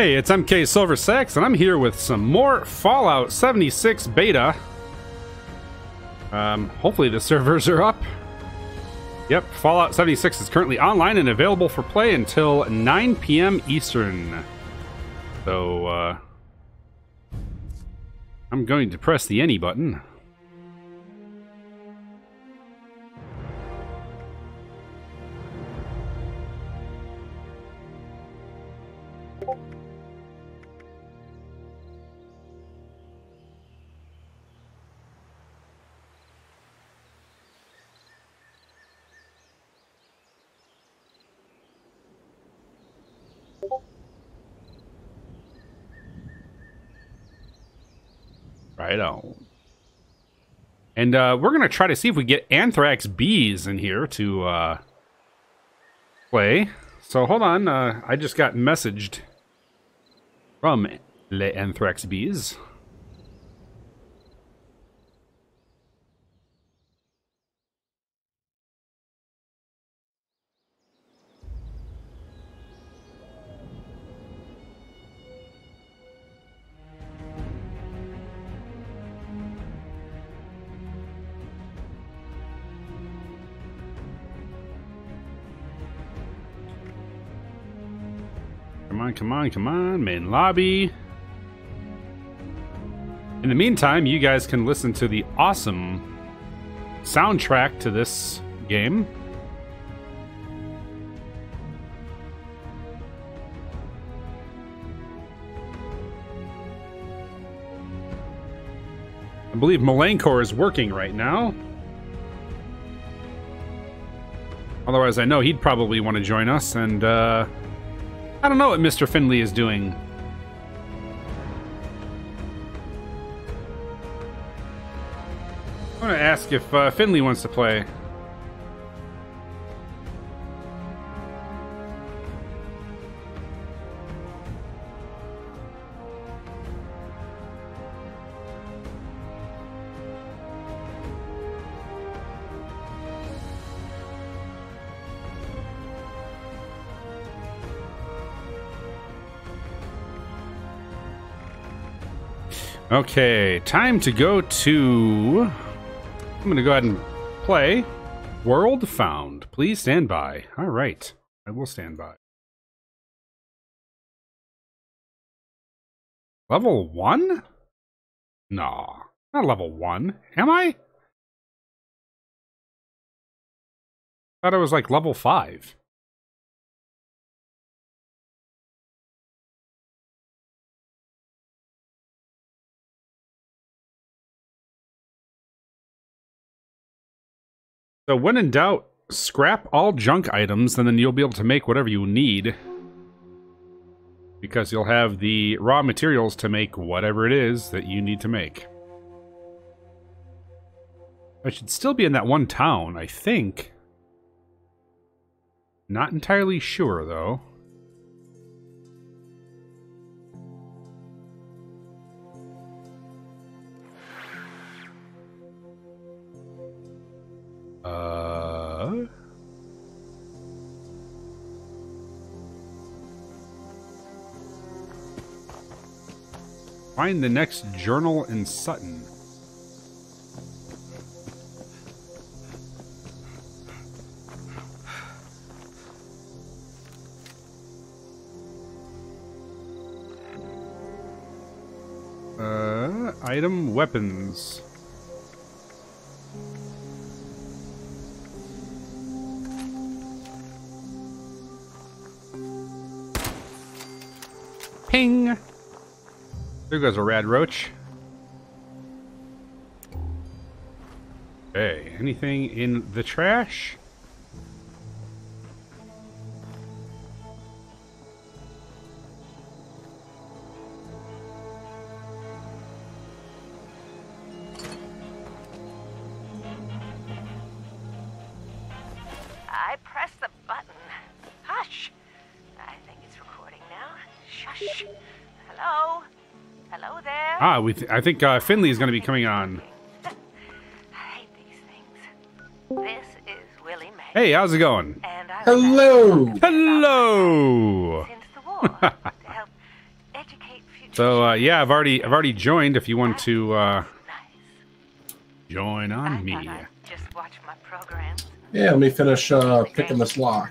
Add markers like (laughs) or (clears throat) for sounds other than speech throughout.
Hey, it's MK Silver Sax, and I'm here with some more Fallout 76 beta. Um, hopefully the servers are up. Yep, Fallout 76 is currently online and available for play until 9 p.m. Eastern. So, uh, I'm going to press the any button. And uh, we're going to try to see if we get Anthrax bees in here to uh, play. So hold on. Uh, I just got messaged from Le Anthrax bees. Come on, come on. Main lobby. In the meantime, you guys can listen to the awesome soundtrack to this game. I believe Melancor is working right now. Otherwise, I know he'd probably want to join us, and uh, I don't know what Mr. Finley is doing. I'm gonna ask if uh, Finley wants to play. Okay, time to go to. I'm going to go ahead and play World Found. Please stand by. All right, I will stand by. Level 1? Nah, not level 1. Am I? thought it was like level 5. So when in doubt, scrap all junk items and then you'll be able to make whatever you need. Because you'll have the raw materials to make whatever it is that you need to make. I should still be in that one town, I think. Not entirely sure, though. Uh... Find the next journal in Sutton. Uh, item weapons. Ping! There goes a rad roach. Hey, anything in the trash? There? Ah, we th I think uh, Finley is going to be coming on. I hate these things. This is Willie May. Hey, how's it going? And I Hello. Hello! since the war (laughs) to help So uh, yeah, I've already I've already joined. If you want to uh, join on me, thought I'd just watch my programs. Yeah, let me finish uh, picking this lock.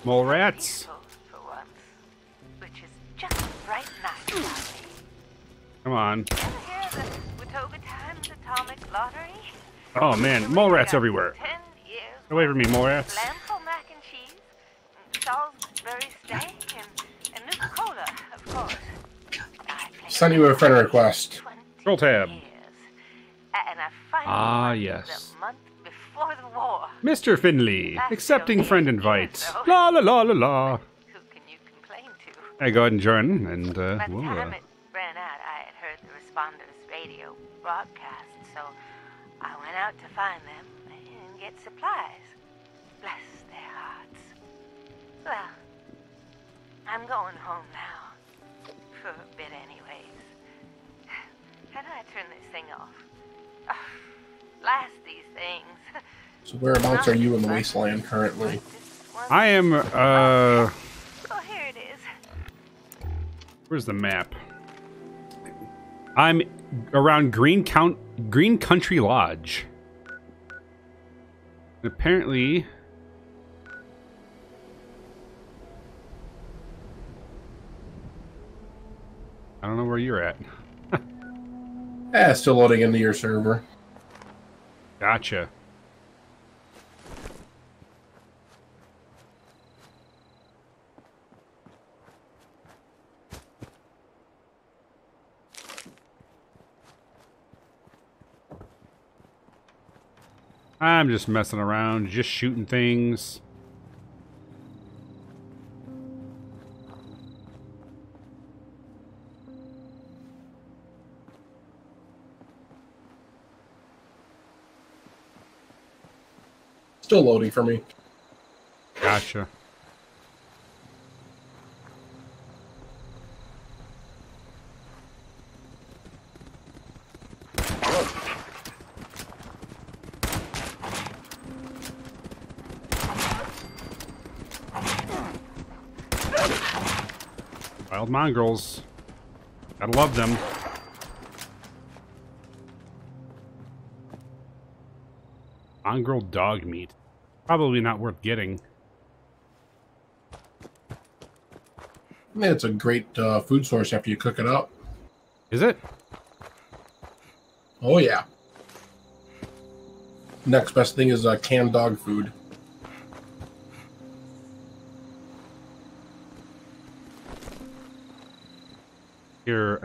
Ow, mole rats. Once, which is just right nice about me. Come on. Ever hear the Watoga Times Atomic Lottery? Oh man, mole rats everywhere. Ten years. Get away from me, mole rats. Lamphel mac and cheese, and Salisbury steak, and, and Nuka of course. Send you a friend request. 20 Control tab. years. A- And I Ah, yes. The month before the war. Mr. Finley, accepting friend invite. La la la la la. Who can you complain to? Hey, go ahead and join, and uh, By the time it ran out, I had heard the responders' radio broadcast, so I went out to find them and get supplies. Bless their hearts. Well, I'm going home now. For a bit, anyways. (sighs) How do I turn this thing off? Oh, (sighs) blast these things. (laughs) So whereabouts are you in the wasteland currently? I am. Uh, Oh, here it is. where's the map? I'm around Green Count Green Country Lodge. Apparently, I don't know where you're at. (laughs) Eh, still loading into your server. Gotcha. I'm just messing around, just shooting things. Still loading for me. Gotcha. Wild mongrels. Gotta love them. Mongrel dog meat. Probably not worth getting. Yeah, it's a great uh, food source after you cook it up. Is it? Oh yeah. Next best thing is uh, canned dog food.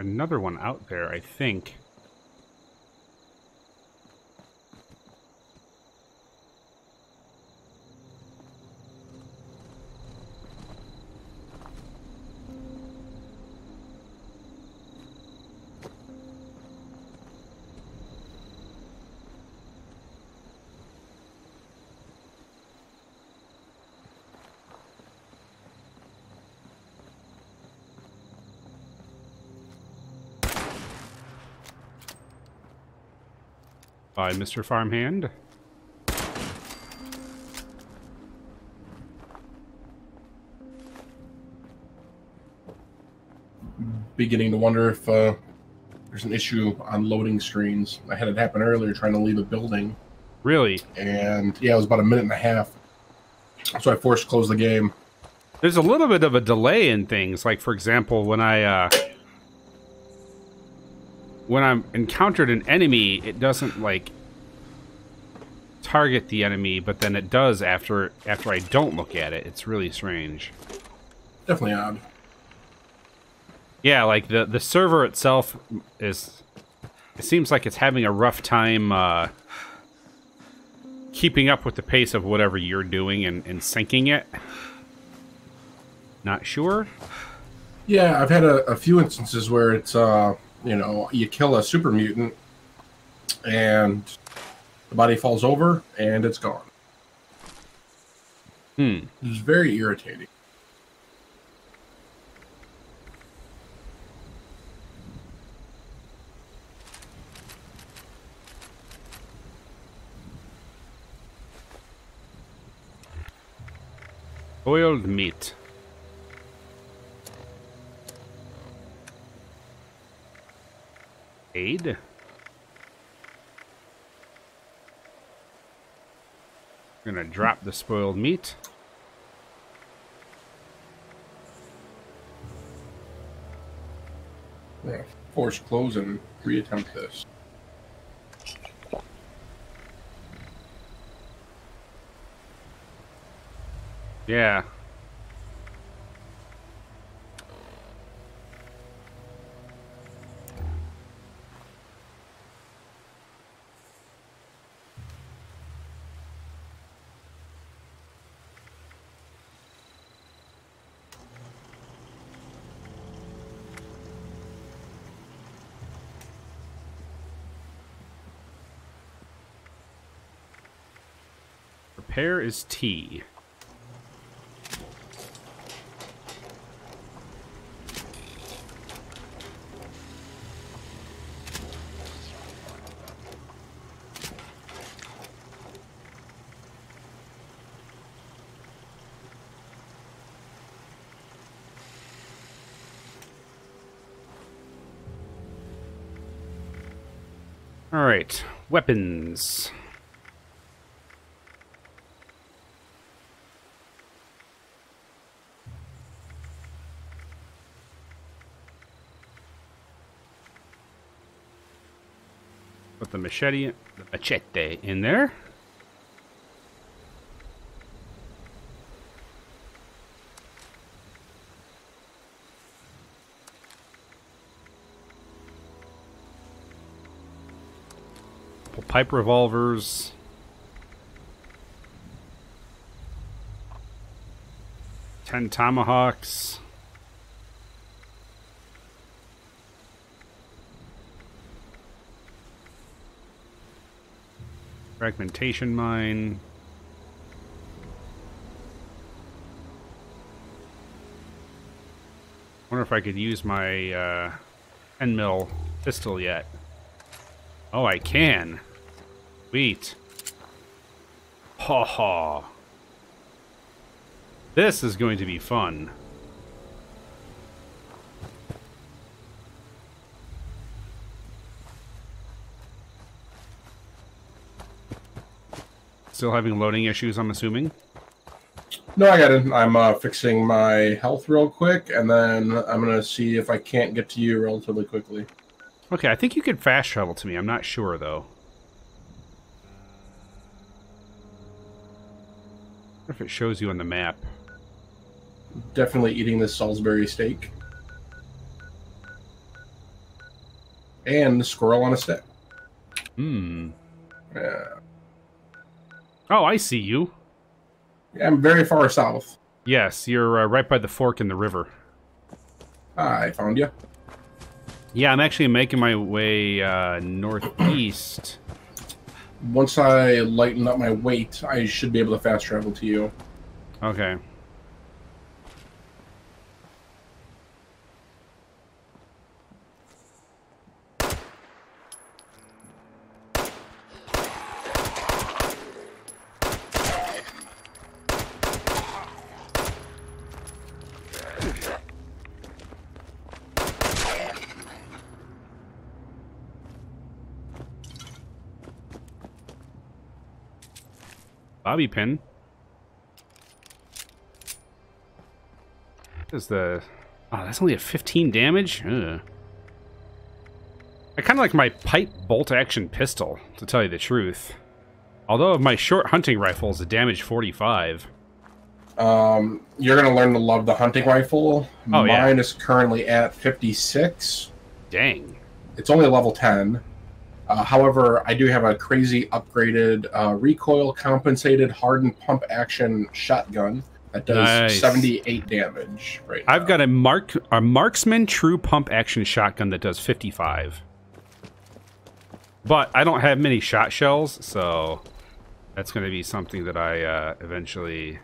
Another one out there, I think. By Mr. Farmhand. Beginning to wonder if uh, there's an issue on loading screens. I had it happen earlier trying to leave a building, Really? and yeah, it was about a minute and a half. So I forced close the game. There's a little bit of a delay in things. Like, for example, when I, uh... When I'm encountered an enemy, it doesn't, like... Target the enemy, but then it does after after I don't look at it. It's really strange. Definitely odd. Yeah, like the the server itself is. It seems like it's having a rough time uh, keeping up with the pace of whatever you're doing and, and syncing it. Not sure. Yeah, I've had a, a few instances where it's uh, you know, you kill a super mutant and the body falls over and it's gone. Hmm. It's very irritating. Boiled meat. Aid. Gonna drop the spoiled meat. Yeah. Force close and reattempt this. Yeah. Repair is T. All right, weapons. Machete, the machete in there. Pipe revolvers. Ten tomahawks. Fragmentation mine. Wonder if I could use my uh, 10 mil pistol yet. Oh, I can. Sweet. Ha ha. This is going to be fun. Still having loading issues, I'm assuming. No, I got it. I'm uh, fixing my health real quick, and then I'm gonna see if I can't get to you relatively quickly. Okay, I think you could fast travel to me. I'm not sure, though. if it shows you on the map. Definitely eating this Salisbury steak. And the squirrel on a stick. Hmm. Yeah. Oh, I see you. I'm very far south. Yes, you're uh, right by the fork in the river. I found you. Yeah, I'm actually making my way uh, northeast. Once I lighten up my weight, I should be able to fast travel to you. Okay. Bobby pin. Is the oh that's only a 15 damage? Ugh. I kind of like my pipe bolt action pistol, to tell you the truth. Although my short hunting rifle is a damage 45. Um, you're gonna learn to love the hunting rifle. Oh, yeah. Mine is currently at 56. Dang. It's only a level 10. Uh, however, I do have a crazy upgraded uh, recoil compensated hardened pump action shotgun that does Nice. 78 damage. Right. I've now. got a mark a marksman true pump action shotgun that does 55. But I don't have many shot shells, so that's going to be something that I uh, eventually.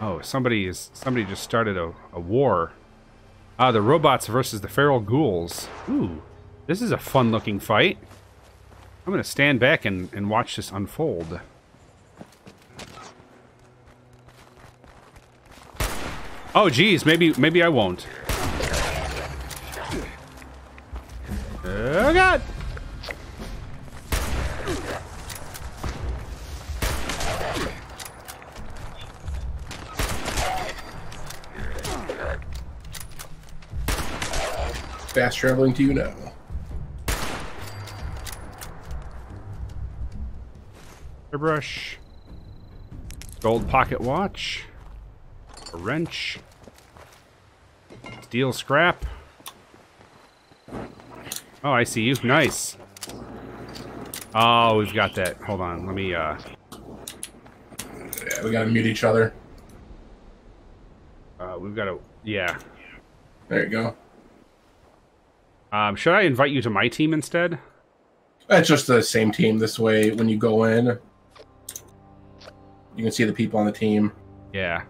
Oh, somebody is somebody just started a, a war. Ah, the robots versus the feral ghouls. Ooh, this is a fun-looking fight. I'm going to stand back and, and watch this unfold. Oh, geez, maybe maybe I won't. Oh God! fast traveling to you now. Airbrush. Gold pocket watch. A wrench. Steel scrap. Oh, I see you. Nice. Oh, we've got that. Hold on. Let me, uh... Yeah, we gotta mute each other. uh we've got to... Yeah. There you go. Um, should I invite you to my team instead? It's just the same team. This way, when you go in, you can see the people on the team. Yeah.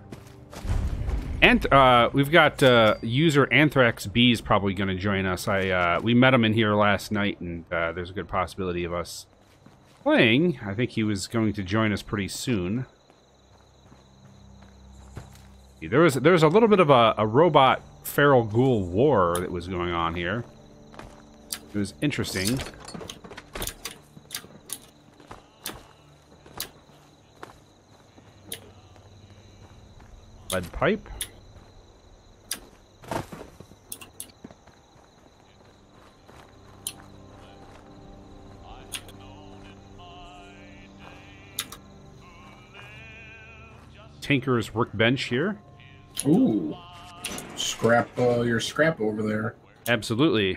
And uh, we've got uh, user Anthrax B is probably going to join us. I uh, we met him in here last night, and uh, there's a good possibility of us playing. I think he was going to join us pretty soon. There was there was a little bit of a, a robot feral ghoul war that was going on here. It was interesting. Lead pipe. Tinker's workbench here. Ooh, scrap uh, your scrap over there. Absolutely.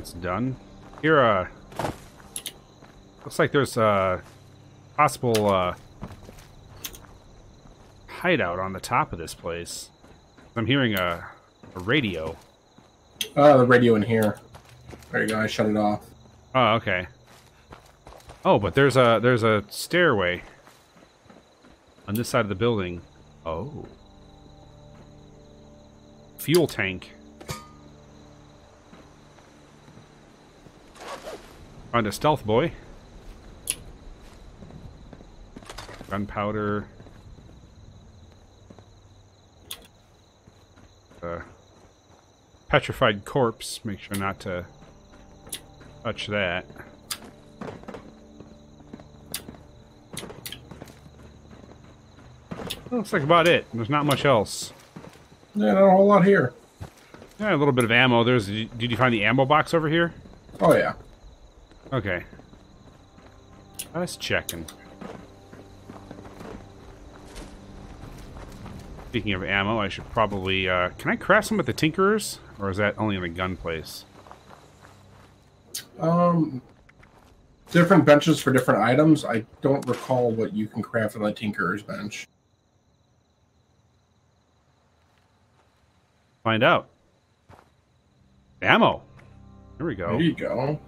That's done. Here, uh, looks like there's a possible uh, hideout on the top of this place. I'm hearing a, a radio. Uh, the radio in here. There you go. I shut it off. Oh, okay. Oh, but there's a there's a stairway on this side of the building. Oh. Fuel tank. Found a stealth boy. Gunpowder. Uh, petrified corpse. Make sure not to touch that. Looks like about it. There's not much else. Yeah, not a whole lot here. Yeah, a little bit of ammo. There's. Did you find the ammo box over here? Oh yeah. Okay. Let's checking. Speaking of ammo, I should probably. Uh, can I craft some at the Tinkerers, or is that only in the gun place? Um, different benches for different items. I don't recall what you can craft on the Tinkerer's bench. Find out. Ammo. There we go. There you go.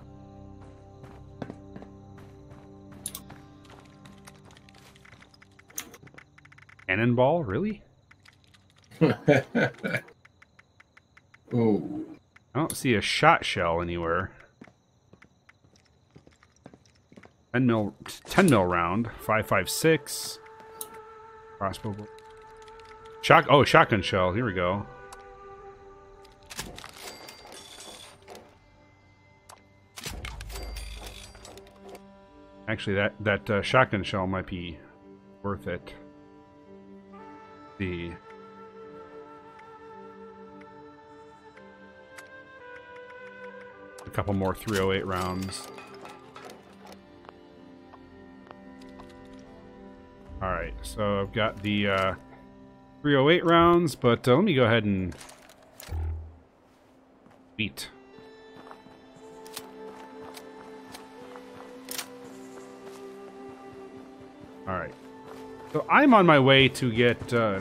Cannonball, really? (laughs) oh. I don't see a shot shell anywhere. 10 mil, 10 mil round, 556. Crossbow. Shock, oh, shotgun shell. Here we go. Actually, that that uh, shotgun shell might be worth it. A couple more 308 rounds. Alright, so I've got the uh, 308 rounds, but uh, let me go ahead and beat. Alright. So I'm on my way to get uh,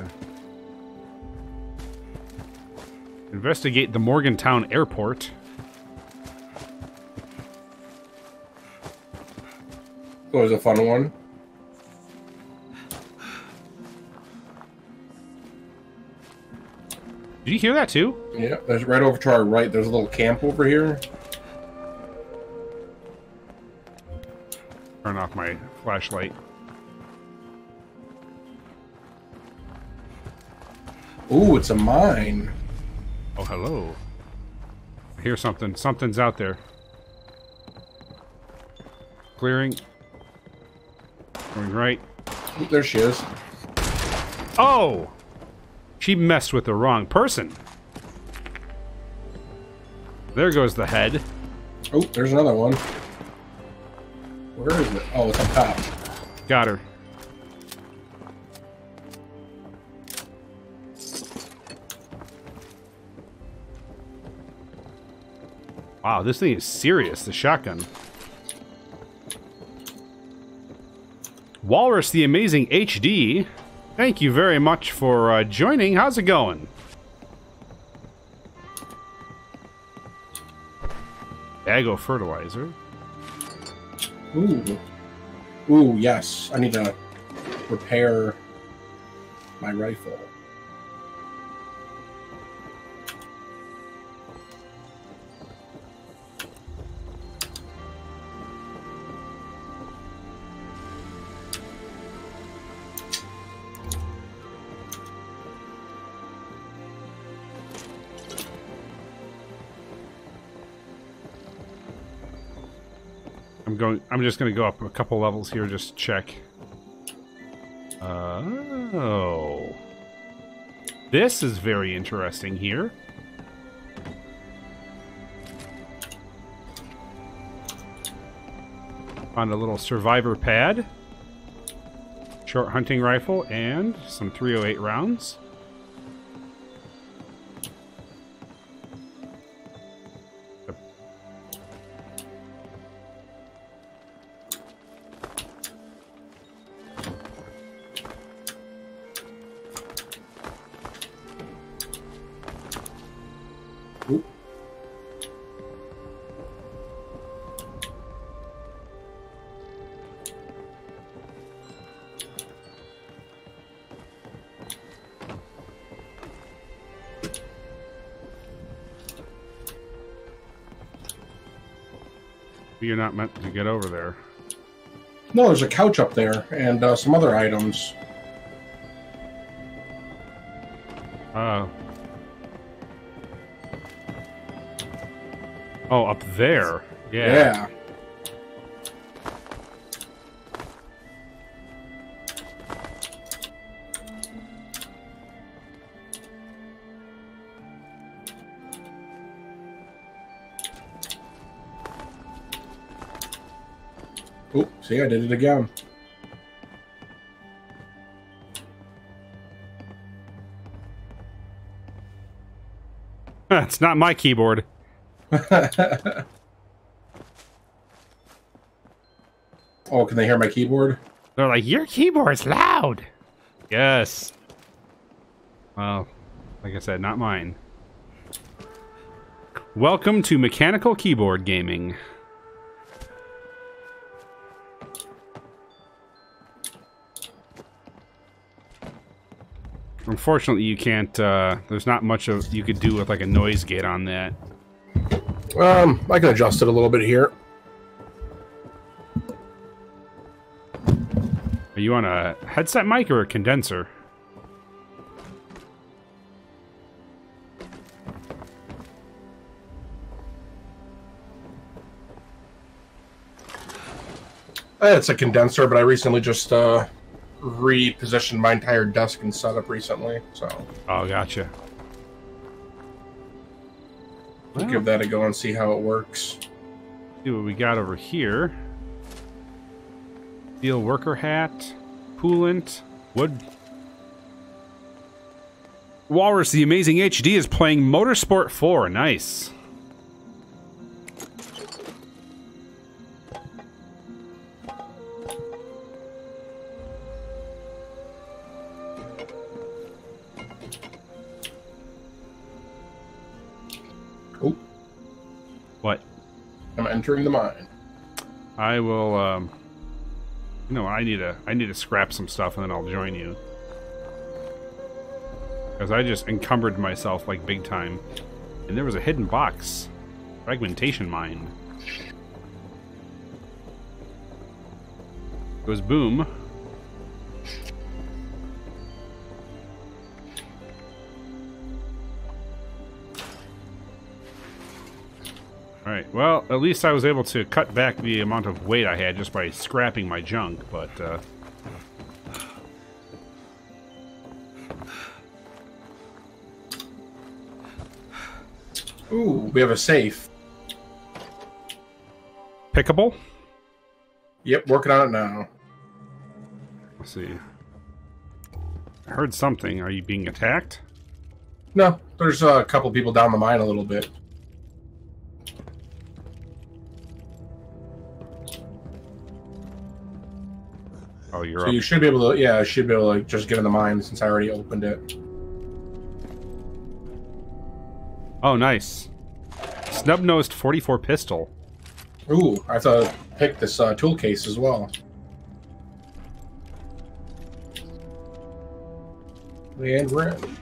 investigate the Morgantown airport. It was a fun one. Did you hear that too? Yeah, there's right over to our right. There's a little camp over here. Turn off my flashlight. Ooh, it's a mine. Oh, hello. I hear something. Something's out there. Clearing. Going right. Ooh, there she is. Oh! She messed with the wrong person. There goes the head. Oh, there's another one. Where is it? Oh, it's on top. Got her. Wow, this thing is serious, the shotgun. Walrus the Amazing HD, thank you very much for uh, joining. How's it going? Ago fertilizer. Ooh. Ooh, yes. I need to repair my rifle. Going. I'm just going to go up a couple levels here, just check. Oh, this is very interesting here. Found a little survivor pad, short hunting rifle, and some 308 rounds. To get over there. No, there's a couch up there and uh, some other items. Uh. Oh, up there. Yeah. yeah. See, I did it again. it's not my keyboard. (laughs) Oh, can they hear my keyboard? They're like, your keyboard's loud. Yes. Well, like I said, not mine. Welcome to Mechanical Keyboard Gaming. Unfortunately, you can't, uh, there's not much of you could do with like a noise gate on that. Um, I can adjust it a little bit here. Are you on a headset mic or a condenser? Uh, It's a condenser, but I recently just uh, repositioned my entire desk and setup recently, so Oh, gotcha. we'll Well, give that a go and see how it works. see what we got over here. Steel worker hat, coolant, wood. Walrus, the Amazing HD is playing Motorsport 4. Nice. Entering the mine. I will. Um, you know, I need to. I need to scrap some stuff, and then I'll join you. Because I just encumbered myself like big time, and there was a hidden box, fragmentation mine. It was boom. Well, at least I was able to cut back the amount of weight I had just by scrapping my junk, but, uh... Ooh, we have a safe. Pickable? Yep, working on it now. Let's see. I heard something. Are you being attacked? No, there's a couple people down the mine a little bit. Oh, you're So up. you should be able to, yeah, I should be able to just get in the mine since I already opened it. Oh, nice. Snub-nosed 44 pistol. Ooh, I have to pick this uh, tool case as well. And we're in.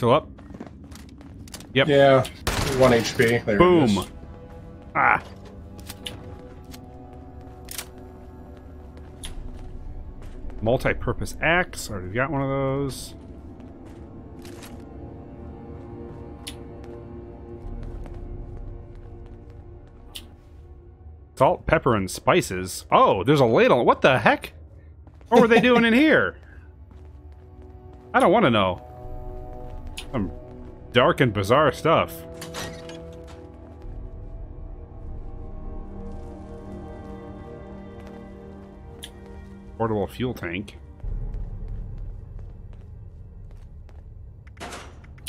Still up? Yep. Yeah, one HP. There Boom. Ah. Multi-purpose axe. Already got one of those. Salt, pepper, and spices. Oh, there's a ladle. What the heck? What were they doing in (laughs) here? I don't want to know. Some dark and bizarre stuff. Portable fuel tank.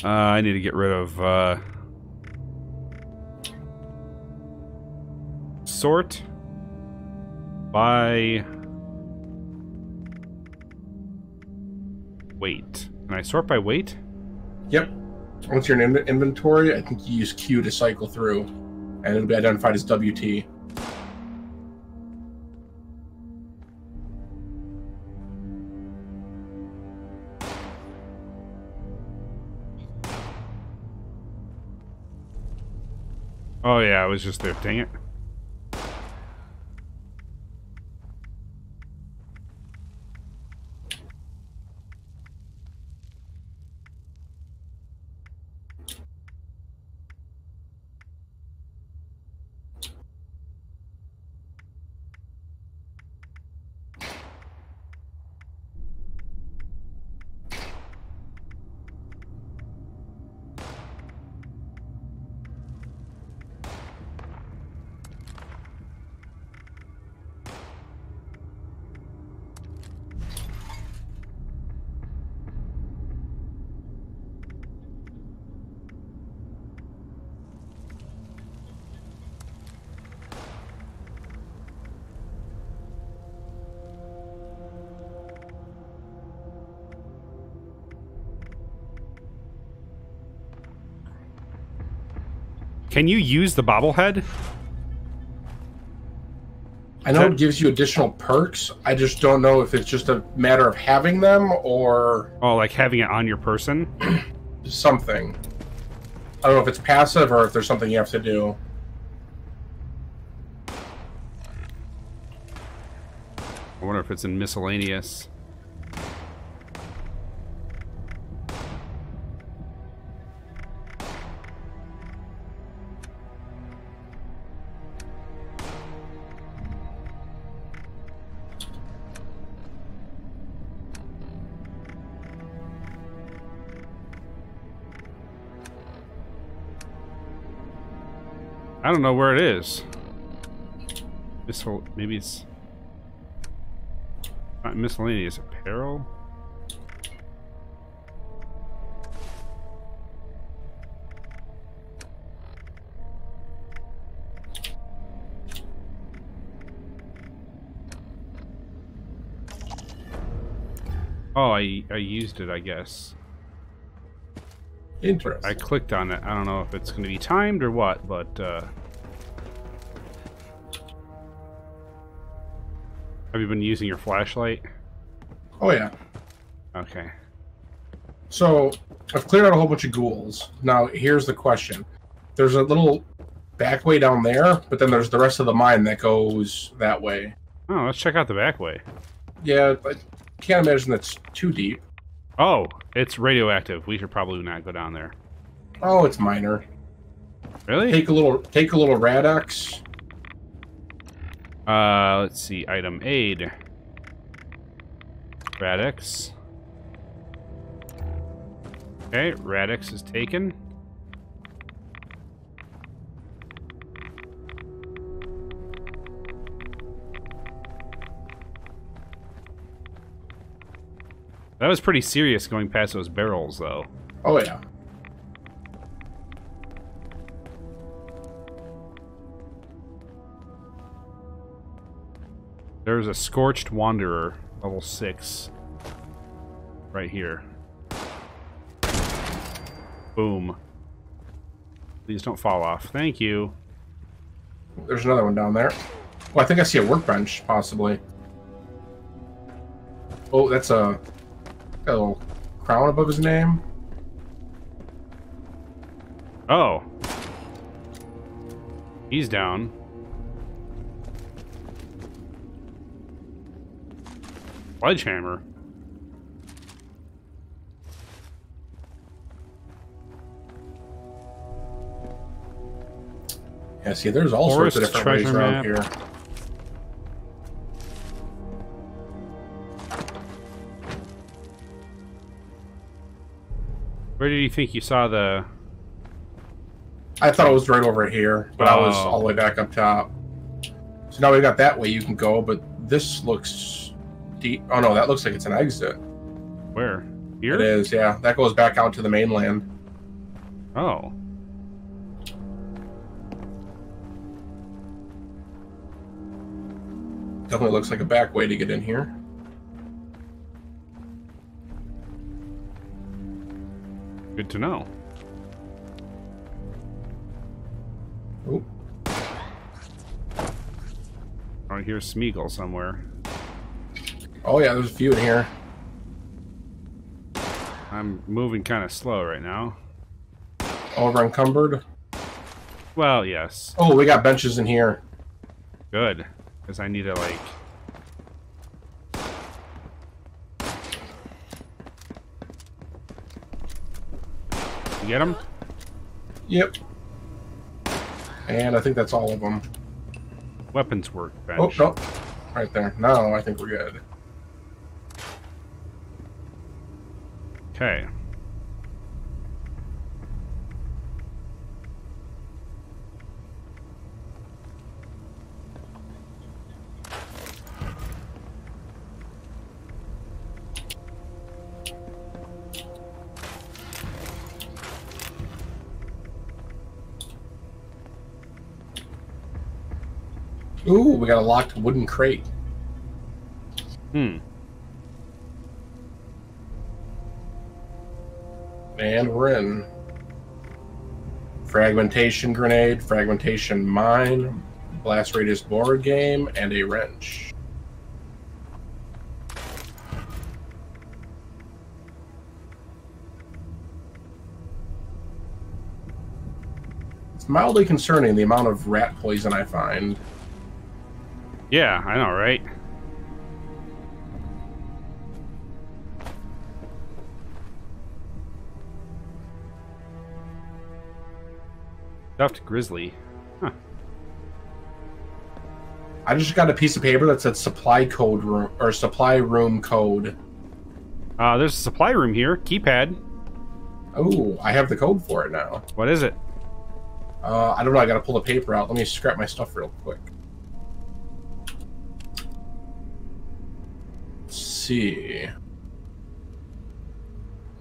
Uh, I need to get rid of, uh... Sort by weight. Can I sort by weight? Yep. Once you're in in- inventory, I think you use Q to cycle through, and it'll be identified as WT. Oh yeah, I was just there. Dang it. Can you use the bobblehead? I know That- it gives you additional perks. I just don't know if it's just a matter of having them or Oh, like having it on your person? (clears throat) something. I don't know if it's passive or if there's something you have to do. I wonder if it's in miscellaneous. I don't know where it is. Miscel maybe it's not miscellaneous apparel. Oh, I I used it, I guess. Interesting. I clicked on it. I don't know if it's going to be timed or what, but uh Have you been using your flashlight? Oh yeah. Okay. So I've cleared out a whole bunch of ghouls. Now here's the question: There's a little back way down there, but then there's the rest of the mine that goes that way. Oh, let's check out the back way. Yeah, I can't imagine that's too deep. Oh, it's radioactive. We should probably not go down there. Oh, it's minor. Really? Take a little, take a little Rad-X. Uh, let's see. Item aid. Rad-X. Okay, Rad-X is taken. That was pretty serious going past those barrels, though. Oh yeah. There's a Scorched Wanderer, level 6. Right here. Boom. Please don't fall off. Thank you. There's another one down there. Oh, I think I see a workbench, possibly. Oh, that's a, a little crown above his name. Oh. He's down. Sledgehammer. Yeah, see, there's all Forest sorts of different ways around map. here. Where did you think you saw the... I thought it was right over here, but I was Oh. all the way back up top. So now we got that way you can go, but this looks deep. Oh no, that looks like it's an exit. Where? Here? It is, yeah. That goes back out to the mainland. Oh. Definitely looks like a back way to get in here. Good to know. Oh, I hear Smeagol somewhere. Oh yeah, there's a few in here. I'm moving kind of slow right now. Over encumbered. Well, yes. Oh, we got benches in here. Good. Because I need to, like... You get him? Yep. And I think that's all of them. Weapons work Oh, no. Right there. No, I think we're good. Okay. Ooh, we got a locked wooden crate. Hmm. And we're in. Fragmentation grenade, fragmentation mine, blast radius board game, and a wrench. It's mildly concerning the amount of rat poison I find. Yeah, I know, right? Stuffed grizzly. Huh. I just got a piece of paper that said supply code room or supply room code. Uh, there's a supply room here. Keypad. Oh, I have the code for it now. What is it? Uh, I don't know. I got to pull the paper out. Let me scrap my stuff real quick. Let's see.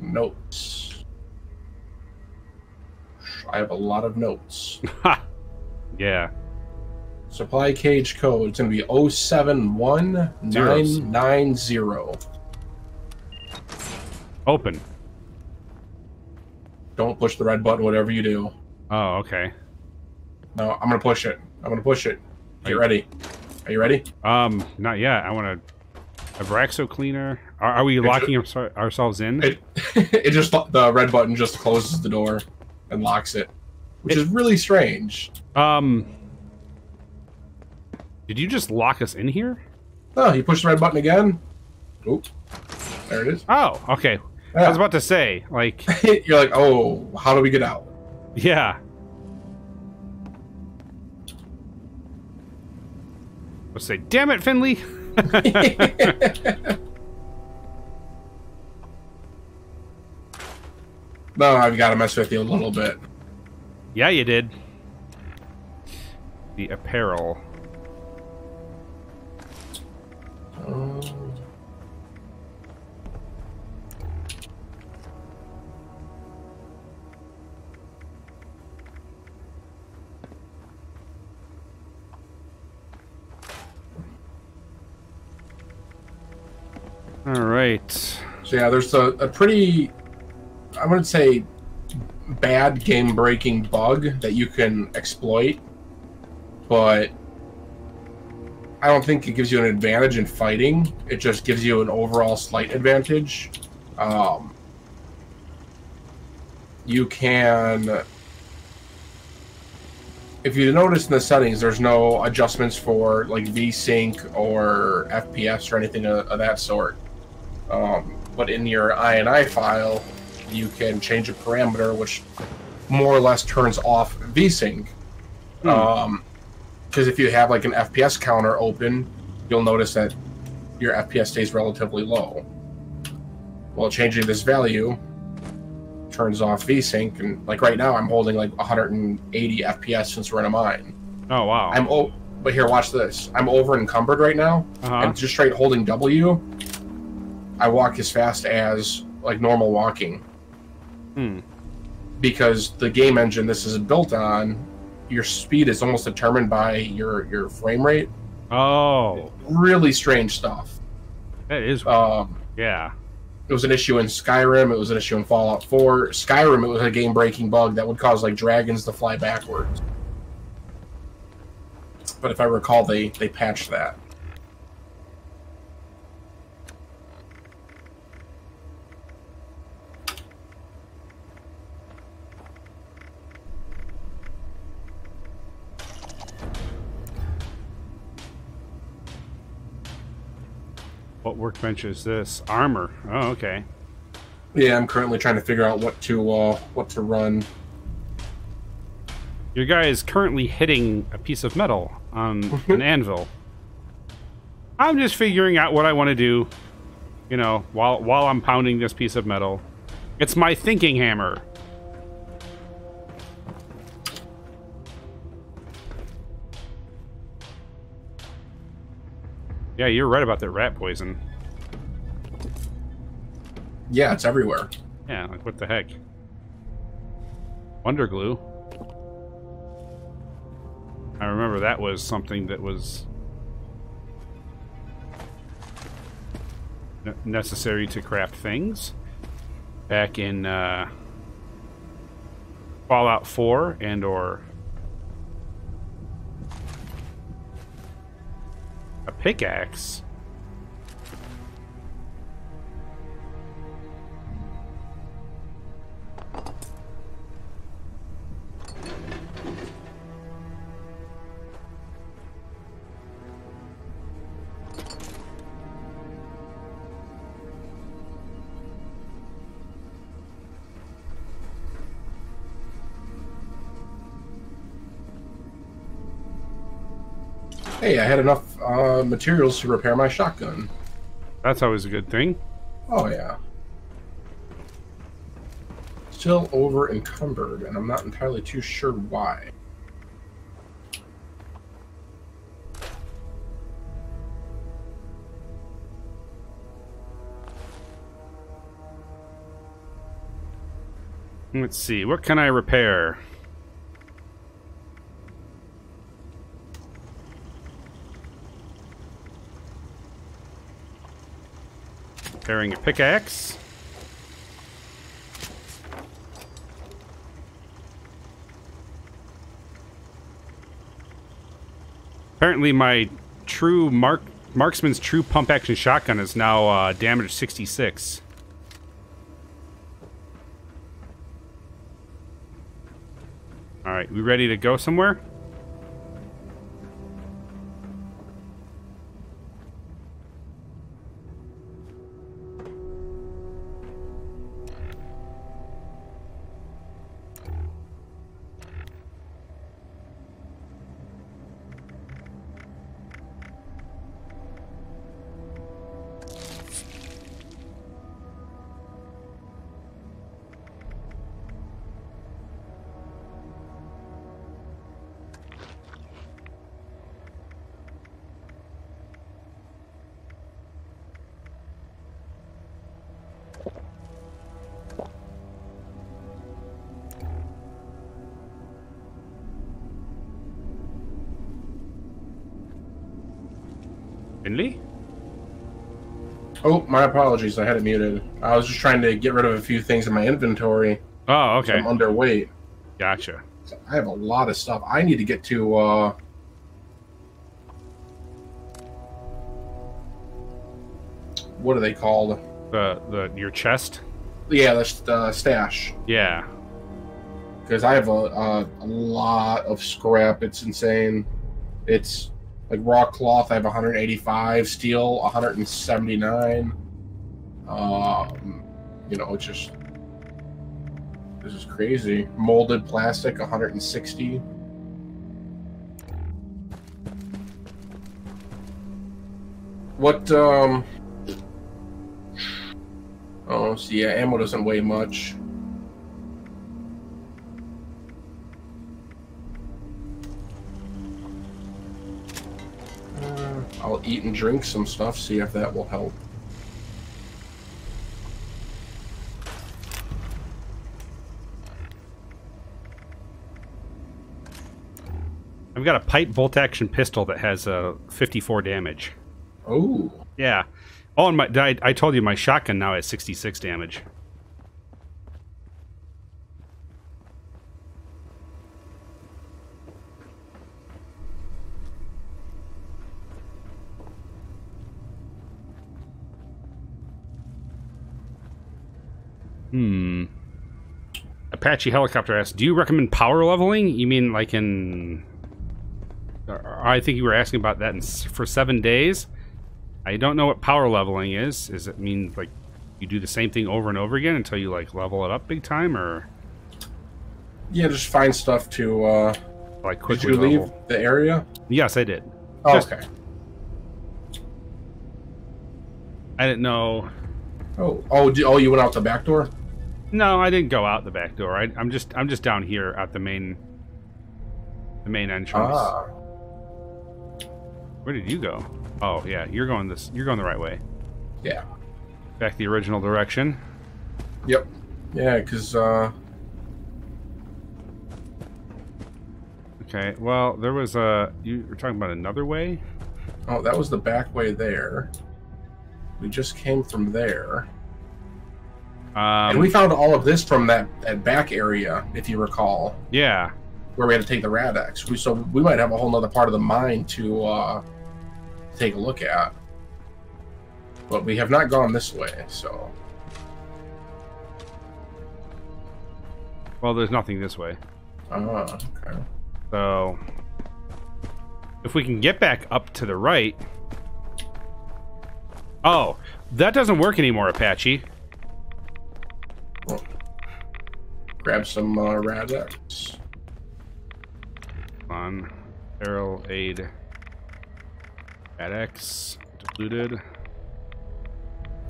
Notes. I have a lot of notes. (laughs) Yeah. Supply cage code. It's going to be 071990. Open. Don't push the red button, whatever you do. Oh, okay. No, I'm going to push it. I'm going to push it. Get Are you- ready. Are you ready? Um, not yet. I want to. Abraxo cleaner. Are, are we locking ourse- ourselves in? It, (laughs) it just, the red button just closes the door and locks it, which is really strange. Um. Did you just lock us in here? Oh, you push the red button again. Oop. There it is. Oh, okay. I was about to say, like, (laughs) You're like, oh, how do we get out? yeah. Let's say, damn it, Finley. (laughs) (laughs) No, I've got to mess with you a little bit. yeah, you did. The apparel. Um, All right. So yeah, there's a, a pretty, I wouldn't say bad game breaking bug that you can exploit, but I don't think it gives you an advantage in fighting. It just gives you an overall slight advantage. Um, you can, if you notice in the settings, there's no adjustments for like VSync or FPS or anything of, of that sort. Um, but in your INI file, you can change a parameter which more or less turns off VSync. Hmm. Um, because if you have like an FPS counter open, you'll notice that your FPS stays relatively low. Well, changing this value turns off VSync, and like right now, I'm holding like 180 FPS since we're in a mine. Oh wow. I'm oh, but here, watch this. I'm over encumbered right now, uh-huh. and just straight holding W, I walk as fast as like normal walking Hmm. because the game engine this is built on, your speed is almost determined by your your frame rate. Oh, Really strange stuff. that is. Um, yeah. it was an issue in Skyrim. It was an issue in Fallout 4. Skyrim, it was a game breaking bug that would cause like dragons to fly backwards. But if I recall, they they patched that. What workbench is this? Armor. Oh, okay. Yeah, I'm currently trying to figure out what to uh, what to run. Your guy is currently hitting a piece of metal on (laughs) an anvil. I'm just figuring out what I want to do, you know, while while I'm pounding this piece of metal. It's my thinking hammer. Yeah, you're right about that rat poison. Yeah, it's everywhere. Yeah, like what the heck? Wonder glue. I remember that was something that was ne- necessary to craft things back in uh, Fallout 4 and or a pickaxe. Hey, I had enough uh, materials to repair my shotgun. That's always a good thing. Oh yeah. still over encumbered, and I'm not entirely too sure why. Let's see. What can I repair? Repairing a pickaxe. Apparently, my true mark marksman's true pump action shotgun is now uh, damage 66. All right, we ready to go somewhere? My apologies. I had it muted. I was just trying to get rid of a few things in my inventory. Oh, okay. I'm underweight. Gotcha. So I have a lot of stuff. I need to get to. uh What are they called? The the your chest? Yeah, the uh, stash. Yeah. Because I have a, a, a lot of scrap. It's insane. It's like raw cloth. I have 185. Steel 179. Um, you know, just this is crazy. Molded plastic 160. What um Oh, so yeah, ammo doesn't weigh much. Uh, I'll eat and drink some stuff, see if that will help. I've got a pipe bolt action pistol that has uh, 54 damage. Oh, Yeah. Oh, and my I, I told you my shotgun now has 66 damage. Hmm. Apache helicopter asks, "Do you recommend power leveling? You mean like in? I think you were asking about that in, for seven days. I don't know what power leveling is. Does it mean like you do the same thing over and over again until you like level it up big time, or yeah, just find stuff to. uh like Did quickly you leave the area? Yes, I did. Oh, Just- okay. I didn't know. Oh, oh, oh, you went out the back door. No, I didn't go out the back door. I, I'm just I'm just down here at the main the main entrance. Ah, Where did you go? Oh yeah, you're going this. You're going the right way. yeah, Back the original direction. yep, yeah, because uh, Okay. Well, there was a. You were talking about another way. oh, that was the back way there. We just came from there, Um, and we found all of this from that that back area, if you recall, yeah. Where we had to take the Rad-X. We so we might have a whole nother part of the mine to uh take a look at, but we have not gone this way. So Well, there's nothing this way. ah, okay. So, if we can get back up to the right. Oh, that doesn't work anymore, Apache. Grab some uh, Rad-X. On barrel aid. X depleted.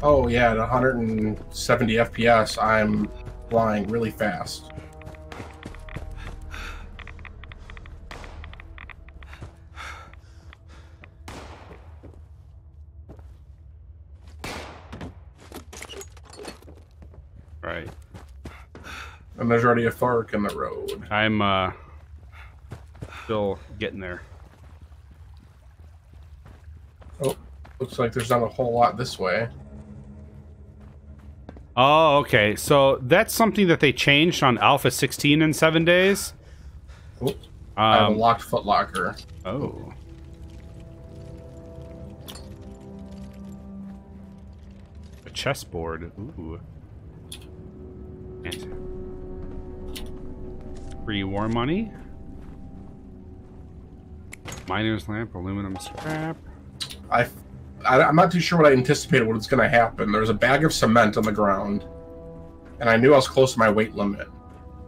Oh yeah, at 170 FPS, I'm flying really fast. Right. And there's already a fork in the road. I'm uh still getting there. Oh, looks like there's not a whole lot this way. Oh, okay. So that's something that they changed on Alpha 16 in seven days. Oh, I have a Um, locked footlocker. oh. A chessboard. Ooh. And free war money. Miner's lamp, aluminum scrap. I, I, I'm not too sure what I anticipated what was going to happen. There was a bag of cement on the ground, and I knew I was close to my weight limit.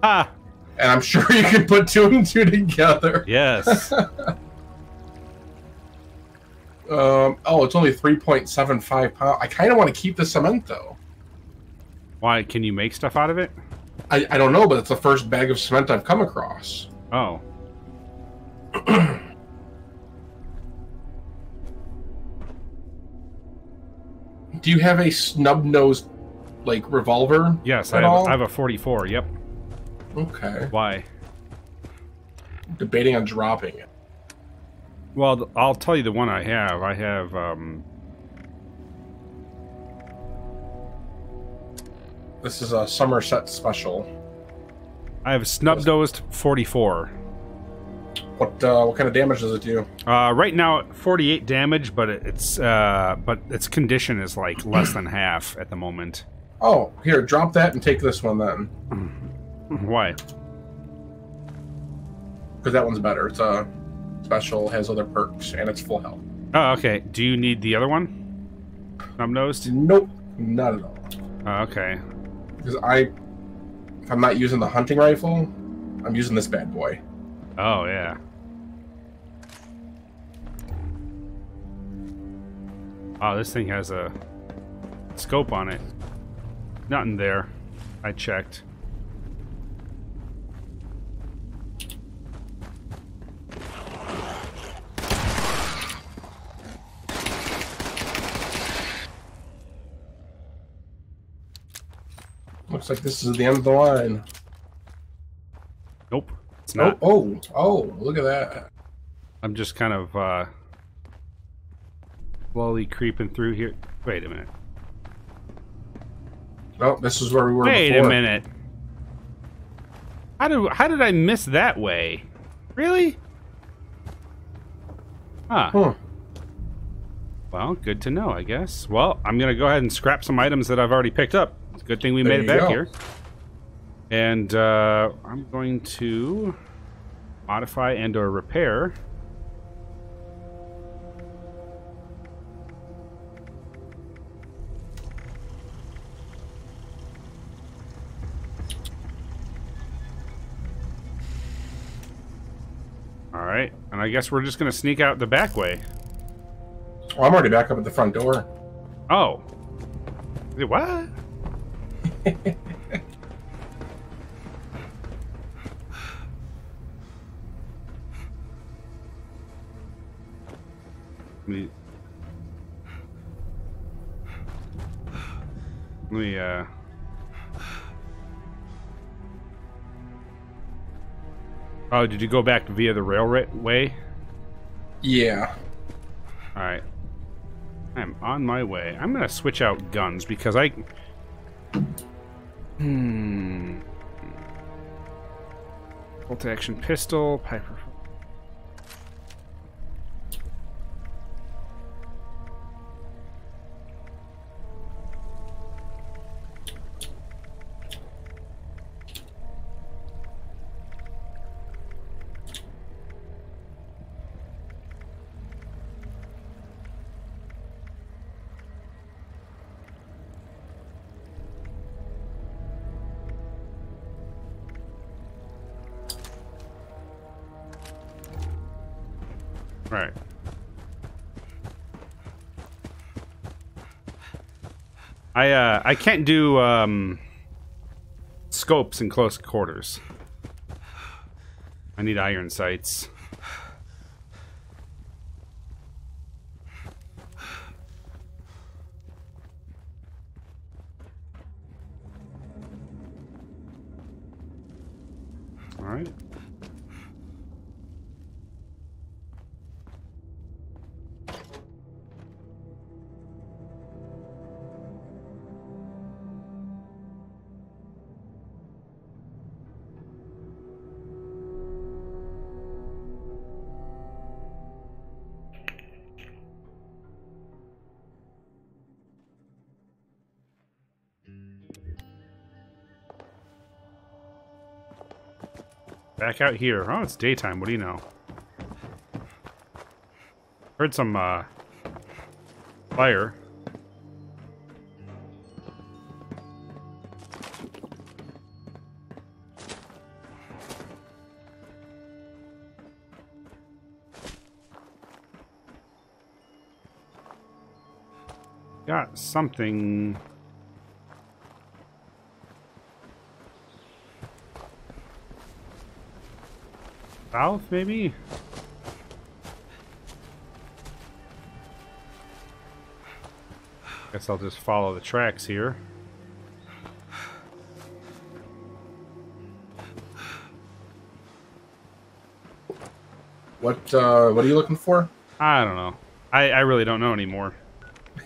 Ah, And I'm sure you can put two and two together. yes. (laughs) Um, oh, it's only 3.75 pounds. I kind of want to keep the cement, though. Why? Can you make stuff out of it? I, I don't know, but it's the first bag of cement I've come across. Oh. (clears throat) Do you have a snub-nosed, like, revolver? Yes, I have, all? I have a 44. Yep. Okay. Why? Debating on dropping it. Well, I'll tell you the one I have. I have um This is a Somerset special. I have a snub nosed 44. What uh, what kind of damage does it do? Uh, right now, 48 damage, but it's uh, but its condition is like less than (clears throat) half at the moment. Oh, here, drop that and take this one then, (clears throat) Why? because that one's better. It's a special, has other perks, and it's full health. Oh, okay. Do you need the other one? Snub nosed. Nope, not at all. Oh, okay. Because I, if I'm not using the hunting rifle, I'm using this bad boy. Oh yeah. Oh, this thing has a scope on it. Nothing there. I checked. Looks like this is the end of the line. Nope. It's Oh, not. oh, oh! Look at that. I'm just kind of uh slowly creeping through here. Wait a minute. Oh, this is where we were Wait before. a minute. How did how did I miss that way? Really? Huh. Huh. Well, good to know, I guess. Well, I'm gonna go ahead and scrap some items that I've already picked up. It's a good thing we There made it back go. here. And uh, I'm going to modify and or repair. All right, and I guess we're just gonna sneak out the back way. Well, I'm already back up at the front door. Oh. What? (laughs) Let me, let me, uh... Oh, did you go back via the railway? Yeah. Alright. I'm on my way. I'm gonna switch out guns because I. Hmm. Bolt action pistol, Piper. I uh I can't do um scopes in close quarters. I need iron sights. All right. Back out here. Oh, it's daytime. What do you know? Heard some, uh, fire. Got something south, maybe? Guess I'll just follow the tracks here. What uh, what are you looking for? I don't know. I, I really don't know anymore.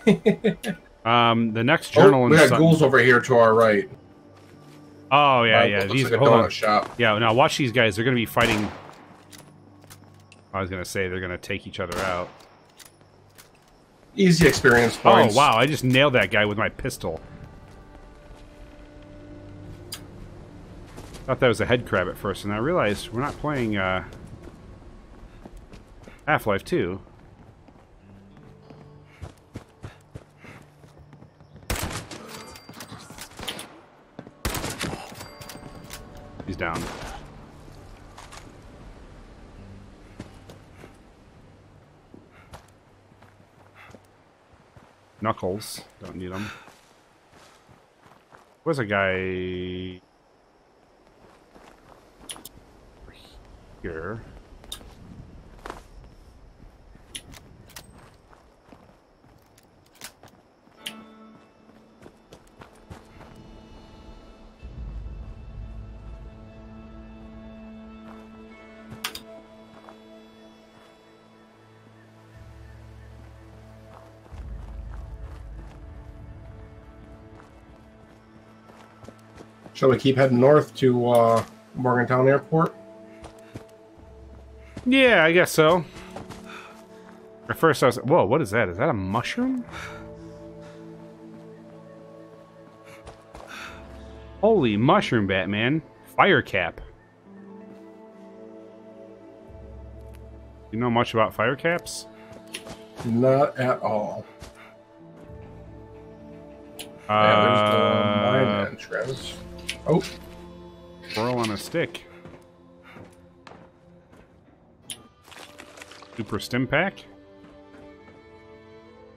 (laughs) um, the next journal oh, we got ghouls over here to our right. Oh yeah, Uh, yeah. These like hold on. shop. Yeah, now watch these guys. They're gonna be fighting. I was gonna say they're gonna take each other out. Easy experience points. Oh wow! I just nailed that guy with my pistol. Thought that was a head crab at first, and I realized we're not playing uh, Half-Life 2. Don't need them. Where's a guy... Here. Shall we keep heading north to uh, Morgantown Airport? Yeah, I guess so. At first I was... Whoa, what is that? Is that a mushroom? Holy mushroom, Batman. Fire cap. You know much about fire caps? Not at all. Uh, yeah, there's the mine entrance. Oh, Squirrel on a stick. Super stim pack.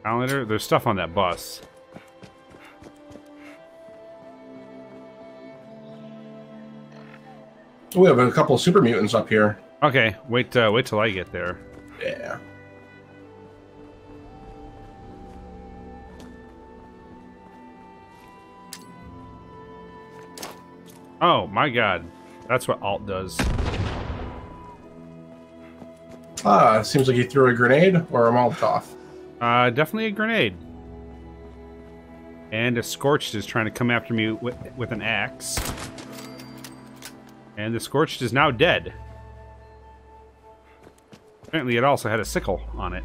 Calendar. There's stuff on that bus. we have a couple of super mutants up here. Okay, wait. Uh, wait till I get there. Yeah. Oh my god, that's what Alt does. Ah, seems like you threw a grenade or a Molotov. Uh, definitely a grenade. And a Scorched is trying to come after me with, with an axe. And the Scorched is now dead. Apparently it also had a sickle on it.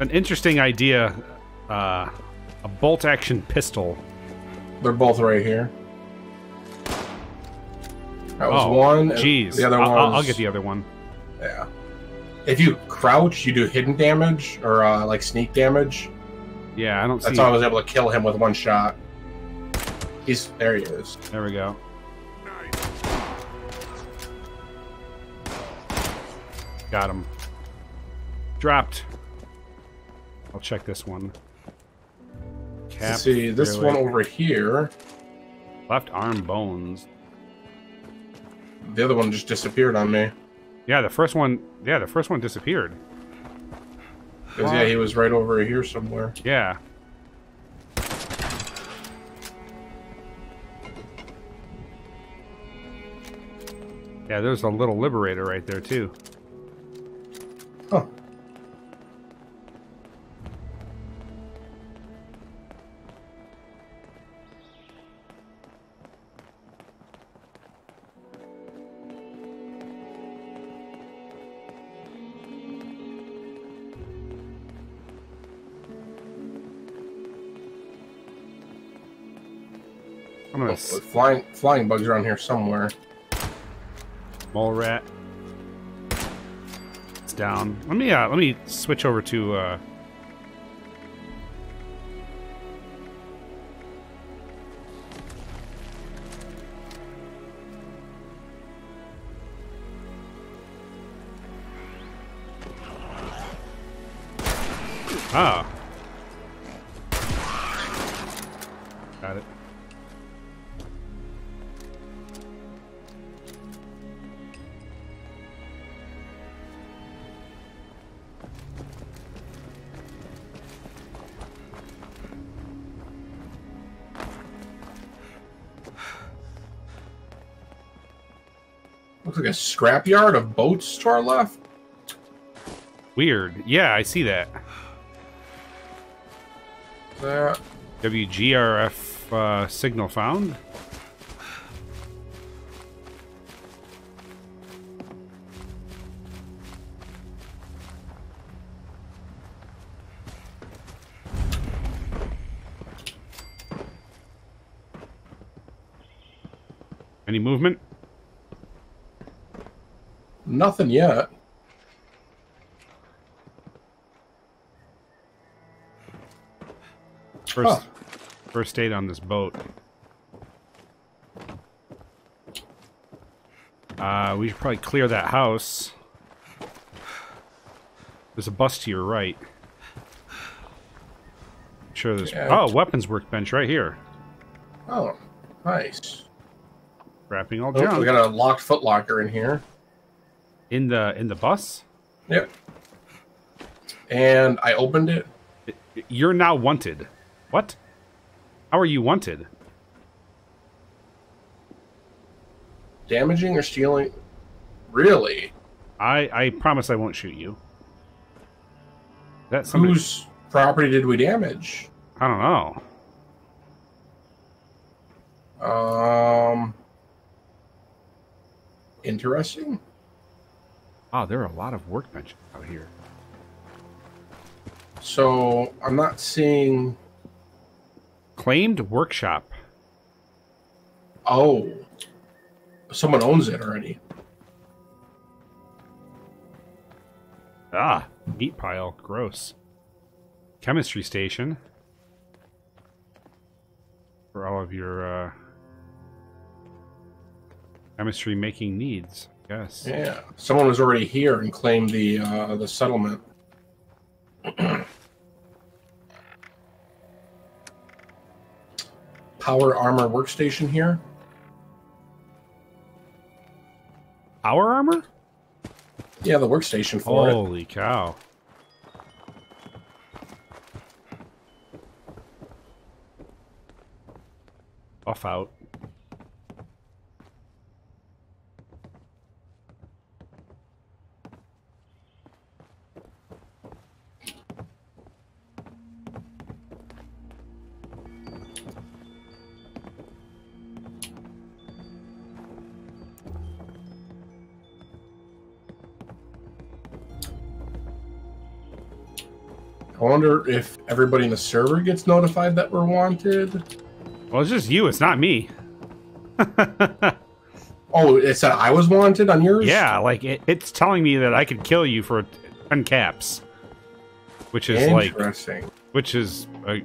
An interesting idea. Uh, a bolt-action pistol. They're both right here. That was oh, one. Jeez. The other one. I'll- I'll get the other one. Yeah. If you crouch, you do hidden damage or uh, like sneak damage. Yeah, I don't That's how I was able to kill him with one shot. He's there. He is. There we go. Got him. Dropped. I'll check this one. Cap. See, this fairway. one over here, Left arm bones. the other one just disappeared on me. Yeah, the first one. Yeah, the first one disappeared. 'Cause, yeah, he was right over here somewhere. Yeah. Yeah, there's a little liberator right there too. Huh. Flying flying bugs around here somewhere. mole rat. It's down. Let me uh let me switch over to uh Ah. Scrapyard of boats to our left. Weird. Yeah, I see that. That WGRF uh, signal found. Nothing yet. First, Huh. first aid on this boat. Uh, we should probably clear that house. There's a bus to your right. Sure, there's Yeah. oh weapons workbench right here. Oh, nice. Wrapping all Oh, we got a locked footlocker in here. In the in the bus. Yep. And I opened it. You're now wanted. What? How are you wanted? Damaging or stealing? Really? I I promise I won't shoot you. That somebody? Whose property did we damage? I don't know. Um. Interesting. Oh, there are a lot of workbenches out here. So I'm not seeing. Claimed workshop. Oh, someone owns it already. Ah, meat pile. Gross. Chemistry station. For all of your uh, chemistry making needs. Yes. Yeah, someone was already here and claimed the uh, the settlement. (clears throat) Power armor workstation here. Power armor? Yeah, the workstation for it. Holy cow. Off out. I wonder if everybody in the server gets notified that we're wanted. Well, it's just you. It's not me. (laughs) Oh, it said I was wanted on yours. Yeah, like it, it's telling me that I could kill you for ten caps, which is like, interesting. which is a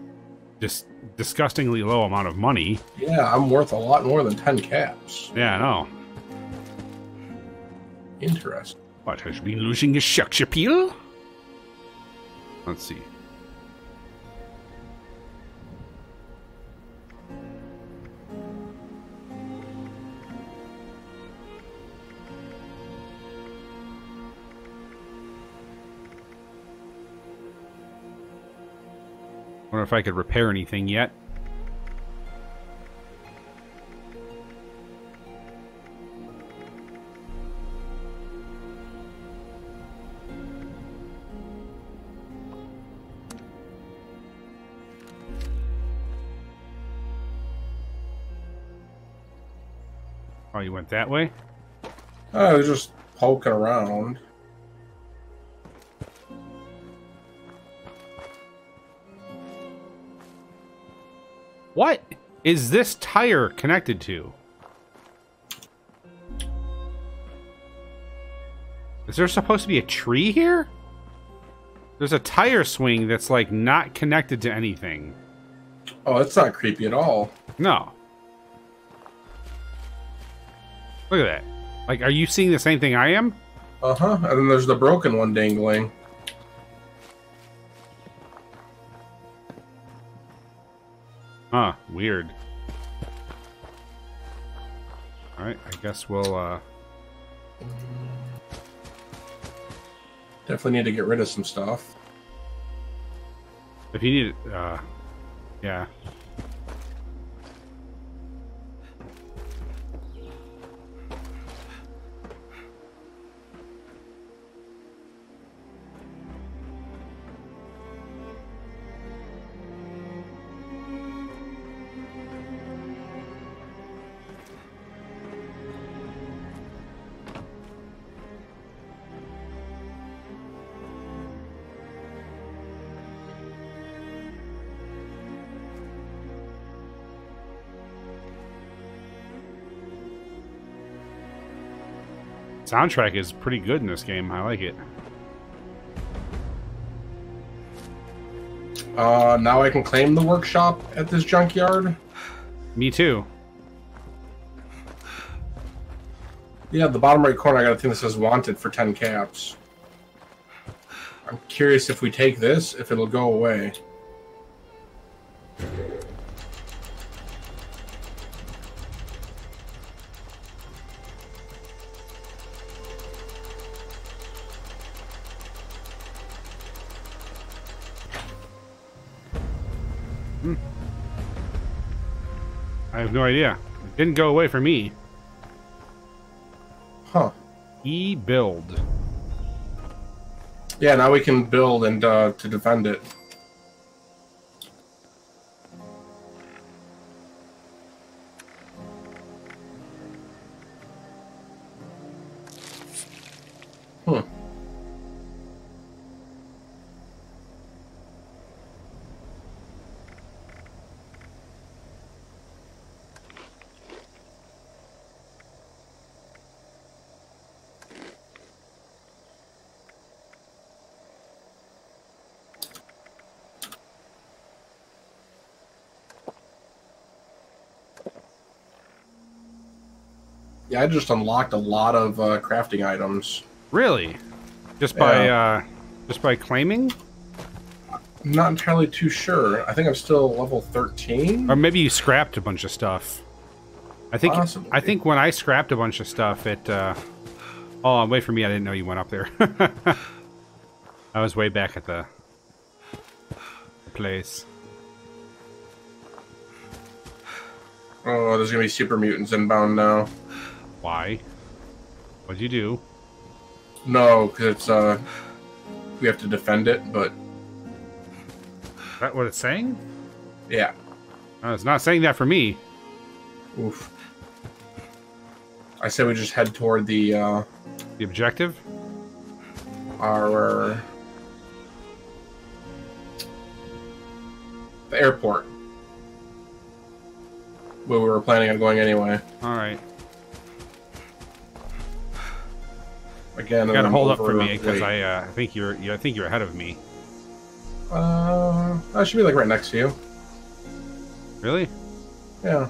just disgustingly low amount of money. Yeah, I'm worth a lot more than ten caps. Yeah, I know. Interesting. What has been losing his sex appeal? Let's see. Wonder if I could repair anything yet. You went that way? I was just poking around. What is this tire connected to? Is there supposed to be a tree here? There's a tire swing that's like not connected to anything. Oh, it's not creepy at all. No. Look at that. Like, are you seeing the same thing I am? Uh huh. And then there's the broken one dangling. Huh, weird. Alright, I guess we'll, uh... Definitely need to get rid of some stuff. If you need, uh... Yeah. Soundtrack is pretty good in this game. I like it. Uh, now I can claim the workshop at this junkyard. Me too. Yeah, the bottom right corner, I got a thing that says wanted for 10 caps. I'm curious if we take this, if it'll go away. No idea. It didn't go away for me. Huh. E build. Yeah, now we can build and uh, to defend it. Yeah, I just unlocked a lot of uh, crafting items. Really? Just by Yeah. uh just by claiming? I'm not entirely too sure. I think I'm still level 13. Or maybe you scrapped a bunch of stuff. I think Possibly. I think when I scrapped a bunch of stuff it uh Oh, wait for me, I didn't know you went up there. (laughs) I was way back at the, the place. Oh, there's gonna be super mutants inbound now. Why? What'd you do? No, because it's uh, we have to defend it. But Is that what it's saying? yeah, Uh, it's not saying that for me. oof. I say we just head toward the uh, The objective? our the airport where we were planning on going anyway. Alright. Again, You gotta hold up for me because I uh, think you're you, I think you're ahead of me. Uh, I should be like right next to you. Really? Yeah.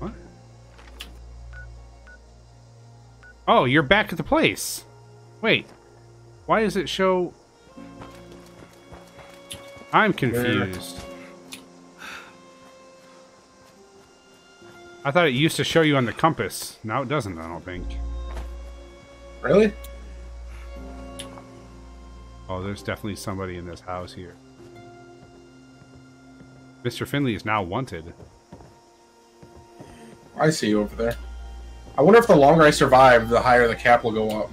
What? Oh, you're back at the place. Wait. Why does it show I'm confused. I thought it used to show you on the compass. Now it doesn't, I don't think. Really? Oh, there's definitely somebody in this house here. Mr. Finley is now wanted. I see you over there. I wonder if the longer I survive, the higher the cap will go up.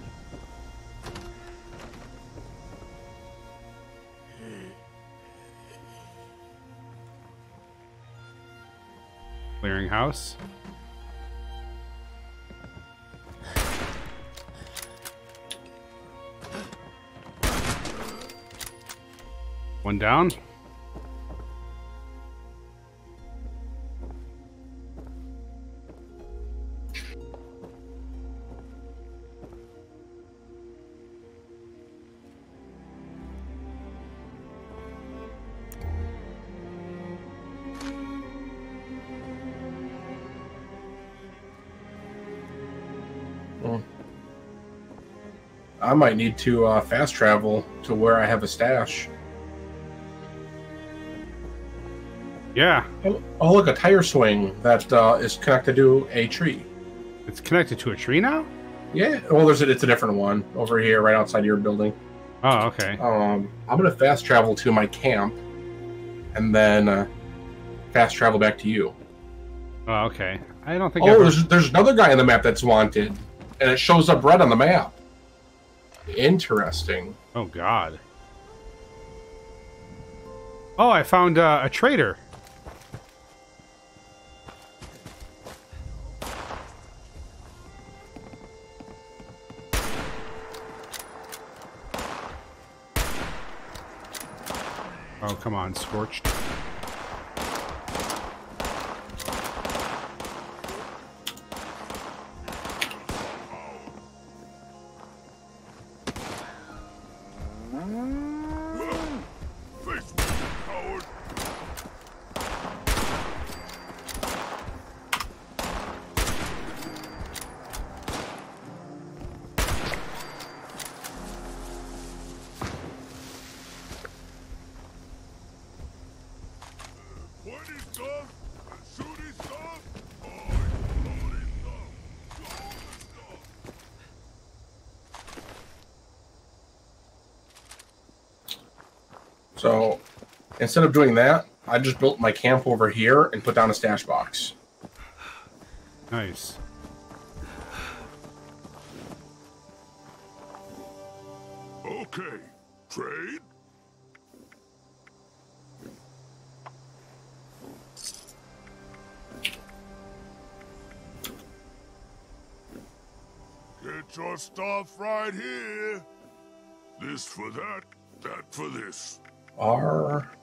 Clearinghouse. One down. Might need to uh, fast travel to where I have a stash. Yeah, Oh, oh, look, a tire swing that uh, is connected to a tree. it's connected to a tree now? Yeah, well, there's a, it's a different one over here, right outside your building. Oh, okay. Um, I'm gonna fast travel to my camp, and then uh, fast travel back to you. Oh, okay. I don't think Oh, I've there's, there's another guy on the map that's wanted, and it shows up red on the map. Interesting. Oh God. Oh, I found uh, a trader. Oh, come on, scorched. Instead of doing that, I just built my camp over here and put down a stash box. Nice. Okay, trade? Get your stuff right here. This for that, that for this. R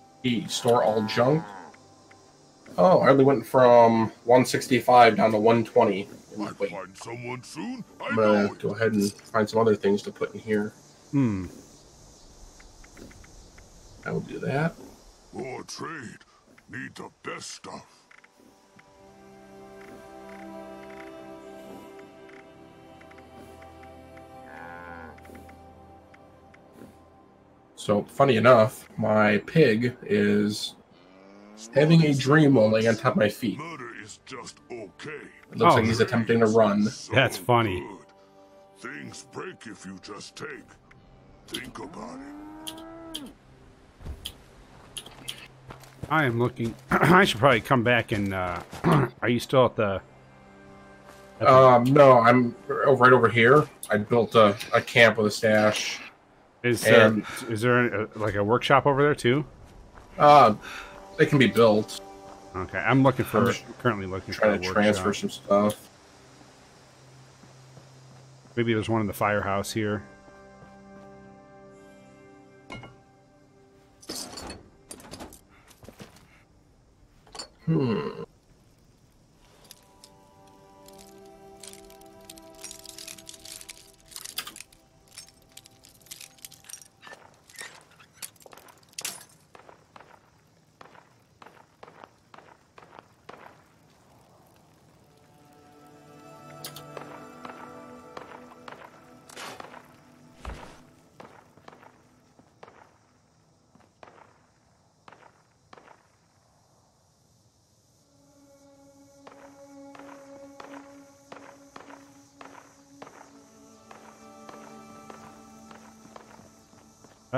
store all junk. Oh, I only went from 165 down to 120. Might Wait, find someone soon. I I'm gonna go ahead and find some other things to put in here. Hmm. I will do that. More trade. Need the best stuff. So, funny enough, my pig is having a dream while laying on top of my feet. Is just okay. It looks Oh. like he's attempting to run. That's funny. Things break if you just take. Think about it. I am looking. (clears throat) I should probably come back and. Uh, (clears throat) are you still at the? At the Um, no, I'm right over here. I built a, a camp with a stash. Is there, and- is there a, like a workshop over there too? Uh, they can be built. Okay, I'm looking for. I'm currently looking for Trying to workshop. transfer some stuff. Maybe there's one in the firehouse here. Hmm.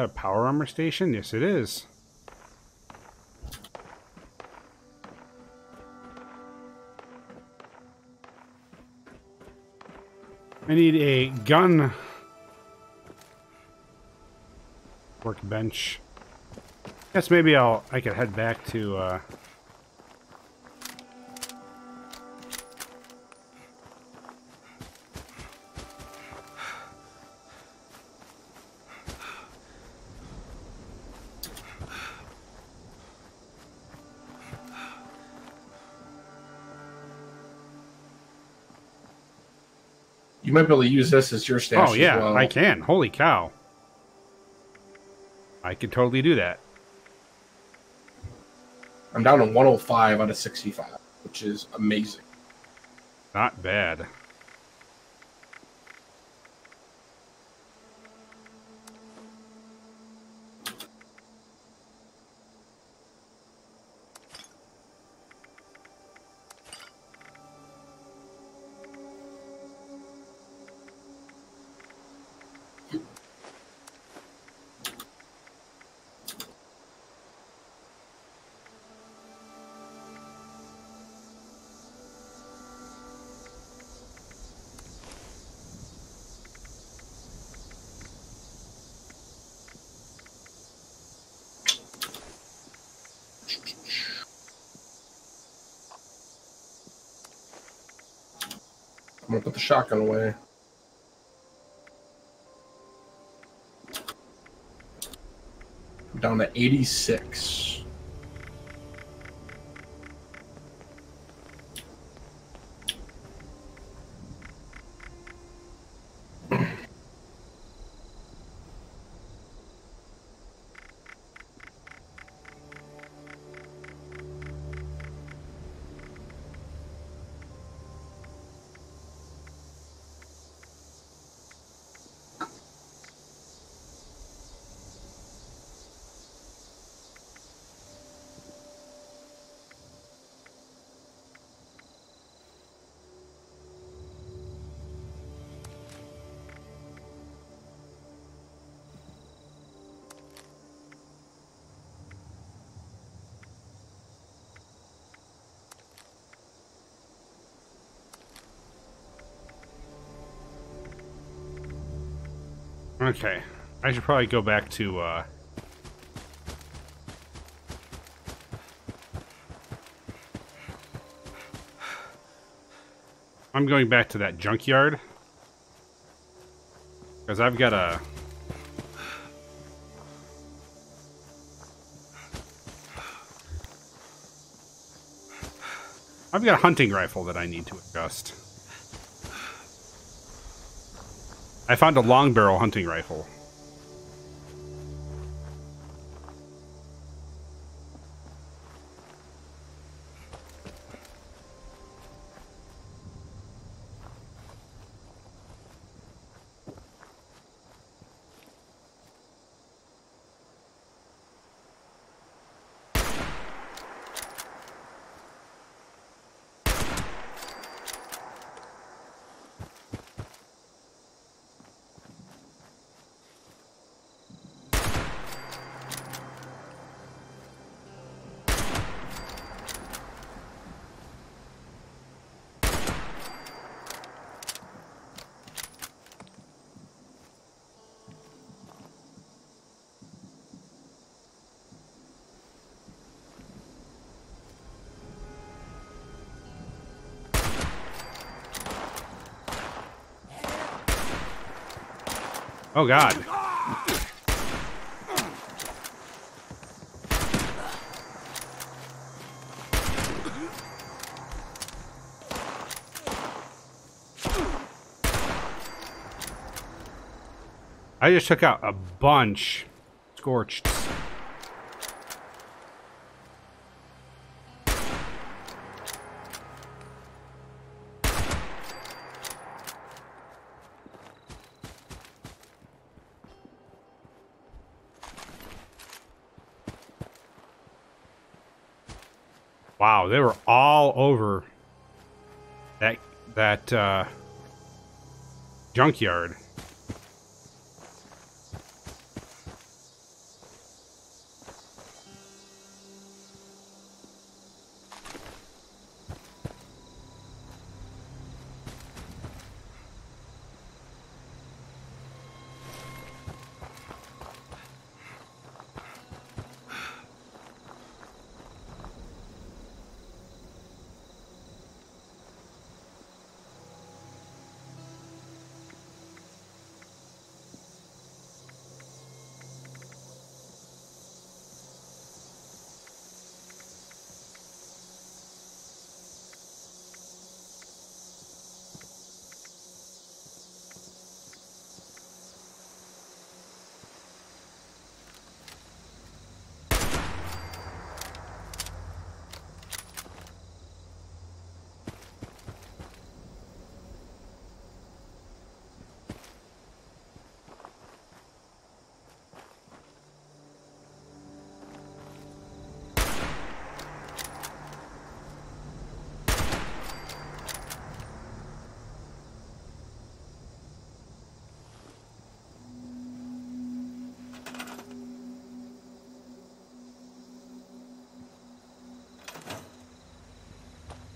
A power armor station? Yes, it is. I need a gun workbench. Guess maybe I'll I could head back to uh might be able to use this as your oh, stash. Oh yeah, well. I can. Holy cow. I could totally do that. I'm down to 105 out of 65, which is amazing. Not bad. I'm gonna put the shotgun away. I'm down to 86. Okay. I should probably go back to uh I'm going back to that junkyard. Because I've got a I've got a hunting rifle that I need to adjust. I found a long barrel hunting rifle. Oh god. I just took out a bunch. Scorched. Wow, they were all over that uh, junkyard.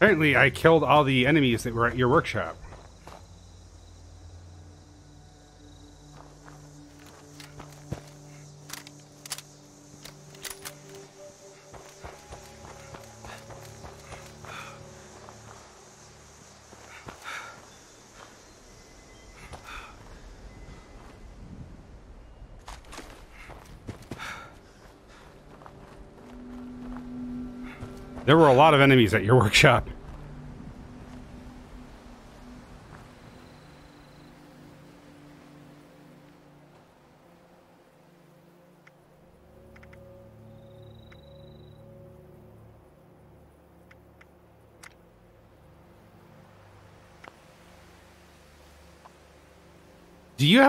Apparently, I killed all the enemies that were at your workshop. There were a lot of enemies at your workshop.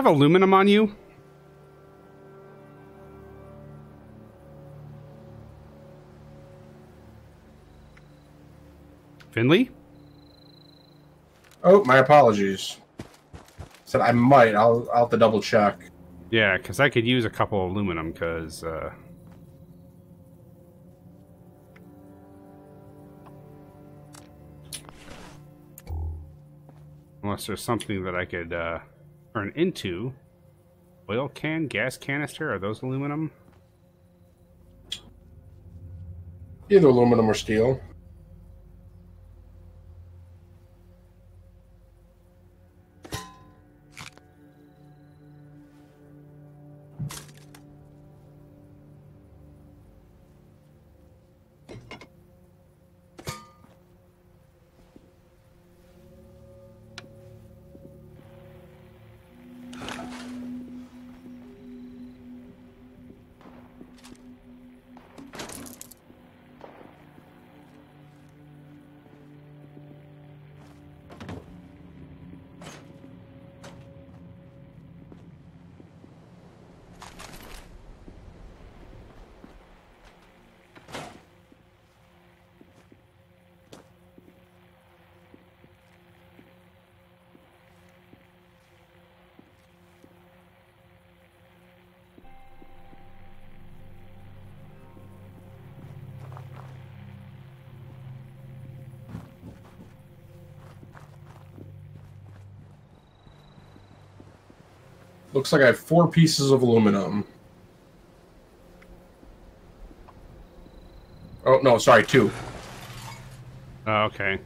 Have aluminum on you? Finley? Oh, my apologies. Said I might. I'll I'll have to double check. Yeah, because I could use a couple of aluminum, because, uh... Unless there's something that I could, uh, turn into. Oil can, gas canister, are those aluminum? Either aluminum or steel. Looks like I have four pieces of aluminum. Oh no, sorry, two. Oh, okay.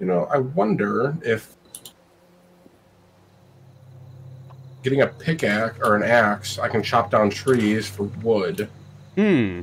You know, I wonder if getting a pickaxe or an axe, I can chop down trees for wood. Hmm.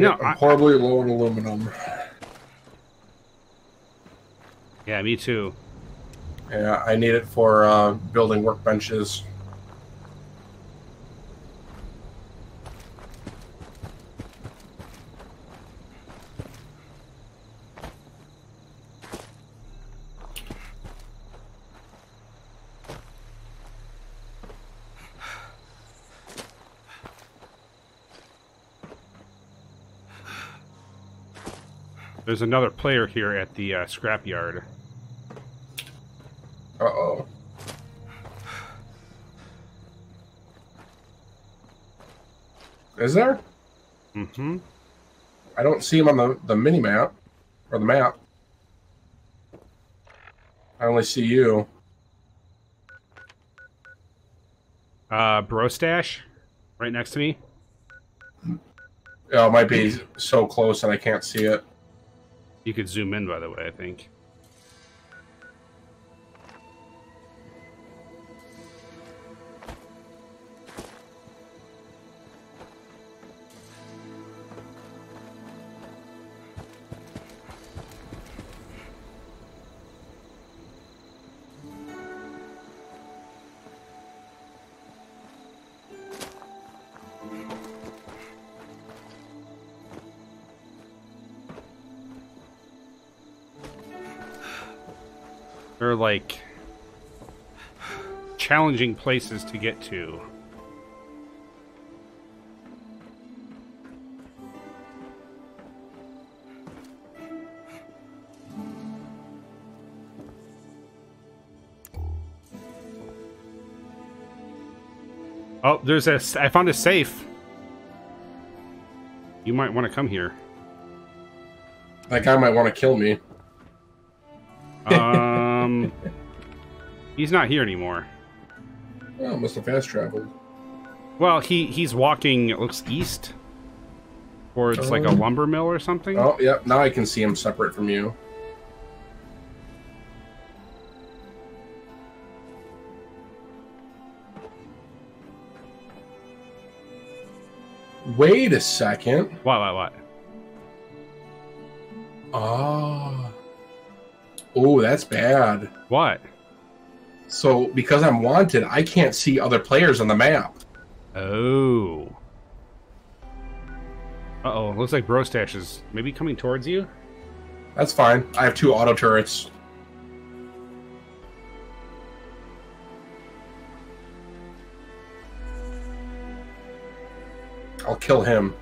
You know, I'm I, horribly low on aluminum. yeah, me too. Yeah, I need it for uh, building workbenches. There's another player here at the uh, scrapyard. Uh oh. Is there? Mm-hmm. I don't see him on the, the mini map or the map. I only see you. Uh, bro stash, right next to me. Oh, it might be so close and I can't see it. You could zoom in, by the way. I think. Challenging places to get to. Oh, there's a. I found a safe. You might want to come here. That guy might want to kill me. Um, (laughs) he's not here anymore. Oh, must have fast traveled. Well, he he's walking. It looks east, towards like a Oh. lumber mill or something. Oh, yep. Now I can see him separate from you. Wait a second. What? What? What? Oh. Oh, that's bad. What? So, because I'm wanted, I can't see other players on the map. Oh. Uh oh. Looks like Brostash is maybe coming towards you. That's fine. I have two auto turrets. I'll kill him.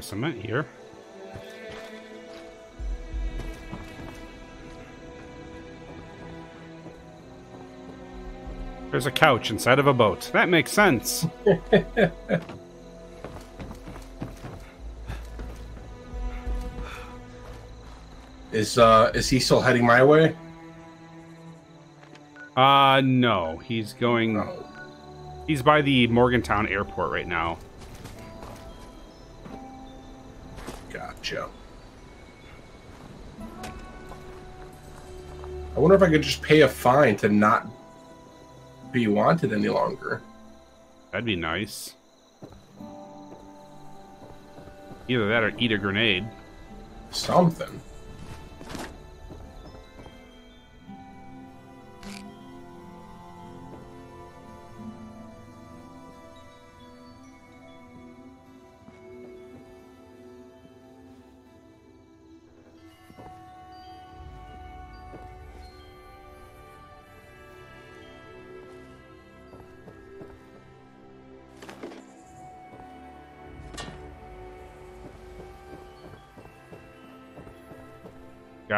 Of cement here. There's a couch inside of a boat. That makes sense. (laughs) Is uh is he still heading my way? Uh, no. He's going. No. He's by the Morgantown airport right now. I wonder if I could just pay a fine to not be wanted any longer. That'd be nice. Either that or eat a grenade. Something.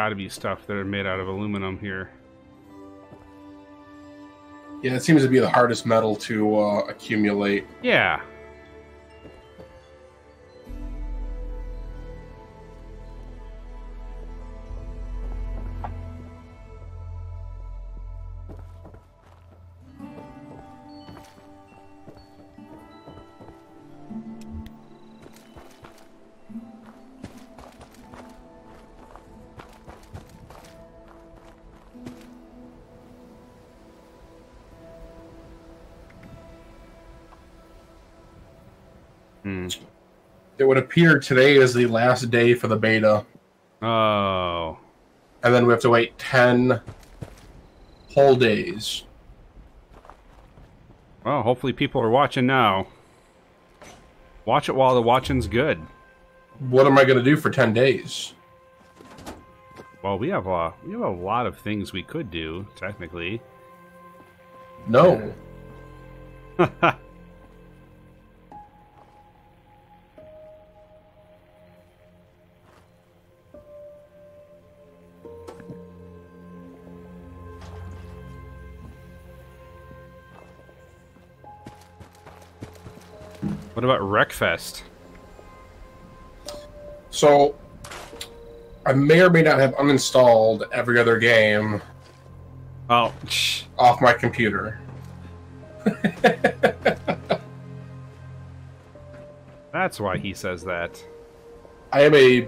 Gotta be stuff that are made out of aluminum here. Yeah, it seems to be the hardest metal to uh, accumulate. Yeah. Hmm. It would appear today is the last day for the beta. Oh. and then we have to wait 10 whole days. Well, hopefully people are watching now. Watch it while the watching's good. What am I going to do for 10 days? Well, we have a we have a lot of things we could do technically. No. (laughs) What about Wreckfest? So, I may or may not have uninstalled every other game Oh, off my computer. (laughs) that's why he says that. I am a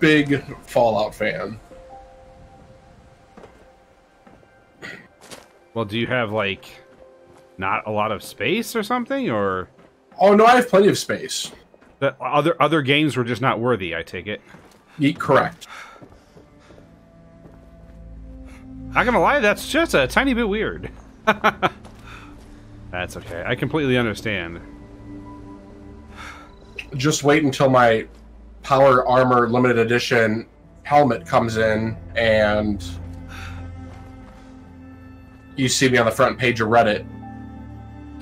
big Fallout fan. Well, do you have like not a lot of space or something, or Oh no, I have plenty of space. that other other games were just not worthy? I take it. Ye- correct. Not gonna lie, that's just a tiny bit weird. (laughs) that's okay. I completely understand. Just wait until my Power Armor limited edition helmet comes in and you see me on the front page of Reddit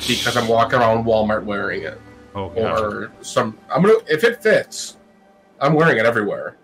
because I'm walking around Walmart wearing it. Oh god. Or some I'm gonna if it fits, I'm wearing it everywhere.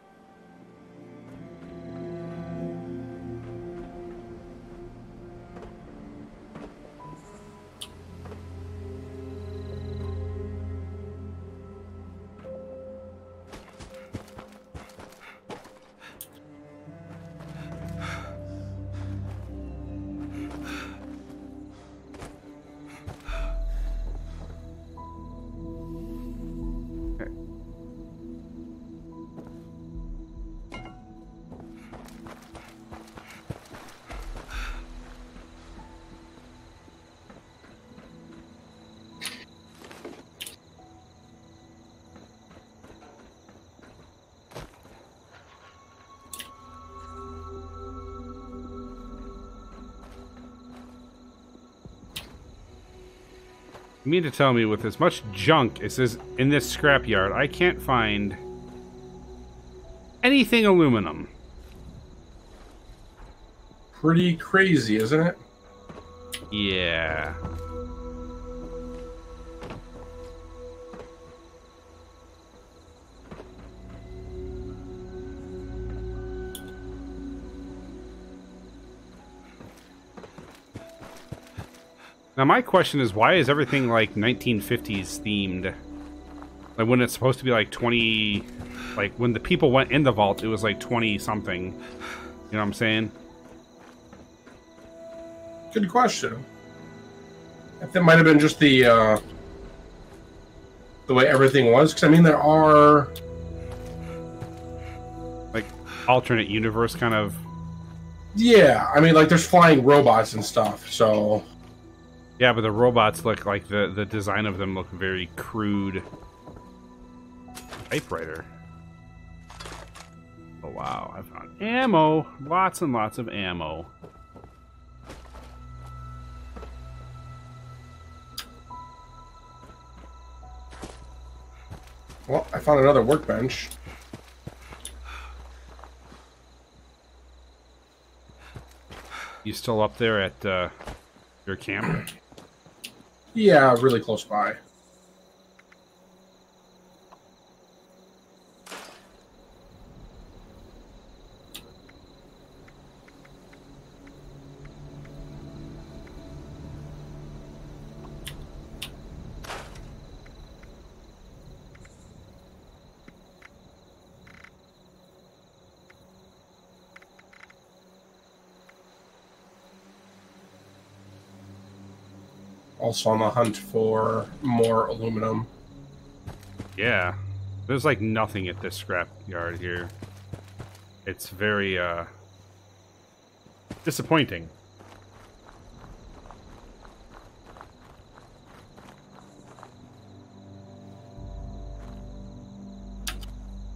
Mean to tell me with as much junk as is in this scrapyard, I can't find anything aluminum? Pretty crazy, isn't it? Yeah. Now my question is why is everything like 1950s themed? Like when it's supposed to be like 20 like when the people went in the vault it was like 20 something. You know what I'm saying? Good question. I think it might have been just the uh, the way everything was. Because I mean, there are Like alternate universe kind of yeah. I mean, like there's flying robots and stuff. So Yeah, but the robots look like the the design of them look very crude. Typewriter. Oh wow, I found ammo. Lots and lots of ammo. well, I found another workbench. You still up there at uh, your camp? (clears throat) Yeah, really close by. Also on the hunt for more aluminum. Yeah. There's like nothing at this scrap yard here. It's very uh disappointing.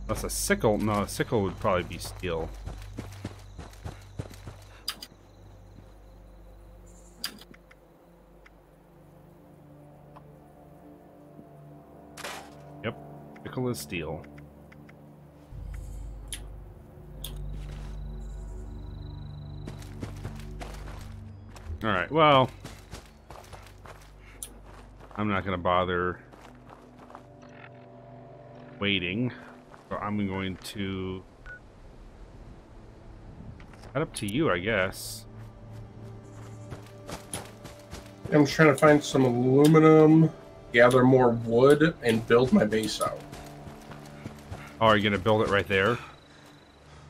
That's a sickle. No, a sickle would probably be steel. Nickel as steel. Alright, well... I'm not gonna bother waiting. So I'm going to head up to you, I guess. I'm trying to find some aluminum, gather more wood, and build my base out. Oh, are you gonna build it right there?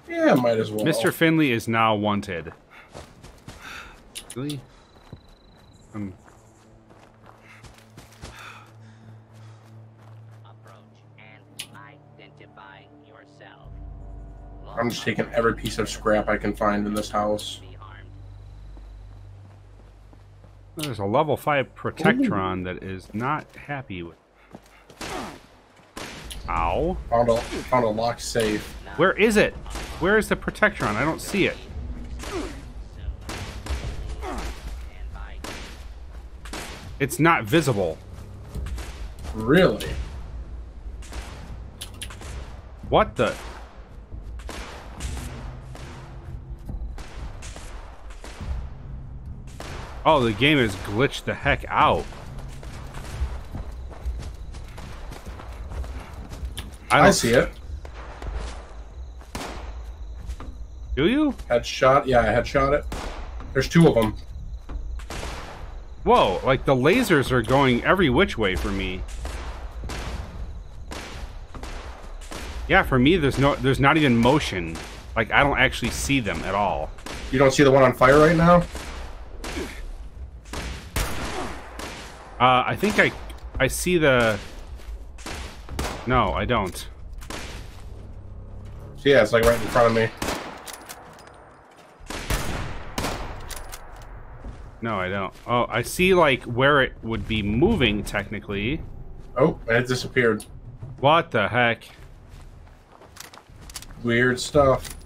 Yeah, might as well. Mr. Finley is now wanted. Really? Um, Approach and identify yourself. I'm just taking every piece of scrap I can find in this house. There's a level 5 Protectron that is not happy with. Ow. Found a found a locked safe. Where is it? Where is the Protectron? I don't see it. It's not visible. Really? What the? Oh, the game has glitched the heck out. I, I, see it. Do you? Headshot. Yeah, I headshot it. There's two of them. Whoa, like the lasers are going every which way for me. Yeah, for me there's no there's not even motion. Like I don't actually see them at all. You don't see the one on fire right now? Uh I think I I see the No, I don't. Yeah, it's like right in front of me. No, I don't. Oh, I see like where it would be moving technically. Oh, it disappeared. What the heck? Weird stuff.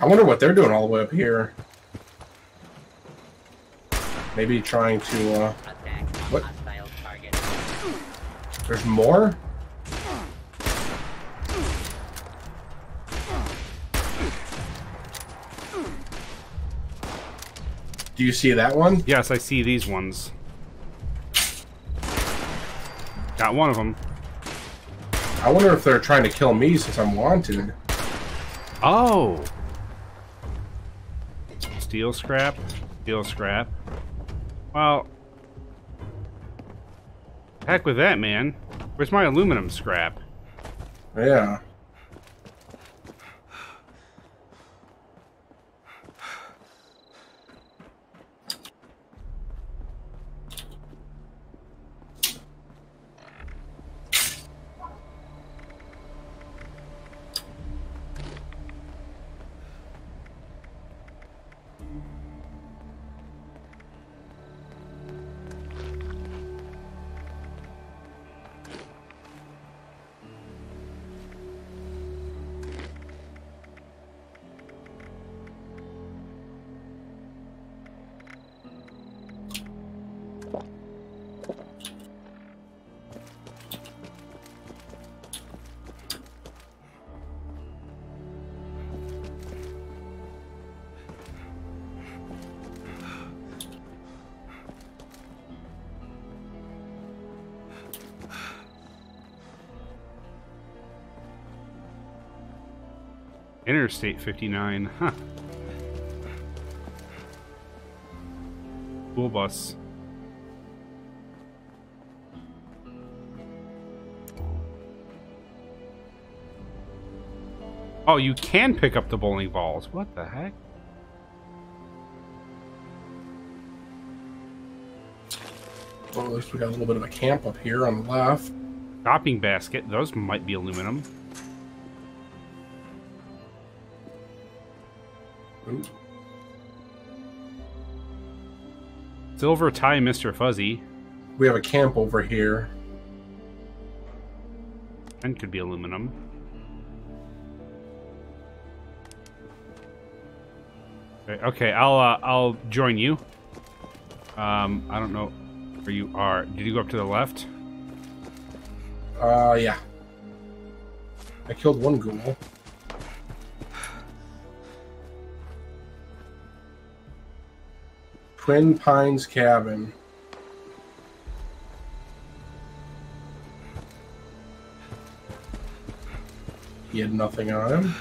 I wonder what they're doing all the way up here. Maybe trying to, uh... attack What? There's more? Do you see that one? Yes, I see these ones. Got one of them. I wonder if they're trying to kill me since I'm wanted. Oh. Steel scrap. Steel scrap. Well. Heck with that, man. Where's my aluminum scrap? Yeah. Interstate 59. Huh. School bus. Oh, you can pick up the bowling balls. What the heck? Well, at least we got a little bit of a camp up here on the left. Shopping basket. Those might be aluminum. Ooh. Silver tie, Mr. Fuzzy. We have a camp over here. And could be aluminum. Okay, okay, I'll uh, I'll join you. Um, I don't know where you are. Did you go up to the left? Uh, yeah. I killed one ghoul. Twin Pines Cabin. He had nothing on him.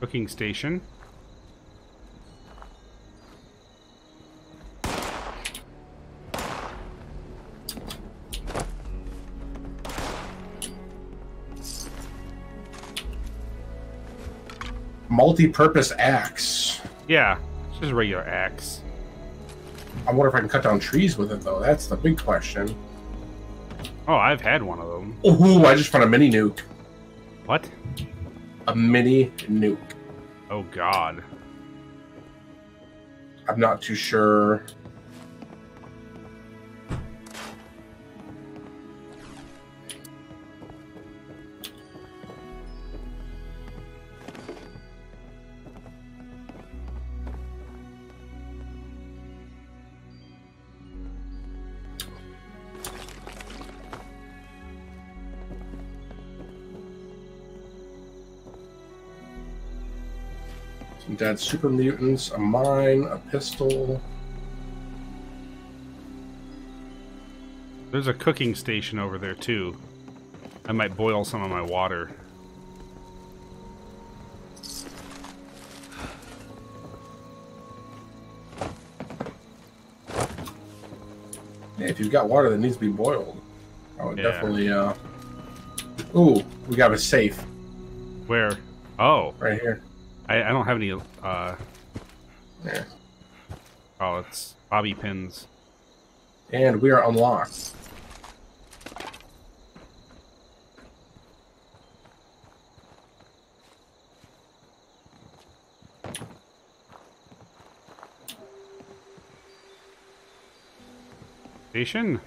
Cooking station. Multi-purpose axe. Yeah, it's just a regular axe. I wonder if I can cut down trees with it, though. That's the big question. Oh, I've had one of them. Ooh, I just found a mini nuke. What? A mini nuke. Oh God. I'm not too sure. Dead super mutants, a mine, a pistol. There's a cooking station over there too. I might boil some of my water. Hey, if you've got water that needs to be boiled, I would Yeah. definitely. uh Ooh, we got a safe Where? Oh, right here. I, I don't have any. Uh, Yeah. oh, it's bobby pins. And we are unlocked. Station.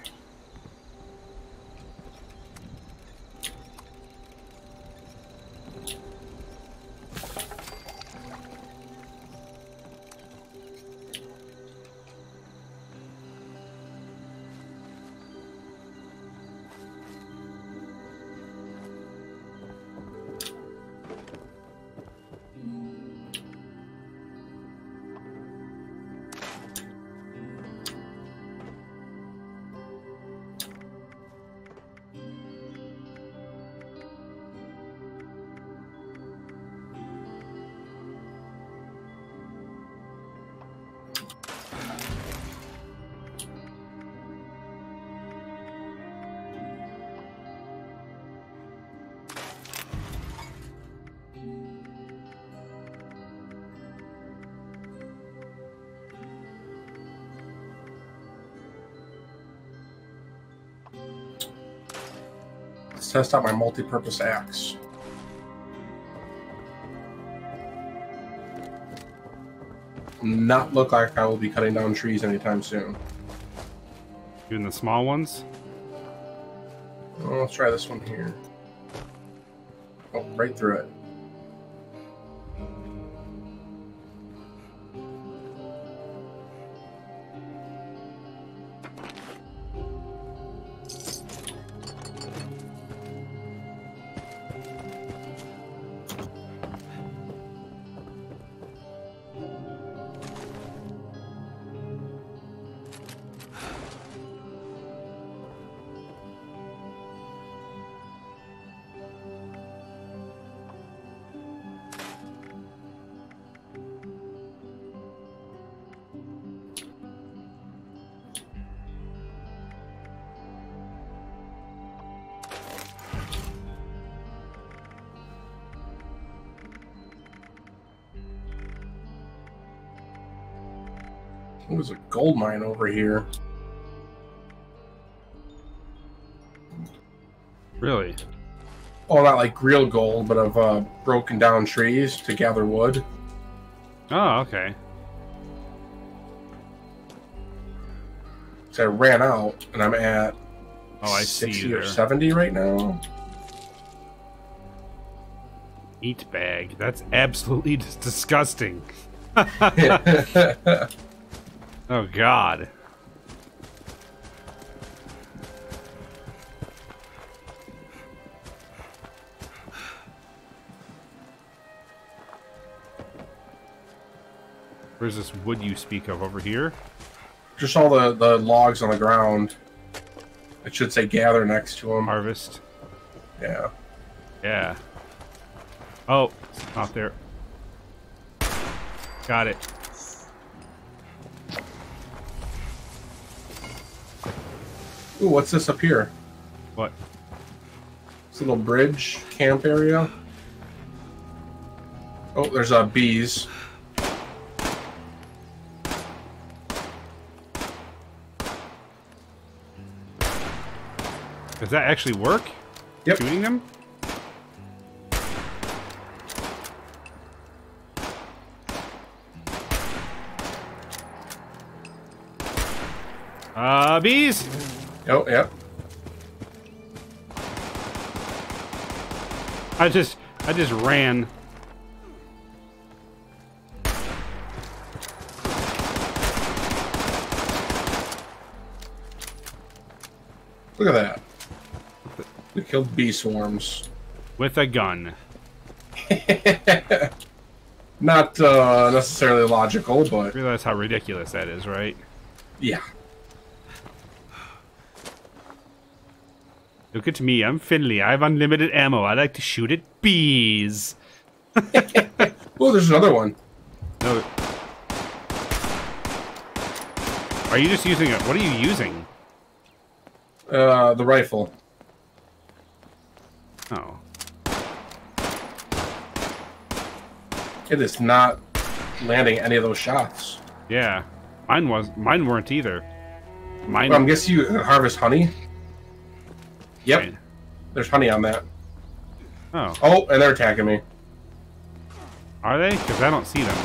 Test out my multi-purpose axe. Not look like I will be cutting down trees anytime soon. Even the small ones. Well, let's try this one here. Oh, right through it. There's a gold mine over here. Really? Well, not like real gold, but of uh, broken down trees to gather wood. Oh, okay. So I ran out, and I'm at Oh, I see 60 you or 70 right now. Eat bag. That's absolutely (laughs) disgusting. (laughs) (laughs) Oh God. Where's this wood you speak of? Over here? Just all the, the logs on the ground. It should say gather next to them. Harvest. Yeah. Yeah. Oh, it's not there. Got it. Ooh, what's this up here? What? This little bridge camp area. Oh, there's uh, bees. Does that actually work? Yep. Shooting them? Uh, bees! Oh, yep. I just, I just ran. Look at that. We killed bee swarms. with a gun. (laughs) Not uh, necessarily logical, but Realize how ridiculous that is, right? yeah. Look at me, I'm Finley. I have unlimited ammo. I like to shoot at bees. (laughs) Oh, there's another one. No. Are you just using it? What are you using? Uh, the rifle. Oh. It is not landing any of those shots. Yeah. Mine was mine weren't either. Mine Well, I'm guessing you harvest honey. Yep, Right. there's honey on that. Oh. Oh, and they're attacking me. Are they? Because I don't see them.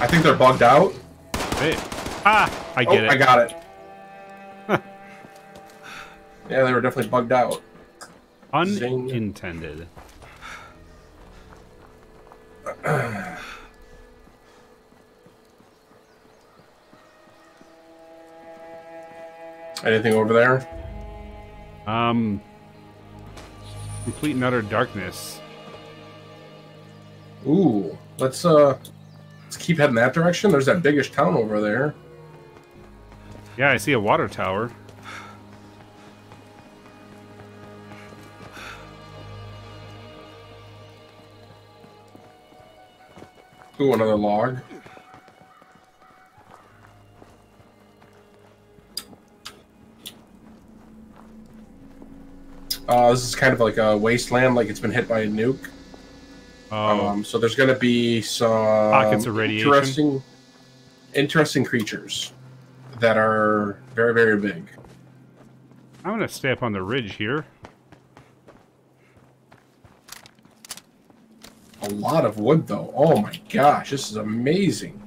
I think they're bugged out. They, ah! I Oh, get it. I got it. (laughs) yeah, they were definitely bugged out. Unintended. (clears throat) Anything over there? Um. Complete and utter darkness. Ooh, let's uh, let's keep heading that direction. There's that biggish town over there. Yeah, I see a water tower. Ooh, another log. Uh, this is kind of like a wasteland, like it's been hit by a nuke. Oh, Um, so there's going to be some Pockets of radiation? interesting, interesting creatures that are very, very big. I'm gonna stay up on the ridge here. A lot of wood, though. Oh my gosh, this is amazing.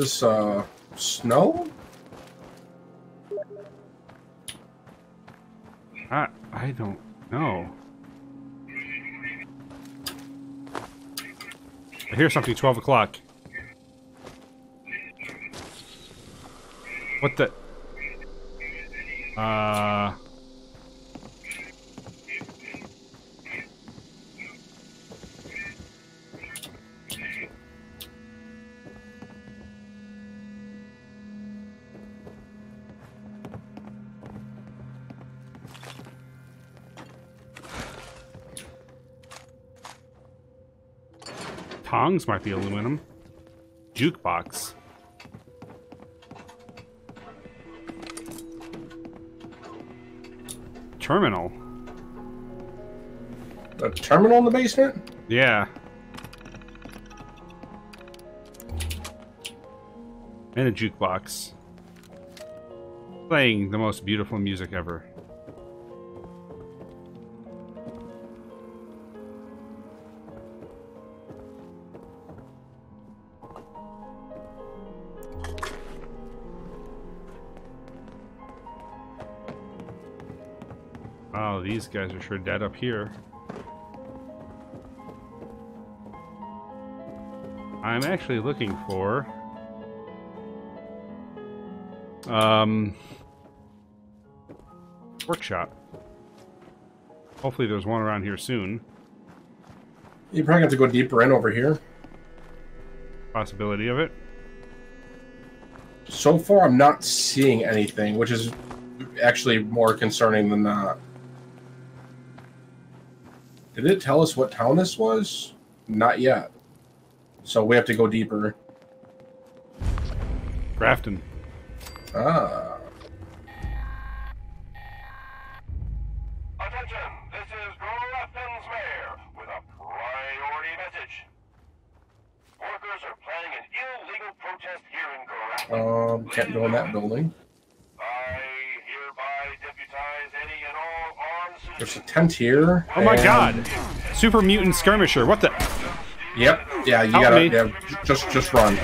This uh snow? I I don't know. I hear something. Twelve o'clock. What the? Uh. Tongs might be aluminum. Jukebox. Terminal. A terminal in the basement? Yeah. And a jukebox. Playing the most beautiful music ever. These guys are sure dead up here. I'm actually looking for um workshop. Hopefully there's one around here soon. You probably have to go deeper in over here. Possibility of it. So far, I'm not seeing anything, which is actually more concerning than that. Did it tell us what town this was? Not yet. So we have to go deeper. Grafton. Ah. Attention, this is Grafton's mayor with a priority message. Workers are planning an illegal protest here in Grafton. Um, can't go in that building. I hereby deputize any and all armed There's a tent here. Oh my god! Super mutant skirmisher. What the Yep. Yeah, you Help gotta. me. Yeah, just just run.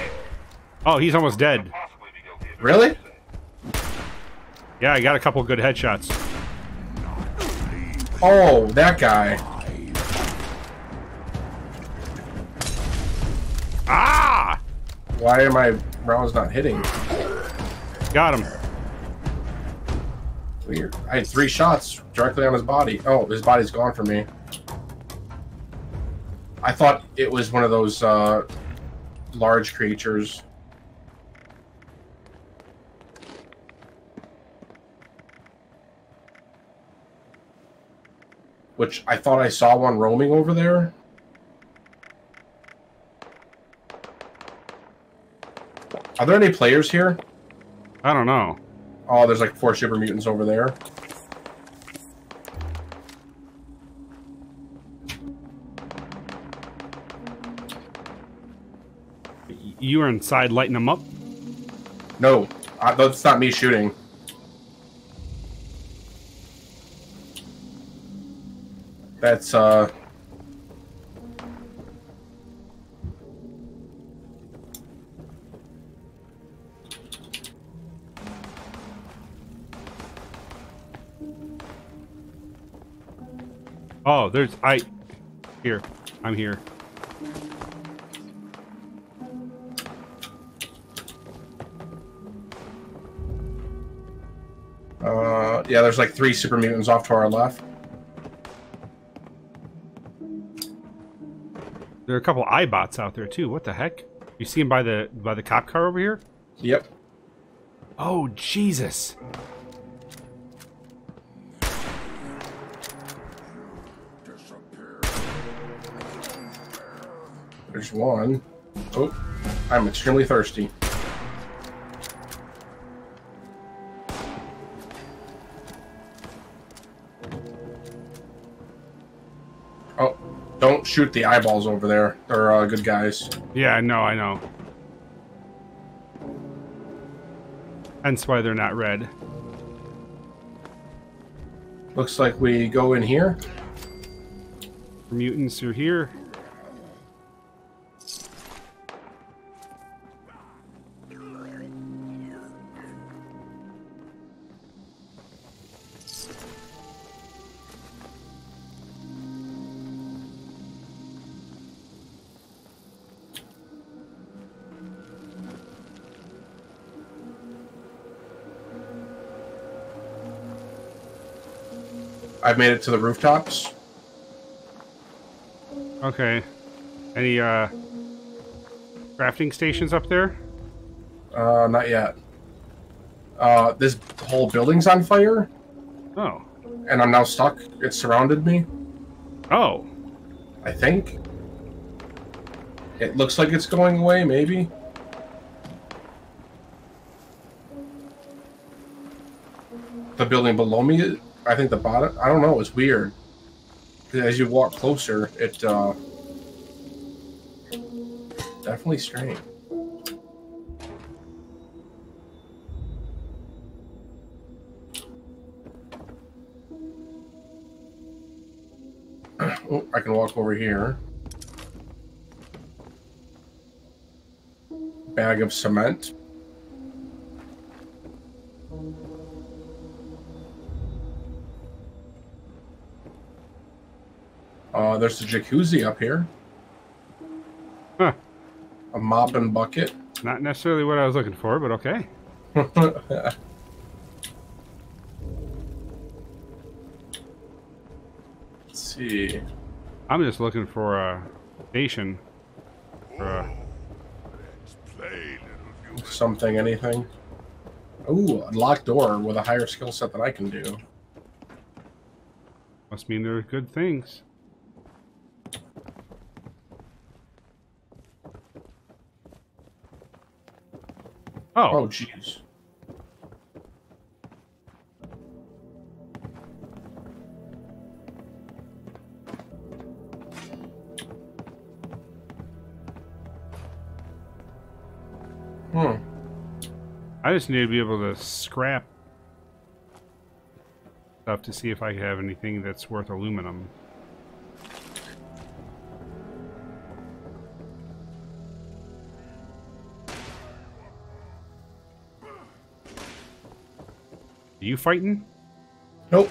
Oh, he's almost dead. Possibly be guilty of Really? Yeah, I got a couple good headshots. Oh, that guy. Ah! Why are my rounds not hitting? Got him. Weird. I had three shots directly on his body. Oh, his body's gone for me. I thought it was one of those uh, large creatures. Which I thought I saw one roaming over there. Are there any players here? I don't know. Oh, there's like four super mutants over there. You were inside lighting them up? No, uh, that's not me shooting. That's uh. Oh, there's I here. I'm here. Uh, yeah, there's like three super mutants off to our left. There are a couple eyebots out there too. What the heck? You see him by the by the cop car over here? Yep. Oh Jesus! There's one. Oh, I'm extremely thirsty. Oh, don't shoot the eyeballs over there. They're uh, good guys. Yeah, I know, I know. Hence why they're not red. Looks like we go in here. Mutants are here. I've made it to the rooftops. Okay. Any uh crafting stations up there? Uh, not yet. Uh, this whole building's on fire, Oh. and I'm now stuck. It surrounded me. Oh. I think. It looks like it's going away, maybe. The building below me, I think the bottom, I don't know, it's weird. As you walk closer, it, uh, definitely strange. (clears throat) Oh, I can walk over here. Bag of cement. Uh, there's a jacuzzi up here. Huh. A mop and bucket. Not necessarily what I was looking for, but okay. (laughs) Let's see. I'm just looking for a station. For a, Something, anything. Ooh, a locked door with a higher skill set than I can do. must mean there are good things. Oh, Oh, jeez. Hmm. I just need to be able to scrap stuff to see if I have anything that's worth aluminum. You fighting? Nope.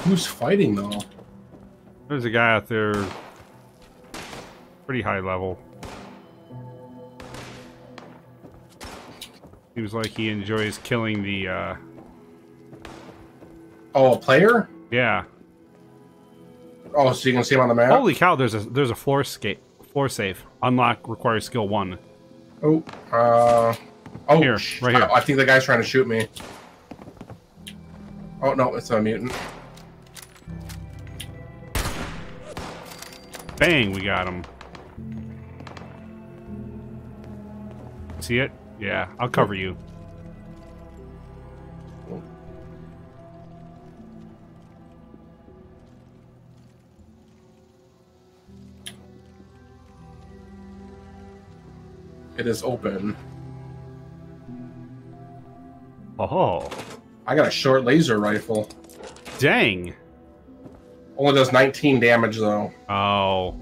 Who's fighting though? There's a guy out there, pretty high level. Seems like he enjoys killing the, uh, Oh, a player? yeah. Oh, so you can see him on the map? Holy cow! There's a there's a floor scape, floor safe. Unlock requires skill one. Oh, uh, oh, Here, right here. I, I think the guy's trying to shoot me. Oh no, it's a mutant. Bang! We got him. See it? Yeah, I'll cover you. It is open. Oh, I got a short laser rifle. dang! Only does 19 damage though. Oh,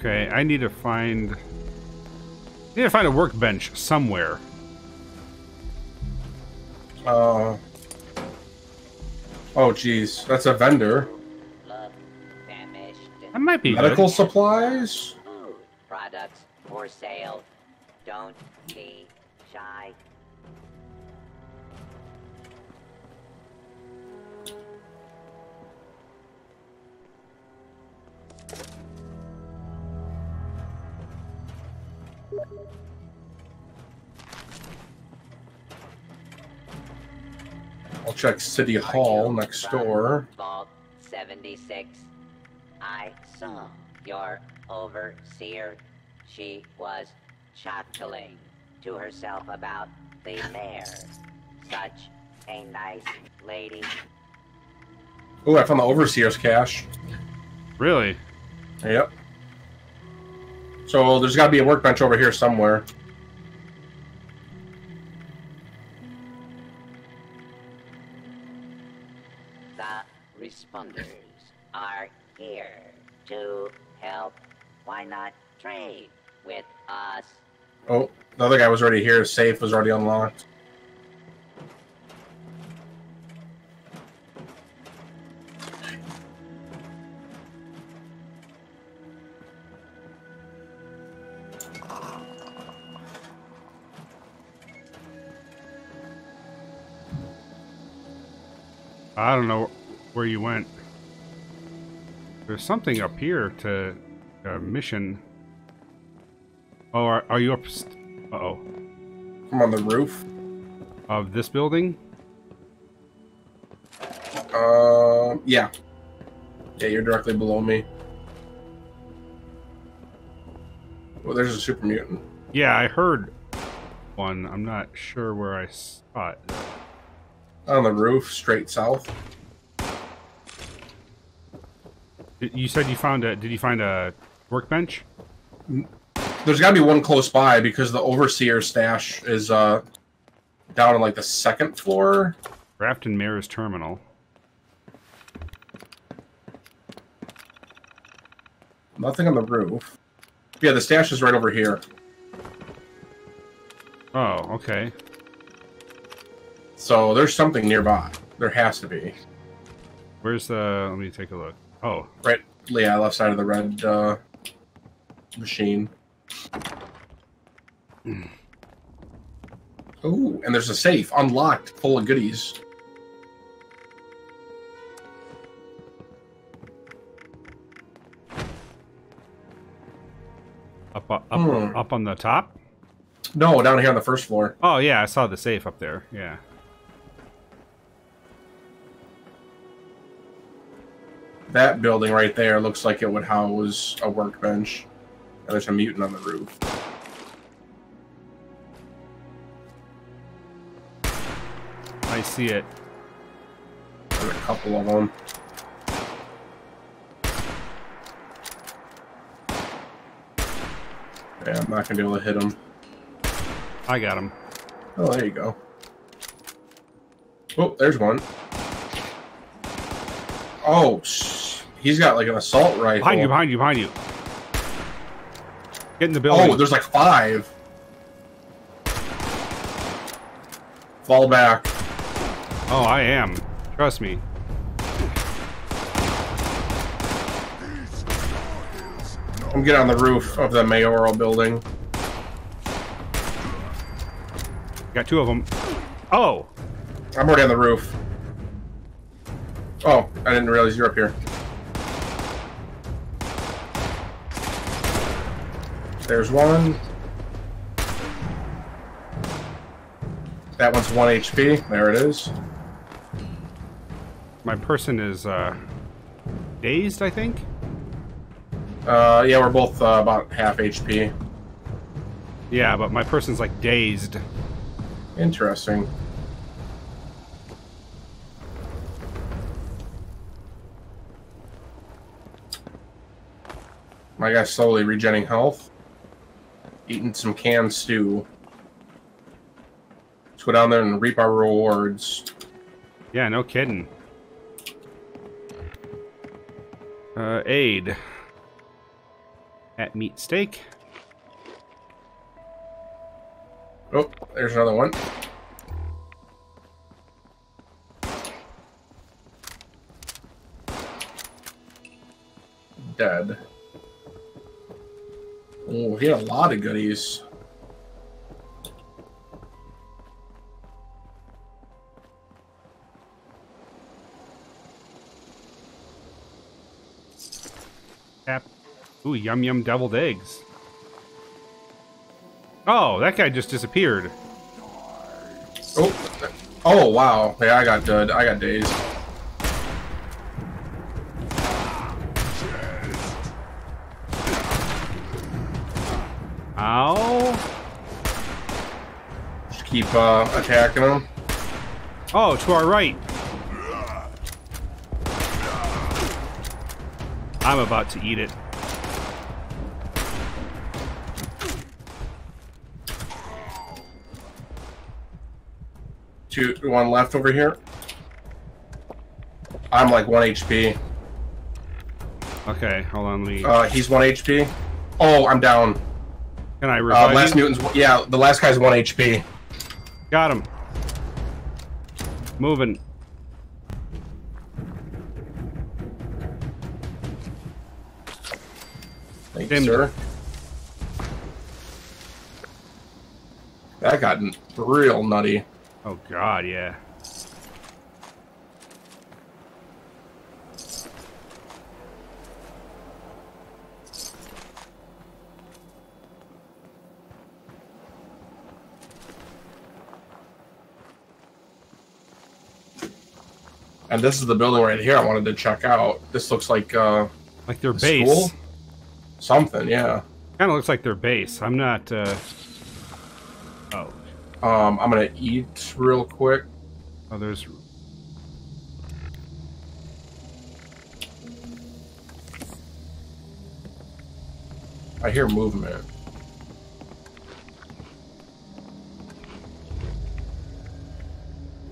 okay. I need to find. I need to find a workbench somewhere. Uh. Oh jeez, that's a vendor. That might be Medical good. supplies. food products for sale. Don't I'll check City Hall next door. Vault 76. I saw your overseer. She was chuckling to herself about the mayor. Such a nice lady. Oh, I found the Overseer's cache. Really? Yep. So there's got to be a workbench over here somewhere. The responders are here to help. Why not trade with us? Oh, the other guy was already here. Safe was already unlocked. I don't know where you went. There's something up here to a mission. Oh, are, are you up? Uh oh, I'm on the roof. of this building? Um, yeah. Yeah, you're directly below me. Well, there's a super mutant. Yeah, I heard one. I'm not sure where I saw it. On the roof, straight south. You said you found a. Did you find a workbench? There's got to be one close by because the overseer stash is uh down on like the second floor. Grafton Mayor's Terminal. Nothing on the roof. Yeah, the stash is right over here. Oh, okay. So there's something nearby. There has to be. Where's the... Let me take a look. Oh, Right, yeah, left side of the red uh, machine. Ooh, and there's a safe unlocked, full of goodies. up, up, Hmm. up on the top? No, down here on the first floor. Oh, yeah, I saw the safe up there. Yeah. That building right there looks like it would house a workbench. And there's a mutant on the roof. I see it. There's a couple of them. Yeah, I'm not gonna be able to hit him. I got him. Oh, there you go. Oh, there's one. Oh, he's got like an assault rifle. Behind you, behind you, behind you. Get in the building. Oh, there's like five. Fall back. Oh, I am. Trust me. I'm getting on the roof of the mayoral building. Got two of them. Oh, I'm already on the roof. Oh, I didn't realize you're up here. There's one. That one's one HP. There it is. my person is uh, dazed, I think. Uh, yeah, we're both uh, about half HP. Yeah, but my person's like dazed. Interesting. My guy's slowly regenerating health. Eating some canned stew. Let's go down there and reap our rewards. Yeah, no kidding. Uh, aid. At meat steak. Oh, there's another one. Dead. Oh, he had a lot of goodies. Tap. Ooh, yum yum deviled eggs. Oh, that guy just disappeared. Oh, oh wow. Yeah, I got dud. I got dazed. Ow. Just keep uh, attacking them. Oh, to our right. I'm about to eat it. Two, one left over here. I'm like one HP. Okay, hold on, let me. Uh, he's one HP. Oh, I'm down. Can I Uh, revive last you? Newton's. Yeah, the last guy's one HP. Got him. Moving. Thank you, sir. That got real nutty. Oh god, yeah. And this is the building right here I wanted to check out. This looks like uh, like their base. School? Something, yeah. Kind of looks like their base. I'm not. Uh... Oh. Um, I'm gonna eat real quick. Oh, there's. I hear movement.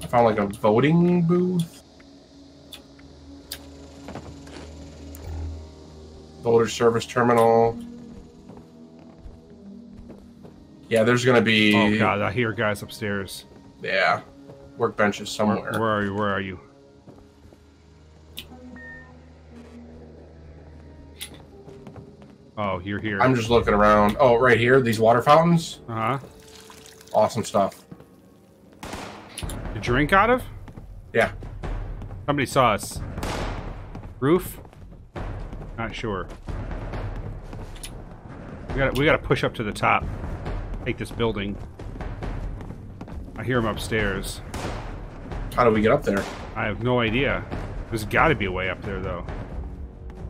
I found like a voting booth. Voter service terminal. Yeah, there's gonna be Oh god, I hear guys upstairs. yeah workbenches Where, somewhere. where are you? Where are you? Oh, you're here. I'm just looking around. Oh, right here, these water fountains. Uh huh. Awesome stuff. To drink out of? Yeah. Somebody saw us. Roof? Not sure. We gotta we gotta push up to the top. Take this building. I hear him upstairs. How do we get up there? I have no idea. There's gotta be a way up there though.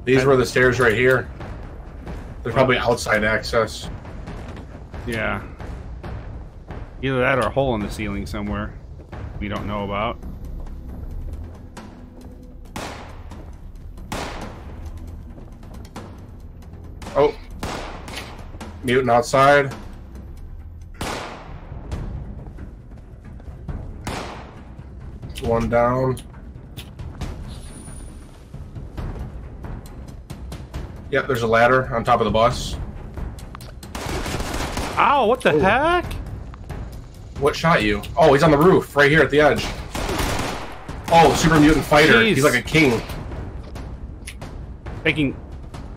These were the stairs right here. They're probably outside access. Yeah. Either that or a hole in the ceiling somewhere we don't know about. Mutant outside. One down. Yep, there's a ladder on top of the bus. Ow, what the heck? What shot you? Oh, he's on the roof, right here at the edge. Oh, super mutant fighter. Jeez. He's like a king. Taking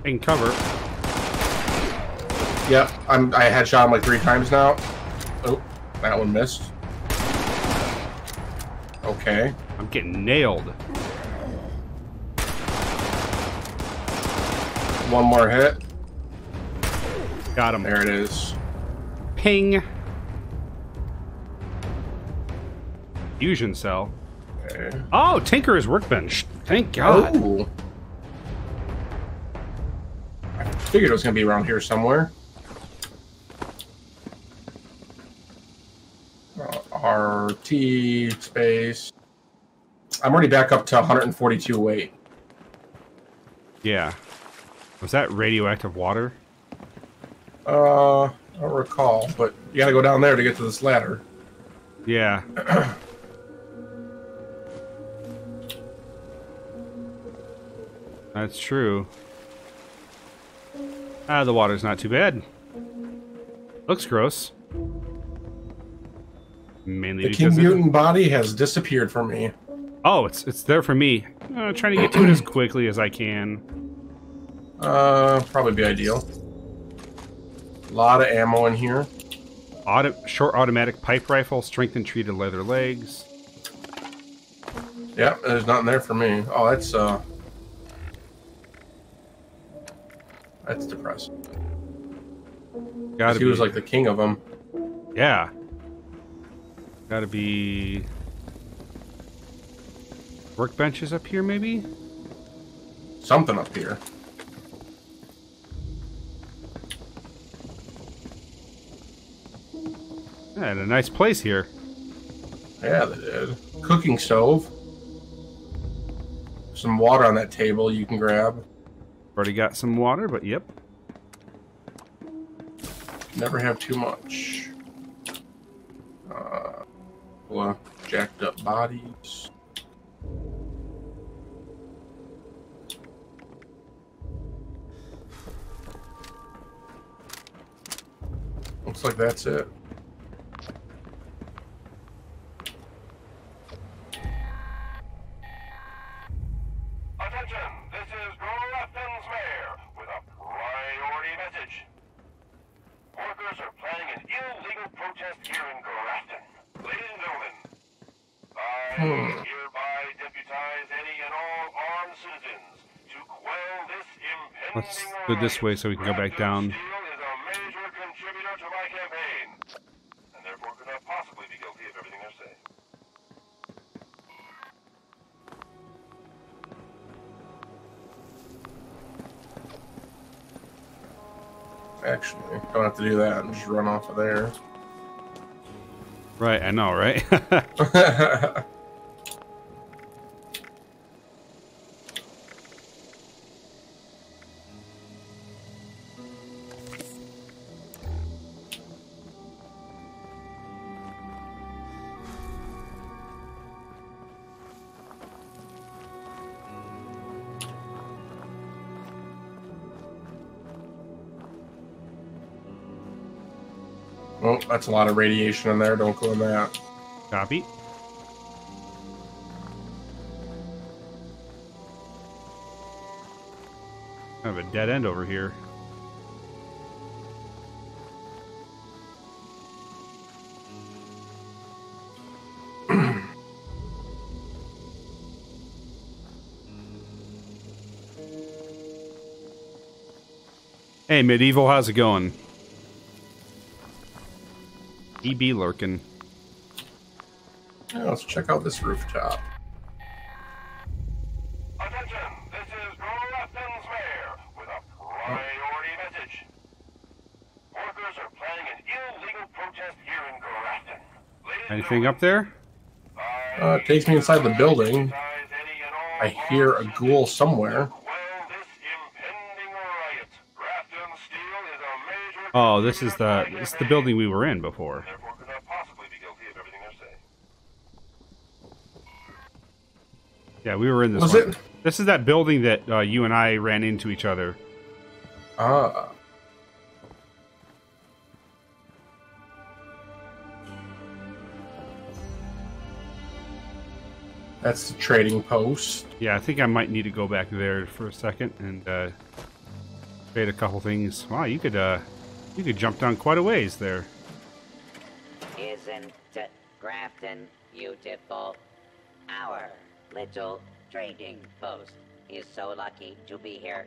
taking cover. Yep, I'm. I had shot him like three times now. Oh, that one missed. Okay. I'm getting nailed. One more hit. Got him. There it is. Ping. Fusion cell. Okay. Oh, Tinker's workbench. Thank God. Oh. I figured it was gonna be around here somewhere. Uh, RT space. I'm already back up to 142 weight. Yeah. Was that radioactive water? Uh, I don't recall, but you gotta go down there to get to this ladder. Yeah. (clears throat) That's true. Ah, the water's not too bad. Looks gross. Mainly The King Mutant body has disappeared from me. Oh, it's it's there for me. Uh, trying to get to it as (clears throat) quickly as I can. Uh, probably be ideal. A lot of ammo in here. Auto short automatic pipe rifle, strengthened treated leather legs. Yep, there's nothing there for me. Oh, that's uh, that's depressing. Gotta He be was like the king of them. yeah. Gotta be workbenches up here, maybe. Something up here. Yeah, and a nice place here. Yeah, they did. Cooking stove. Some water on that table you can grab. Already got some water, but yep. Never have too much. Uh, jacked up bodies. Looks like that's it. Attention, this is Grafton's mayor with a priority message. Workers are planning an illegal protest here in Grafton. Ladies and gentlemen, I hereby deputize any and all armed citizens to quell this impending Hmm. Let's go this way so we can go back down. Steel is a major contributor to my campaign, and therefore could not possibly be guilty of everything I say. Actually, don't have to do that and just run off of there. Right, I know, right? (laughs) (laughs) that's a lot of radiation in there. Don't go in that. Copy. I have a dead end over here. (clears throat) hey, medieval, how's it going? EB lurking. Yeah, let's check out this rooftop. Attention, this is Grafton's mayor with a priority message. Workers are planning an illegal protest here in Grafton. Ladies Anything up there? Uh, it takes me inside the building. I hear a ghoul somewhere. Well, this impending riot, Grafton Steel is a major Oh, this is the this is the building we were in before. therefore could not possibly be guilty of everything they're saying. Yeah, we were in this Was one. it? This is that building that uh, you and I ran into each other. Ah. That's the trading post. Yeah, I think I might need to go back there for a second and uh, trade a couple things. Wow, you could uh, you could jump down quite a ways there. Isn't Grafton beautiful? Our little trading post is so lucky to be here.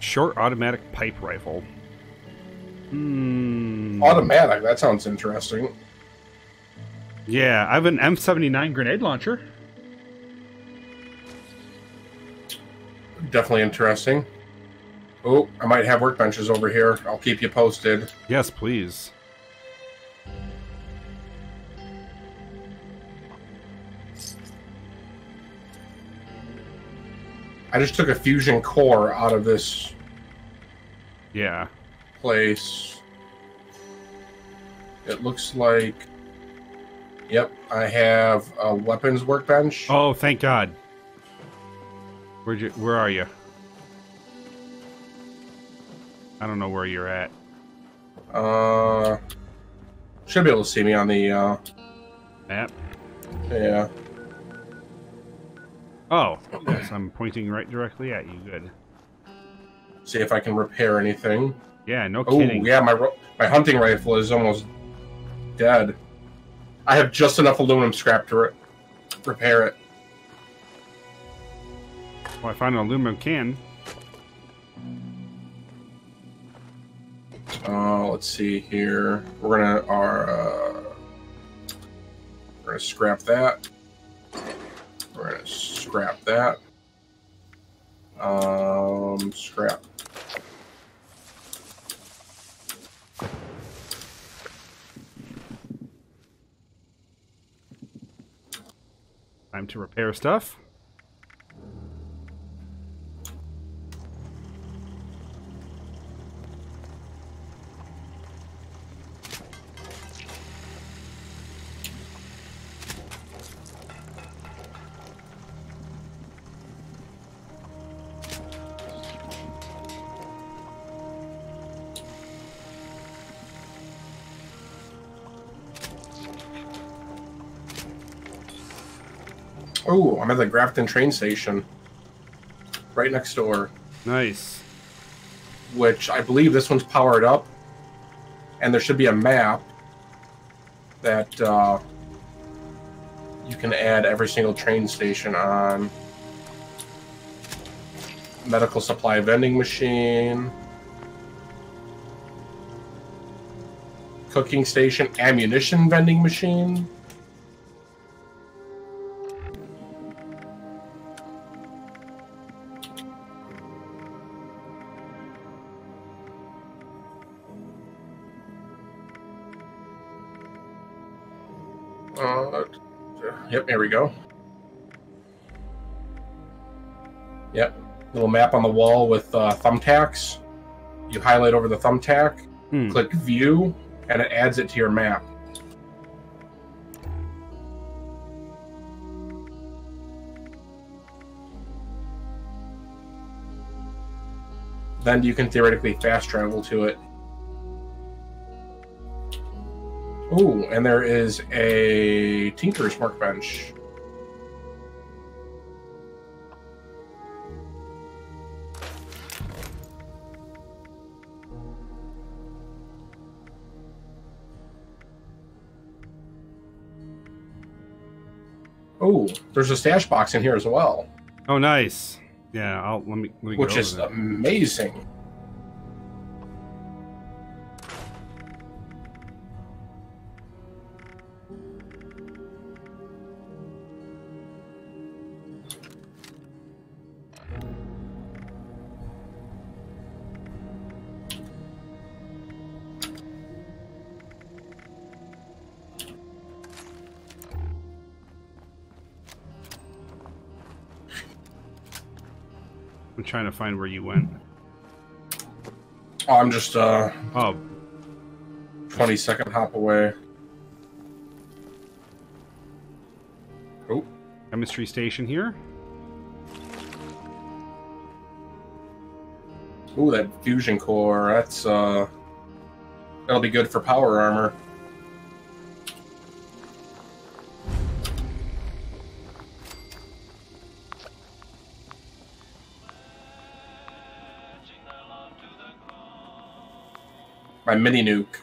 Short automatic pipe rifle. Hmm. Automatic. That sounds interesting. Yeah, I have an M79 grenade launcher. Definitely interesting. Oh, I might have workbenches over here. I'll keep you posted. Yes, please. I just took a fusion core out of this Yeah. place. It looks like. Yep, I have a weapons workbench. Oh, thank God. Where'd you? Where are you? I don't know where you're at. Uh, should be able to see me on the. Uh, Map. yeah. Oh, yes, I'm pointing right directly at you. Good. See if I can repair anything. Yeah, no Oh kidding. yeah, my my hunting rifle is almost dead. I have just enough aluminum scrap to re- repair it. Well, I found an aluminum can. Uh, let's see here. We're gonna our uh, we're gonna scrap that. We're gonna scrap that. Um, scrap. Time to repair stuff. I'm at the Grafton train station, right next door. Nice. Which I believe this one's powered up, and there should be a map that uh, you can add every single train station on. Medical supply vending machine, cooking station, ammunition vending machine. Map on the wall with uh, thumbtacks. You highlight over the thumbtack, Hmm. click view, and it adds it to your map. then you can theoretically fast travel to it. Ooh, and there is a Tinker's Workbench. Oh, there's a stash box in here as well, Oh, nice. Yeah, I'll let me. Let me which go is that. amazing. Trying to find where you went. Oh, I'm just uh Oh, 20 second hop away. Oh, chemistry station here. ooh, that fusion core. That's uh, that'll be good for power armor. Mini nuke.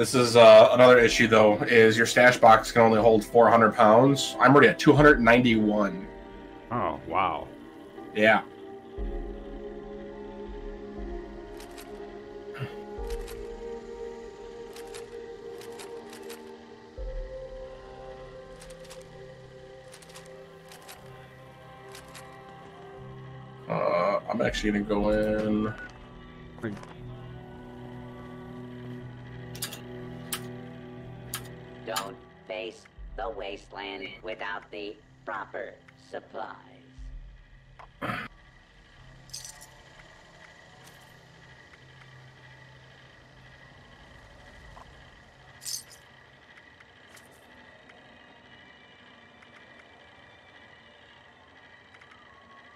This is uh, another issue, though, is your stash box can only hold 400 pounds. I'm already at 291. Oh, wow. Yeah. Uh, I'm actually gonna go in. Wasteland without the proper supplies.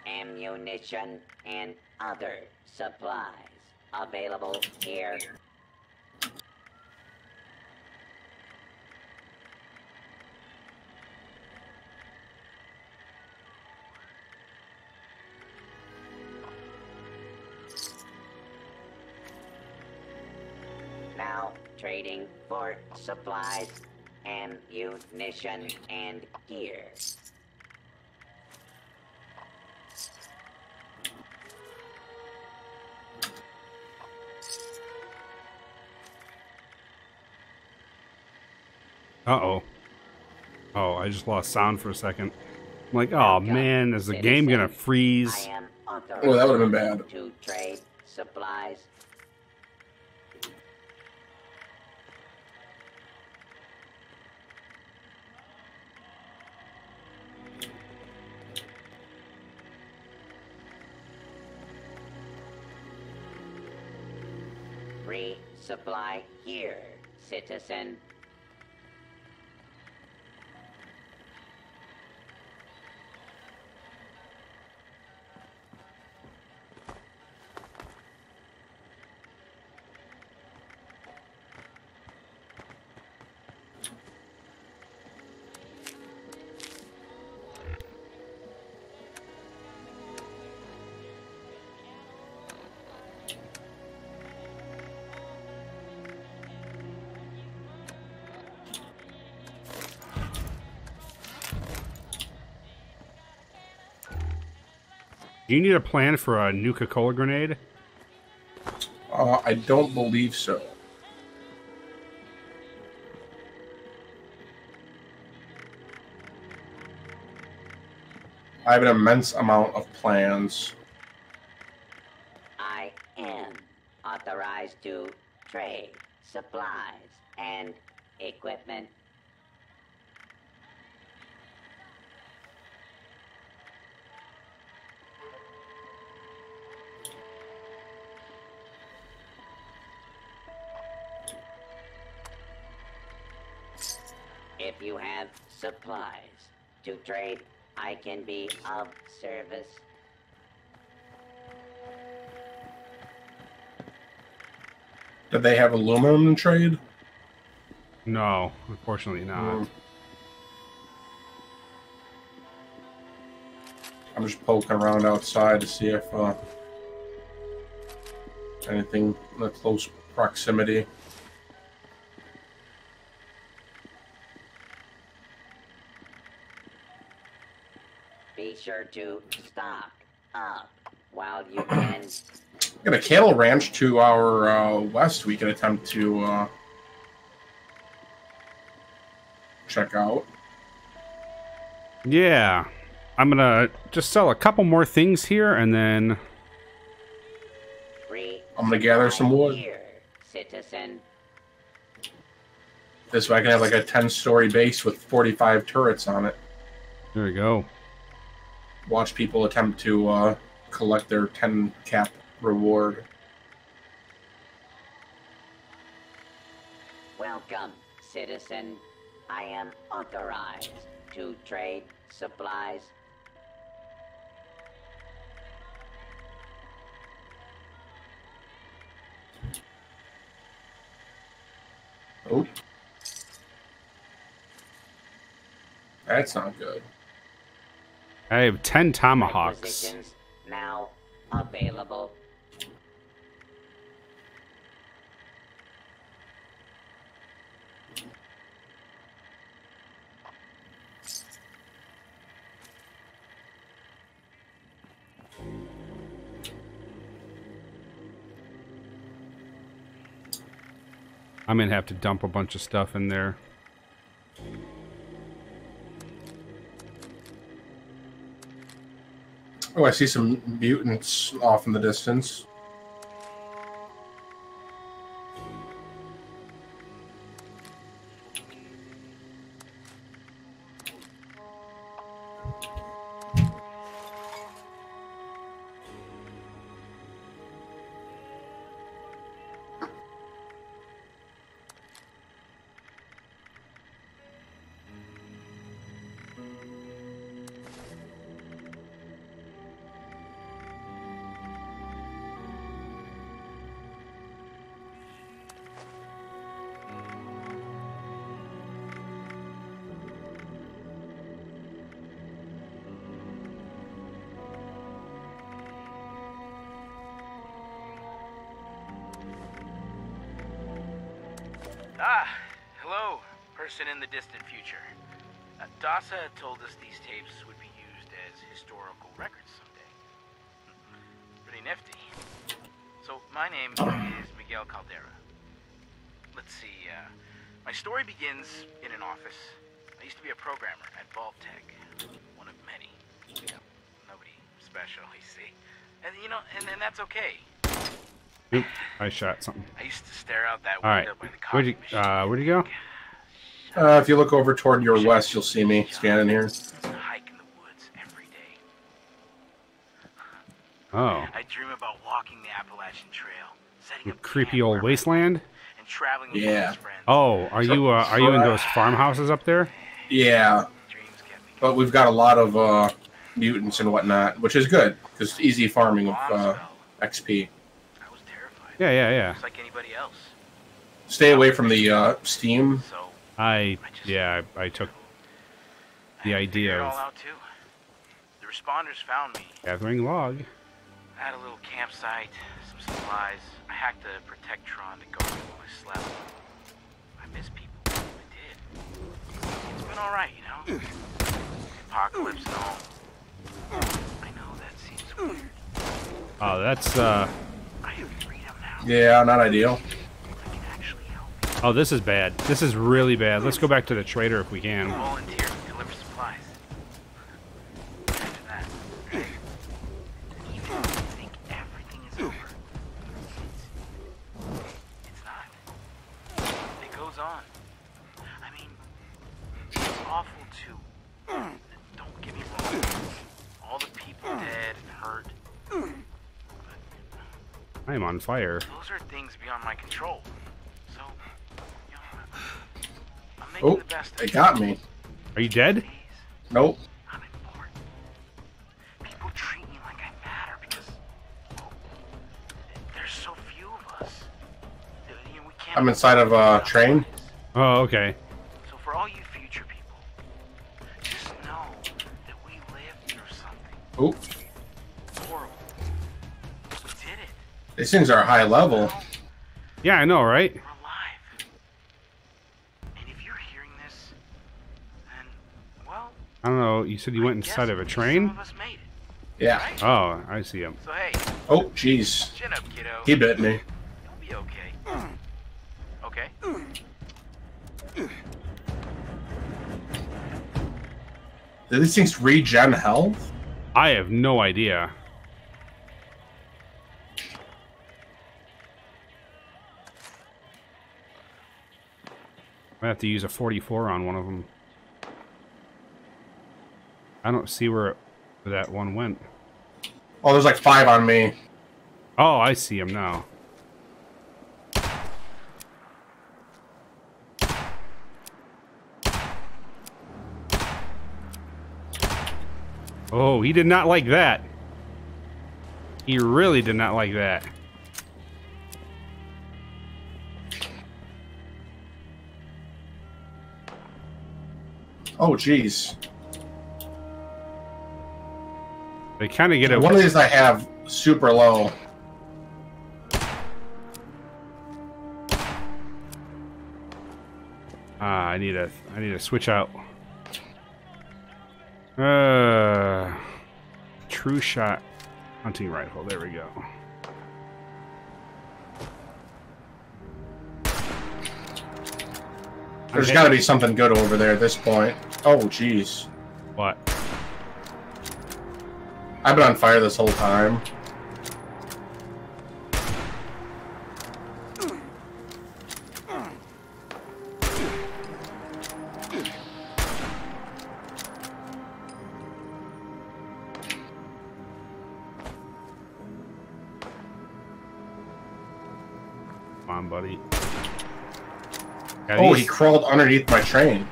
Ammunition and other supplies available here. For supplies, ammunition, and gear. Uh oh. Oh, I just lost sound for a second. I'm like, oh man, is the game gonna freeze? am authorized Oh, that would have been bad. Resupply here, citizen. Do you need a plan for a Nuka Cola grenade? Uh, I don't believe so. I have an immense amount of plans. I am authorized to trade supplies and equipment. Supplies. To trade, I can be of service. Did they have aluminum to trade? No, unfortunately not. Mm. I'm just poking around outside to see if uh, anything in the close proximity. Be sure to stock up while you can. Got a cattle ranch to our uh, west. We can attempt to uh, check out. Yeah. I'm gonna just sell a couple more things here and then I'm gonna gather some wood. Here, citizen. This way, I can have like a 10-story base with 45 turrets on it. there we go. Watch people attempt to uh, collect their 10 cap reward. Welcome, citizen. I am authorized to trade supplies. Oh. That's not good. I have 10 tomahawks. Now available. I'm gonna have to dump a bunch of stuff in there. Oh, I see some mutants off in the distance. That's okay. Oop, I shot something. I used to stare out that All right. window by the Where'd you, machine. uh, where'd you go? Uh, if you look over toward your west, you'll see me standing here. I hike in the woods every day. Oh, I dream about walking the Appalachian Trail, setting up creepy old wasteland. and traveling with Yeah. friends. Oh, are you uh, are you in those farmhouses up there? Yeah, but we've got a lot of uh, mutants and whatnot, which is good because easy farming of uh, fell. XP. I was terrified. Yeah, yeah, yeah. Just like anybody else. Stay away from the uh, steam. So I yeah, I, I took The had to figure idea of- all out too. The responders found me. gathering log. I had a little campsite, some supplies. I hacked the Protectron to guard me while I slept. I miss people. I did. It's been alright, you know? Apocalypse and all. I know that seems weird. Oh, that's uh. I have freedom now. Yeah, not ideal. I can actually help. Oh, this is bad. This is really bad. Let's go back to the trader if we can. Volunteer to deliver supplies. After that, even if you think everything is over, it's, it's not. It goes on. I mean, it's awful too. Don't get me wrong. All the people dead and hurt. I am on fire. Those are things beyond my control. So, you know, I'm making Oh, the best best. Got me. Are you dead? Please, Nope. I'm important. People treat me like I matter because well, there's so few of us. You know, we can't I'm inside of a train. Oh, okay. So for all you future people, just know that we lived through something Oop. These things are high level. Yeah, I know, right? We're alive. And if you're hearing this, then, well, I don't know. You said you I went inside of a train? of us made it. Yeah. Oh, I see him. So hey, Oh, jeez. chin up, kiddo. He bit me. You'll be okay. Okay? Do these things regen health? I have no idea. I have to use a 44 on one of them. I don't see where that one went. Oh, there's like five on me. Oh, I see him now. Oh, he did not like that. He really did not like that. Oh, jeez. They kind of get a One of these I have super low. Ah, I need a I need to switch out. Uh, true shot hunting rifle. There we go. There's got to be something good over there at this point. Oh, jeez. What? I've been on fire this whole time. Oh, he crawled underneath my train.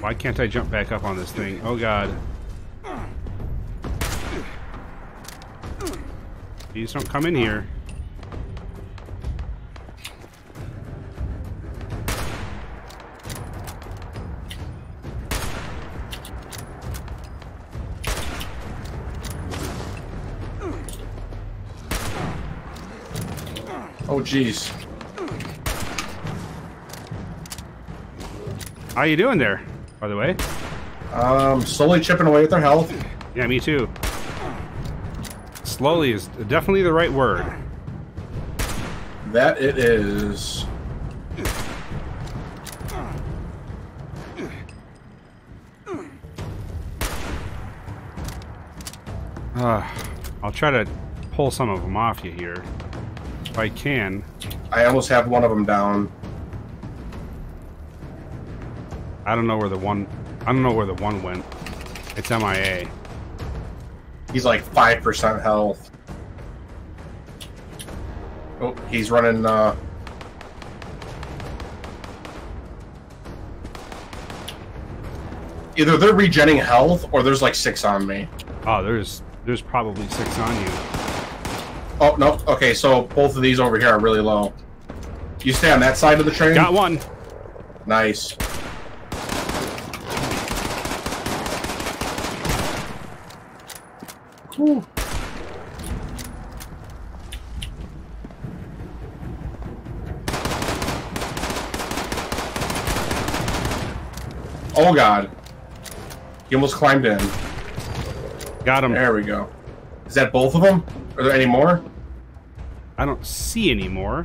Why can't I jump back up on this thing? Oh god. Please don't come in here. Jeez. How you doing there, by the way? Um, slowly chipping away at their health. Yeah, me too. Slowly is definitely the right word. That it is. Uh, I'll try to pull some of them off you here. If I can. I almost have one of them down. I don't know where the one... I don't know where the one went. It's MIA. He's like 5% health. Oh, he's running, uh... Either they're regenning health, or there's like six on me. Oh, there's there's probably six on you. Oh, no. Okay, so both of these over here are really low. You stay on that side of the train? Got one. Nice. Whew. Oh god. He almost climbed in. Got him. There we go. Is that both of them? Are there any more? I don't see anymore.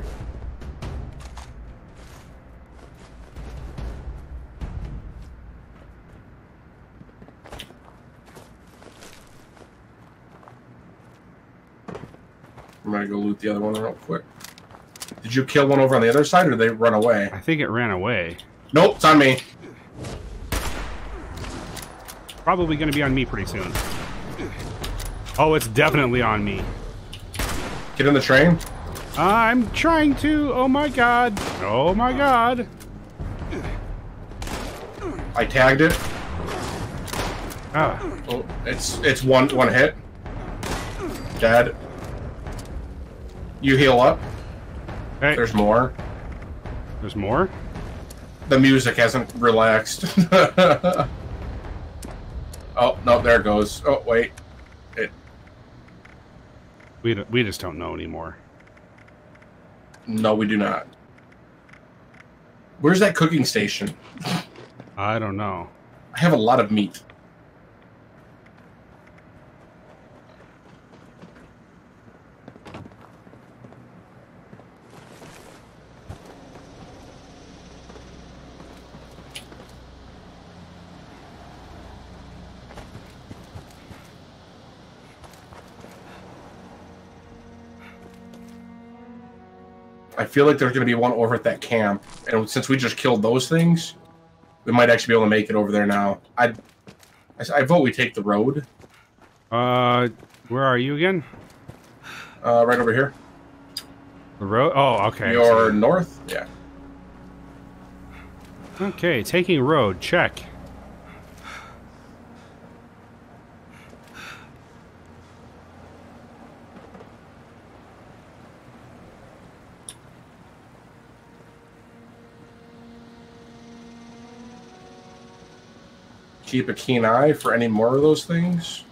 I'm gonna go loot the other one real quick. Did you kill one over on the other side, or did they run away? I think it ran away. Nope, it's on me. Probably going to be on me pretty soon. Oh, it's definitely on me. Get in the train. I'm trying to. Oh my god. Oh my god. I tagged it. Ah, Oh, it's it's one one hit. Dead. You heal up. hey, There's more. there's more. The music hasn't relaxed. (laughs) oh no, there it goes. Oh wait, it. We d- we just don't know anymore. No, we do not. Where's that cooking station? I don't know. I have a lot of meat. I feel like there's going to be one over at that camp, and since we just killed those things, we might actually be able to make it over there now. I, I, I vote we take the road Uh, where are you again? uh, right over here. The road. Oh, okay. You're north, yeah. Okay, taking road. Check. Keep a keen eye for any more of those things.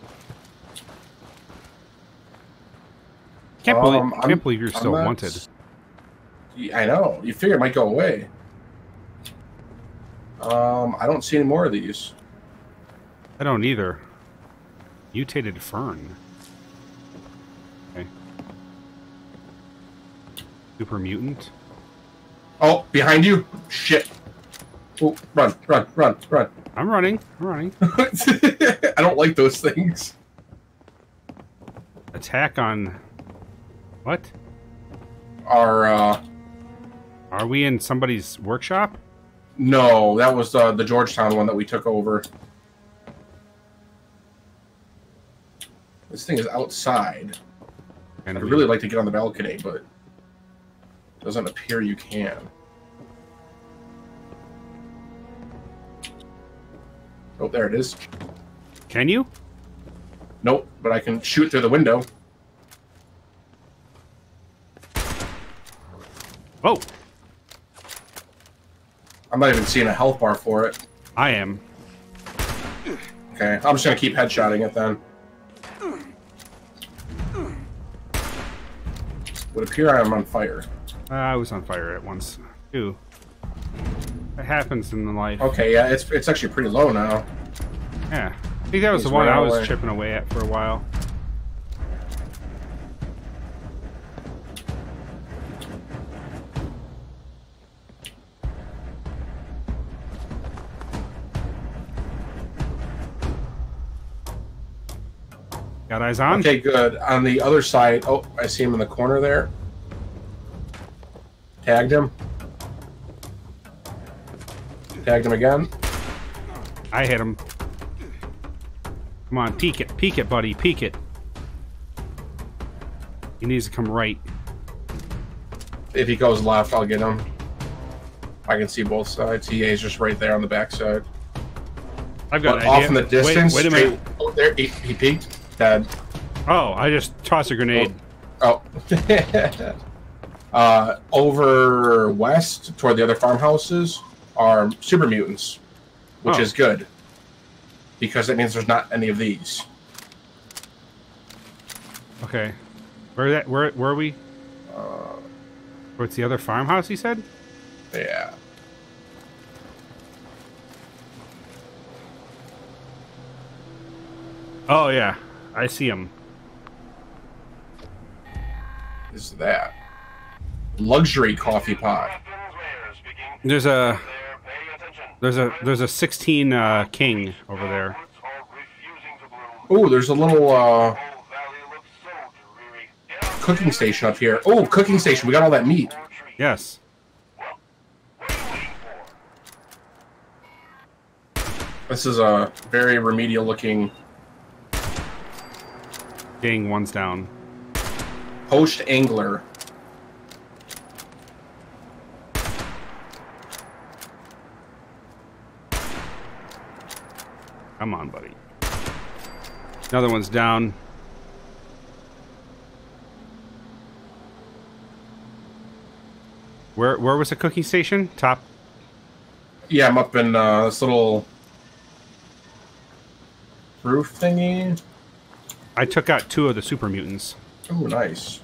Can't Um, believe I'm- can't believe you're I'm still not- wanted. I know. You figure it might go away. Um, I don't see any more of these. I don't either. Mutated fern. Okay. Super mutant. Oh, behind you! Shit! Oh, run, run, run, run! I'm running. I'm running. (laughs) I don't like those things. Attack on. What? Are uh, Are we in somebody's workshop? no, that was uh, the Georgetown one that we took over. This thing is outside. And I'd really like to get on the balcony, but doesn't appear you can. Oh, there it is. Can you? Nope, but I can shoot through the window. Oh, I'm not even seeing a health bar for it. I am. Okay, I'm just gonna keep headshotting it then. Would appear I am on fire. Uh, I was on fire at once. Too. That happens in the life. Okay, yeah, it's it's actually pretty low now. Yeah. I think that was He's the one I was away. chipping away at for a while. Got eyes on? Okay, good. On the other side, oh, I see him in the corner there. Tagged him. Tagged him again. I hit him. Come on, peek it, peek it, buddy, peek it. He needs to come right. If he goes left, I'll get him. I can see both sides. He is just right there on the backside. I've got But off in the distance, Wait, wait a straight- minute. Oh, there, he, he peeked. Dead. Oh, I just tossed a grenade. Oh. (laughs) uh, over west, toward the other farmhouses, are super mutants, which Oh. is good. Because that means there's not any of these. Okay. Where that? Where? Where are we? Uh, What's the other farmhouse? He said. yeah. Oh yeah, I see him. Is that luxury coffee pot? Captain's Mayor speaking. There's a There, pay attention. There's a there's a 16 uh, king over there. Roots are refusing to bloom. Oh, there's a little uh, The whole valley looks so dreary. Get out cooking station up here. Oh, cooking station. We got all that meat. Yes. What are you waiting for? This is a very remedial looking Gang one's down. post angler. Come on, buddy. Another one's down. Where where was the cooking station? Top. Yeah, I'm up in uh, this little roof thingy. I took out two of the super mutants. Oh, nice.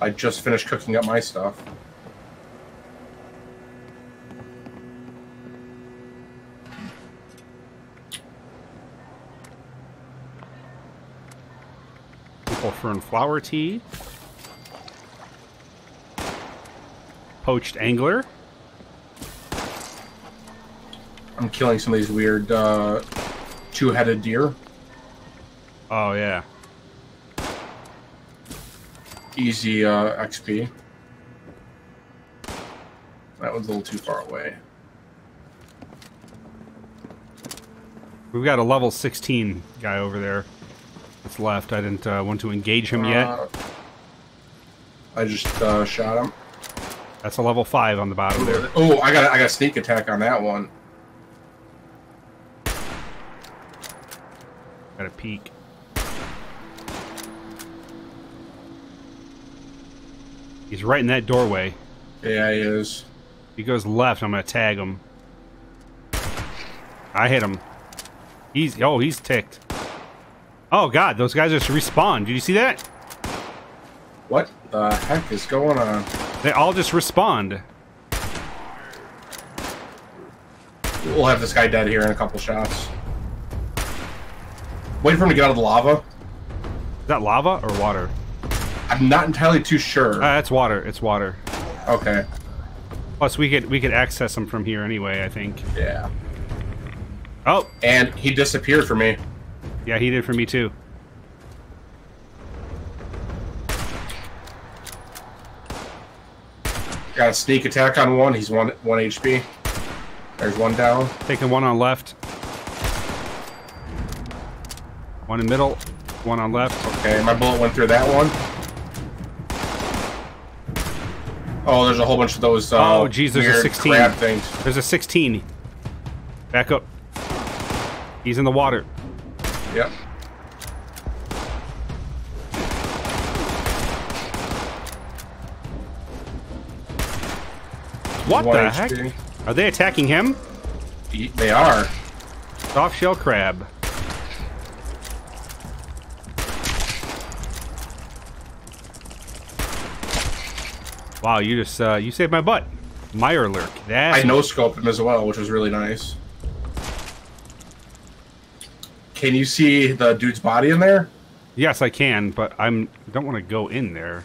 I just finished cooking up my stuff. Fern flower tea. Poached angler. I'm killing some of these weird uh, two-headed deer. Oh yeah. Easy uh, XP. That one's a little too far away. We've got a level 16 guy over there left. I didn't uh, want to engage him yet. Uh, I just uh, shot him. That's a level 5 on the bottom there. Oh, I got I got a sneak attack on that one. Got a peek. He's right in that doorway. Yeah, he is. If he goes left, I'm gonna tag him. I hit him. He's oh, he's ticked. Oh god, those guys just respawn. Did you see that? What the heck is going on? They all just respawned. We'll have this guy dead here in a couple shots. Wait for him to get out of the lava. Is that lava or water? I'm not entirely too sure. Uh, that's water. It's water. okay. Plus, we could we could access him from here anyway. I think. Yeah. Oh, And he disappeared for me. Yeah, he did for me too. Got a sneak attack on one. He's one one HP. There's one down. Taking one on left. One in middle. One on left. Okay, my bullet went through that one. Oh, there's a whole bunch of those. Uh, Oh, geez, there's a 16. things. There's a 16. Back up. He's in the water. Yep. What the HP. heck? Are they attacking him? They are. Soft shell crab. Wow, you just uh, you saved my butt. Mirelurk. That I no scoped him as well, which was really nice. Can you see the dude's body in there? Yes, I can, but I'm don't want to go in there.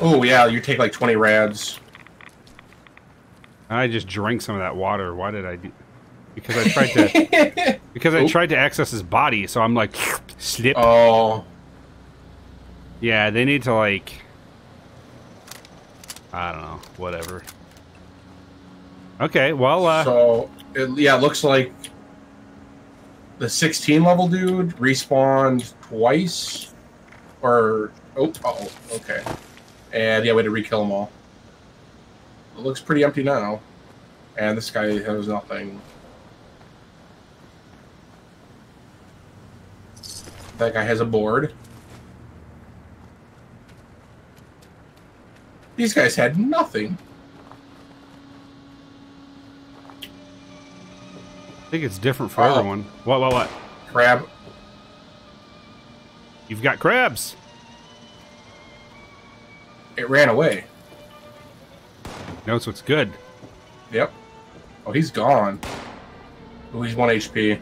Oh yeah, you take like 20 rads. I just drank some of that water. Why did I do? Because I tried to. (laughs) because I Oop. tried to access his body, so I'm like, slip. Oh, Yeah, they need to like. I don't know. Whatever. Okay, well, uh, so it, yeah, it looks like the 16 level dude respawned twice, or oh, oh, okay, and yeah, we had to re-kill them all. It looks pretty empty now, and this guy has nothing. That guy has a board. These guys had nothing. Think it's different for Oh. everyone. What? What? What? Crab. You've got crabs. It ran away. Knows what's good. Yep. Oh, he's gone. Oh, he's one HP.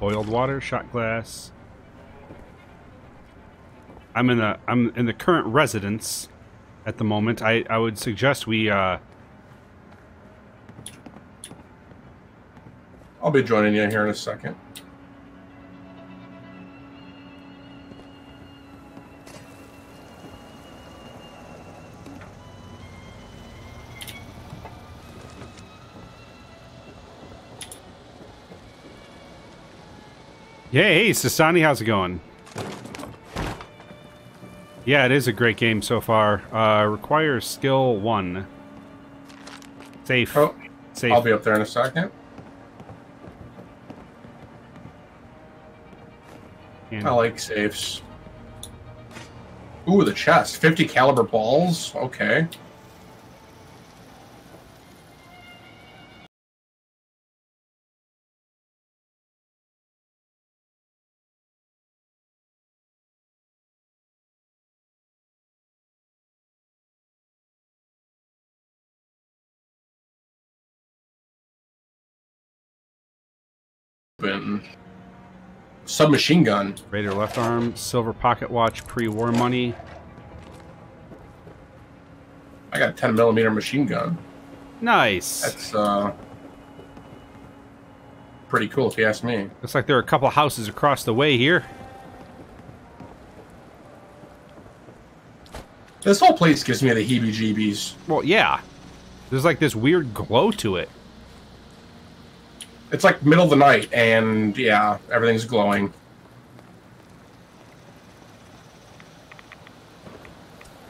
Boiled water, shot glass. I'm in the I'm in the current residence at the moment. I I would suggest we uh I'll be joining you here in a second. Yeah, hey, Sasani, how's it going? Yeah, it is a great game so far. Uh, requires skill one. Safe. Oh, Safe. I'll be up there in a second. And- I like safes. Ooh, the chest. 50 caliber balls. Okay. Open. Submachine gun. Raider left arm, silver pocket watch, pre-war money. I got a 10 millimeter machine gun. Nice. That's uh pretty cool if you ask me. Looks like there are a couple houses across the way here. This whole place gives me the heebie-jeebies. Well, yeah. There's like this weird glow to it. It's like middle of the night, and yeah, everything's glowing.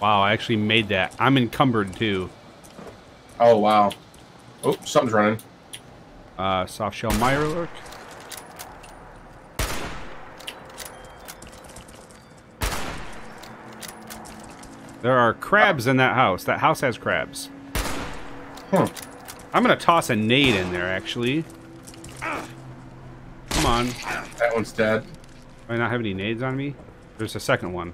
Wow, I actually made that. I'm encumbered too. Oh wow! Oh, something's running. Uh, soft shell Mirelurk. There are crabs in that house. That house has crabs. Huh. I'm gonna toss a nade in there, actually. Come on. That one's dead. I not have any nades on me? There's a second one.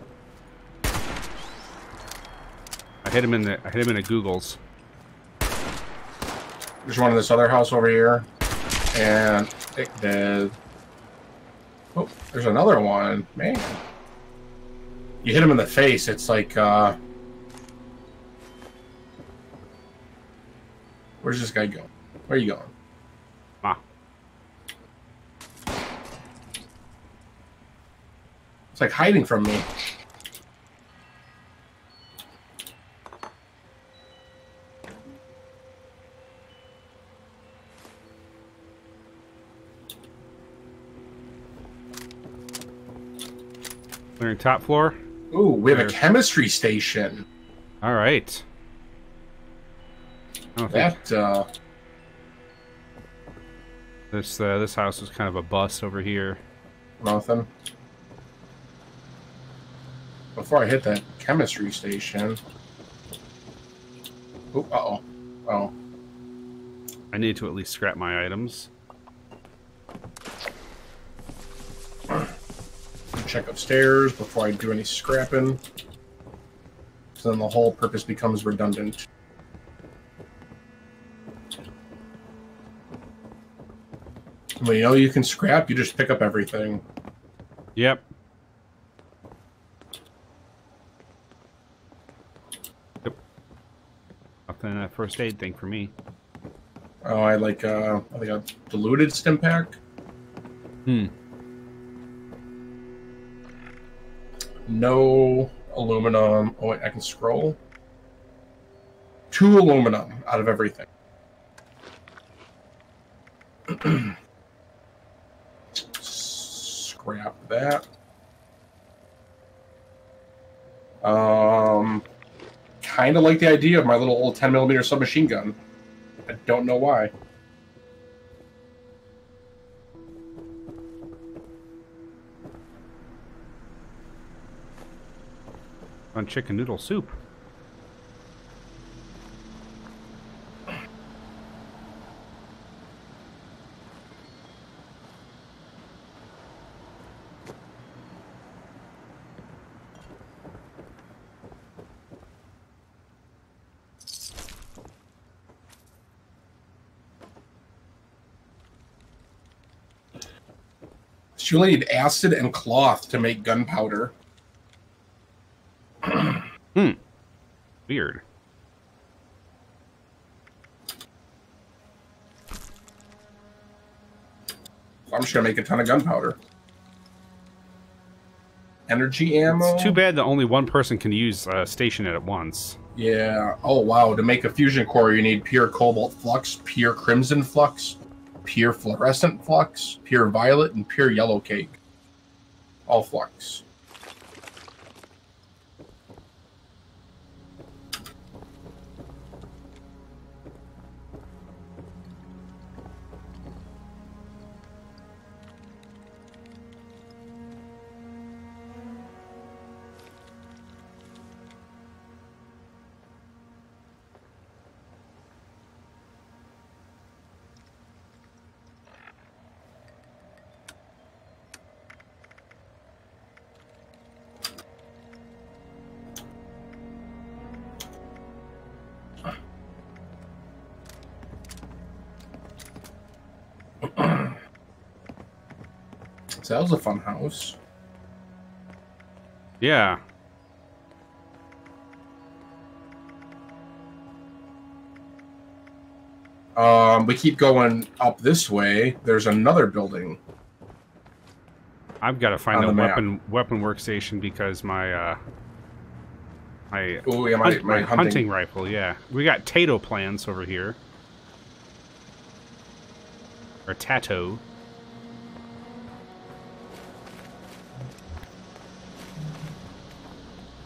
I hit him in the I hit him in the googles. There's one in this other house over here, and it dead. Oh, there's another one. Man, you hit him in the face. It's like, uh, where's this guy going? Where are you going? It's like hiding from me. Clearing top floor. Ooh, we have a chemistry station. All right. Don't think That uh, this uh, this house was kind of a bust over here. nothing. Before I hit that chemistry station. Oh, uh oh. Oh, I need to at least scrap my items. check upstairs before I do any scrapping. So then the whole purpose becomes redundant. When you know you can scrap, you just pick up everything. Yep. Nothing in that first aid thing for me. Oh, I like uh I think a diluted stim pack. Hmm. No aluminum. Oh wait, I can scroll. Two aluminum out of everything. Scrap that. Um, kind of like the idea of my little old 10 millimeter submachine gun. I don't know why. On chicken noodle soup. You only need acid and cloth to make gunpowder. (clears throat) Hmm. Weird. I'm just gonna make a ton of gunpowder. Energy ammo. It's too bad that only one person can use uh, station it at once. Yeah. Oh wow. To make a fusion core, you need pure cobalt flux, pure crimson flux, pure fluorescent flux, pure violet, and pure yellow cake. All flux. Was a fun house. Yeah. Um, we keep going up this way. There's another building. I've got to find the map. weapon weapon workstation because my uh my, Oh yeah, my, hunt- my my hunting. hunting rifle, yeah. We got Tato plants over here. Or Tato.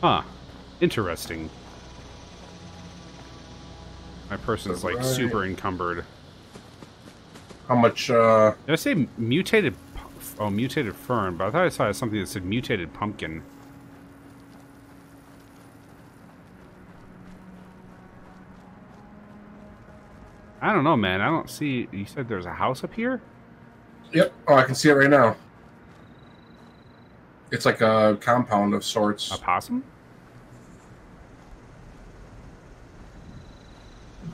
Huh. Interesting. My person's like Right. super encumbered. How much? uh Did I say mutated? Oh, mutated fern, but I thought I saw something that said mutated pumpkin. I don't know, man. I don't see. You said there's a house up here. Yep. Oh, I can see it right now. It's like a compound of sorts. A possum?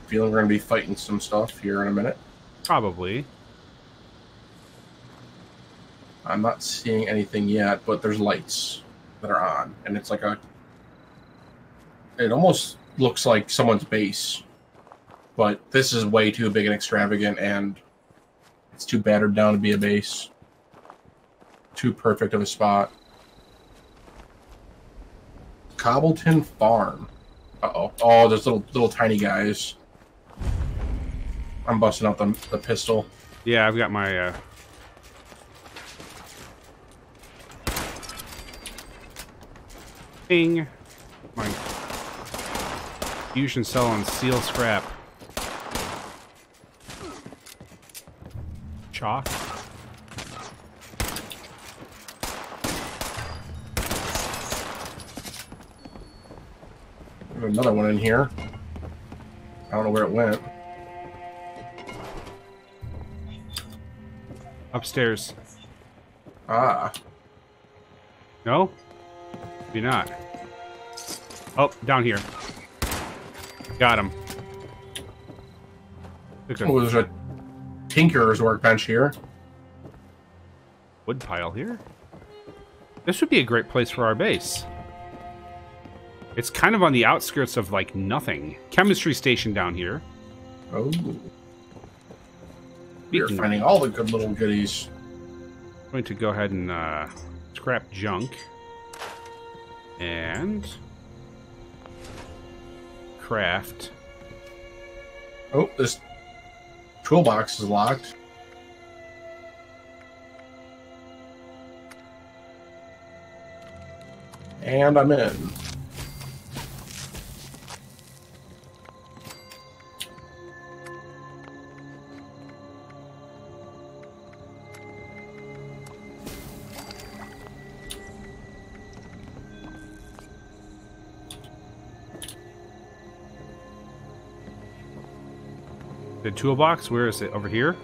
Feeling we're gonna be fighting some stuff here in a minute. Probably. I'm not seeing anything yet, but there's lights that are on, and it's like a. It almost looks like someone's base, but this is way too big and extravagant, and it's too battered down to be a base. Too perfect of a spot. Cobbleton Farm. Uh oh. Oh, there's little little tiny guys. I'm busting out the, the pistol. Yeah, I've got my. Uh... Ping. My fusion cell on seal scrap. Chalk. There's another one in here. I don't know where it went. Upstairs. Ah, No? Maybe not. Oh, down here. Got him. A oh, there's a tinkerer's workbench here. wood pile here. This would be a great place for our base. It's kind of on the outskirts of like nothing. Chemistry station down here. Oh, you're finding all the good little goodies. I'm going to go ahead and uh, scrap junk and craft. Oh, this toolbox is locked. And I'm in. Toolbox, where is it? Over here?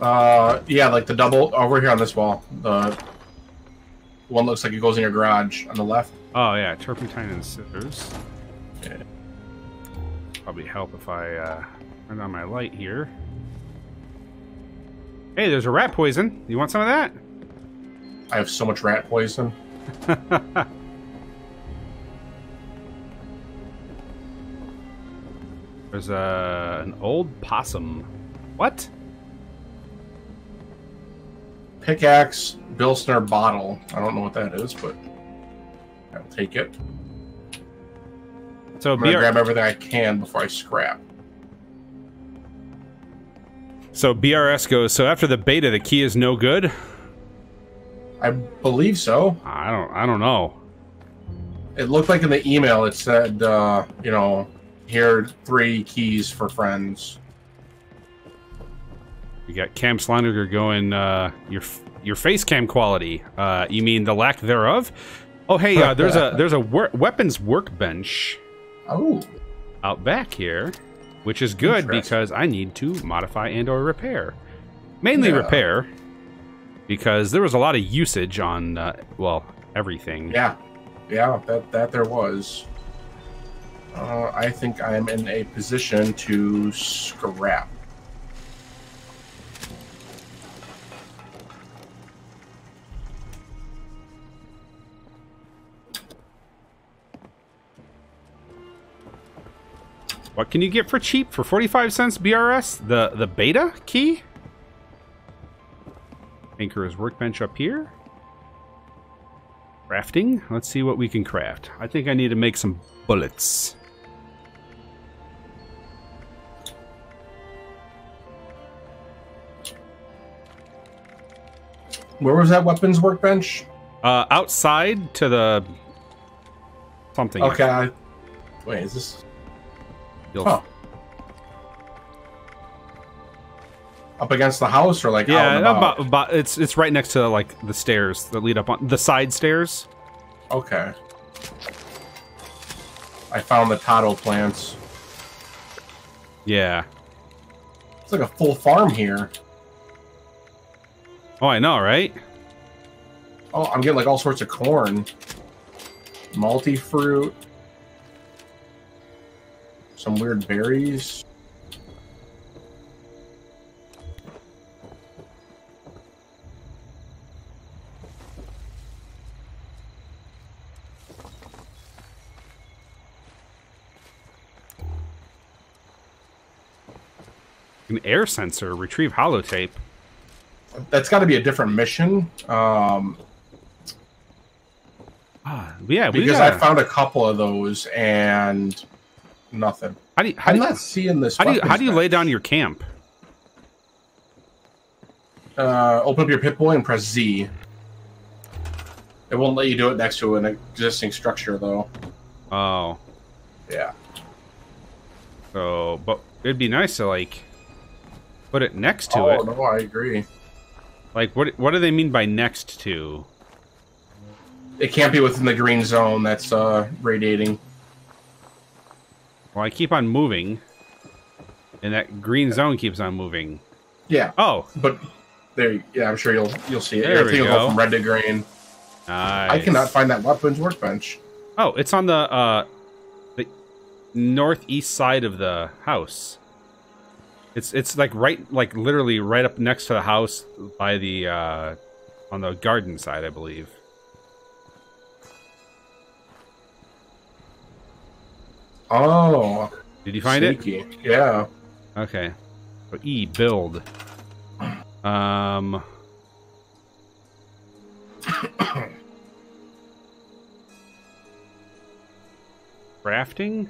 Uh, yeah, like the double over here on this wall. The one looks like it goes in your garage on the left. Oh yeah, turpentine and scissors. Yeah. Probably help if I uh, turn on my light here. Hey, there's a rat poison. You want some of that? I have so much rat poison. (laughs) There's a an old possum. What? Pickaxe, Bilsner bottle. I don't know what that is, but I'll take it. So I'm gonna BR- grab everything I can before I scrap. so BRS goes. So after the beta, the key is no good. I believe so. I don't. I don't know. It looked like in the email it said, uh, you know, here are three keys for friends. We got Cam Sloniger going. Uh, your your face cam quality. Uh, you mean the lack thereof? Oh hey, uh, there's a there's a wor- weapons workbench Oh, out back here, which is good because I need to modify and or repair. Mainly Yeah. repair, because there was a lot of usage on uh, well everything. yeah, yeah, that that there was. Uh, I think I'm in a position to scrap. What can you get for cheap for 45 cents BRS? The the beta key? Anchor's workbench up here. Crafting. Let's see what we can craft. I think I need to make some bullets. Where was that weapons workbench? Uh, outside to the something. Okay. I- Wait, is this? You'll- Huh. Up against the house or like out Yeah, about, about it's it's right next to like the stairs that lead up on the side stairs. Okay. I found the Tato plants. Yeah. It's like a full farm here. Oh, I know, right? Oh, I'm getting like all sorts of corn. Multi fruit. Some weird berries. An air sensor, retrieve holotape. That's got to be a different mission. Um, Ah, yeah, because. I found a couple of those and nothing. how do you how I'm do you, not seeing this. how do you, how do you lay down your camp? uh, open up your Pip Boy and press Z. It won't let you do it next to an existing structure, though. Oh, Yeah. so but it'd be nice to like put it next to oh it. Oh no, I agree. Like what what do they mean by next to? It can't be within the green zone that's uh, radiating. Well, I keep on moving, and that green zone keeps on moving. Yeah, Oh, but there, yeah, I'm sure you'll you'll see it. There Everything we will go. go from red to green. nice. I cannot find that weapons workbench. Oh, it's on the uh the northeast side of the house. It's it's like right like literally right up next to the house by the uh on the garden side, I believe. Oh, Did you find it? Yeah. Okay. So E build. Um (coughs) Crafting?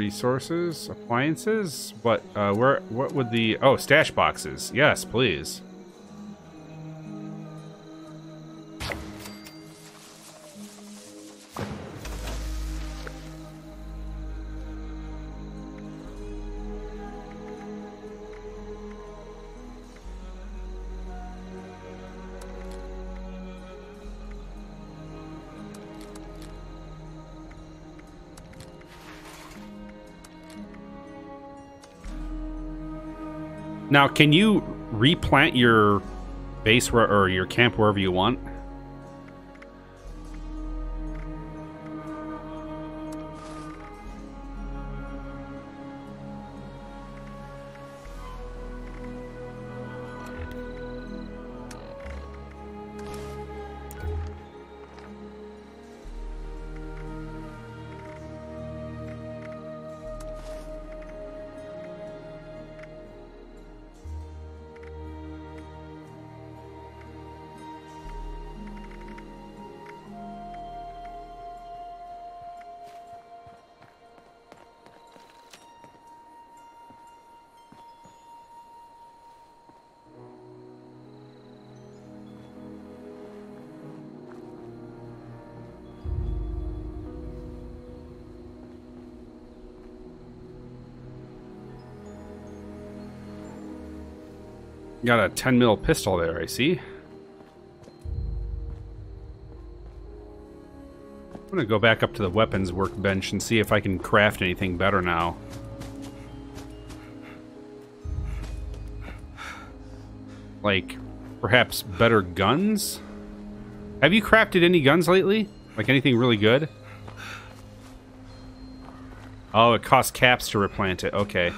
Resources, appliances. What? Uh, where? What would the? Oh, stash boxes. Yes, please. Now, can you replant your base or your camp wherever you want? Got a 10 mil pistol there, I see. I'm gonna go back up to the weapons workbench and see if I can craft anything better now. Like, perhaps better guns? Have you crafted any guns lately? Like anything really good? Oh, it costs caps to replant it. Okay.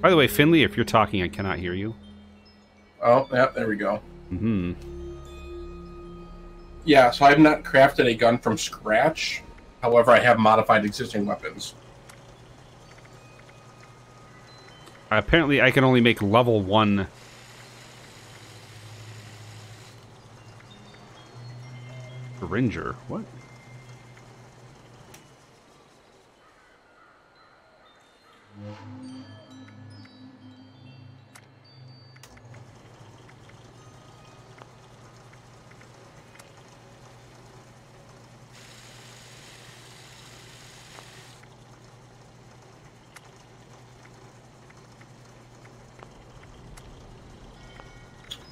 By the way, Finley, if you're talking, I cannot hear you. Oh, yeah. There we go. hmm Yeah, so I've not crafted a gun from scratch. However, I have modified existing weapons. Apparently, I can only make level one. Ranger. What?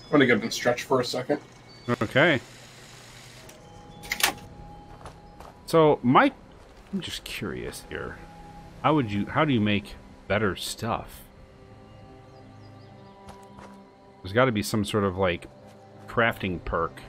I'm gonna get and stretch for a second. Okay. So, Mike, I'm just curious here. How would you? How do you make better stuff? There's got to be some sort of like crafting perk.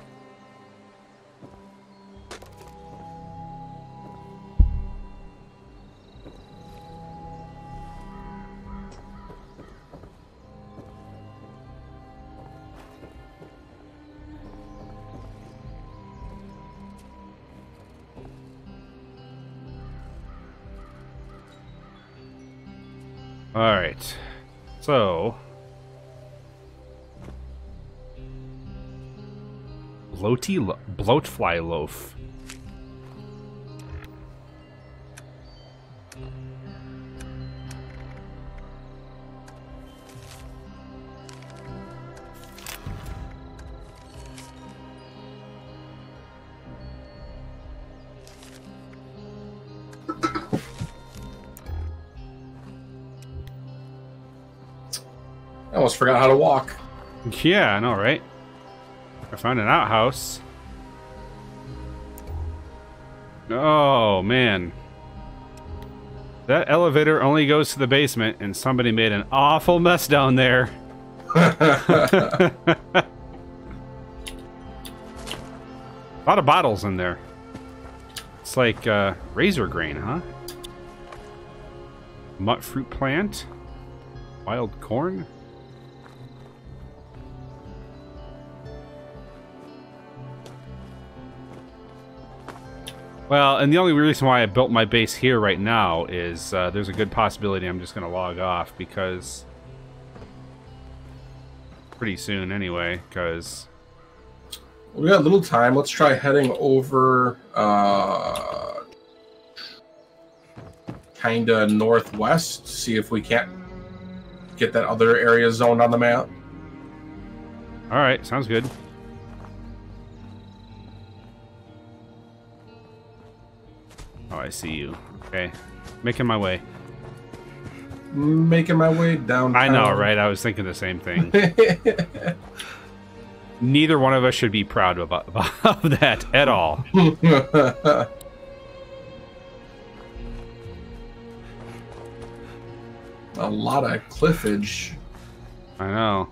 Bloaty lo- bloatfly loaf. I almost forgot how to walk. Yeah, I know, right? Found an outhouse. Oh, man. That elevator only goes to the basement, and somebody made an awful mess down there. a (laughs) (laughs) lot of bottles in there. It's like uh, razor grain, huh? Mut fruit plant? Wild corn? Well, and the only reason why I built my base here right now is uh, there's a good possibility I'm just going to log off because pretty soon anyway, because we got a little time. Let's try heading over, uh, kind of northwest. To see if we can't get that other area zoned on the map. all right, sounds good. I see you. Okay, making my way. Making my way down. I know, right? I was thinking the same thing. (laughs) Neither one of us should be proud of, of that at all. (laughs) a lot of cliffage. I know.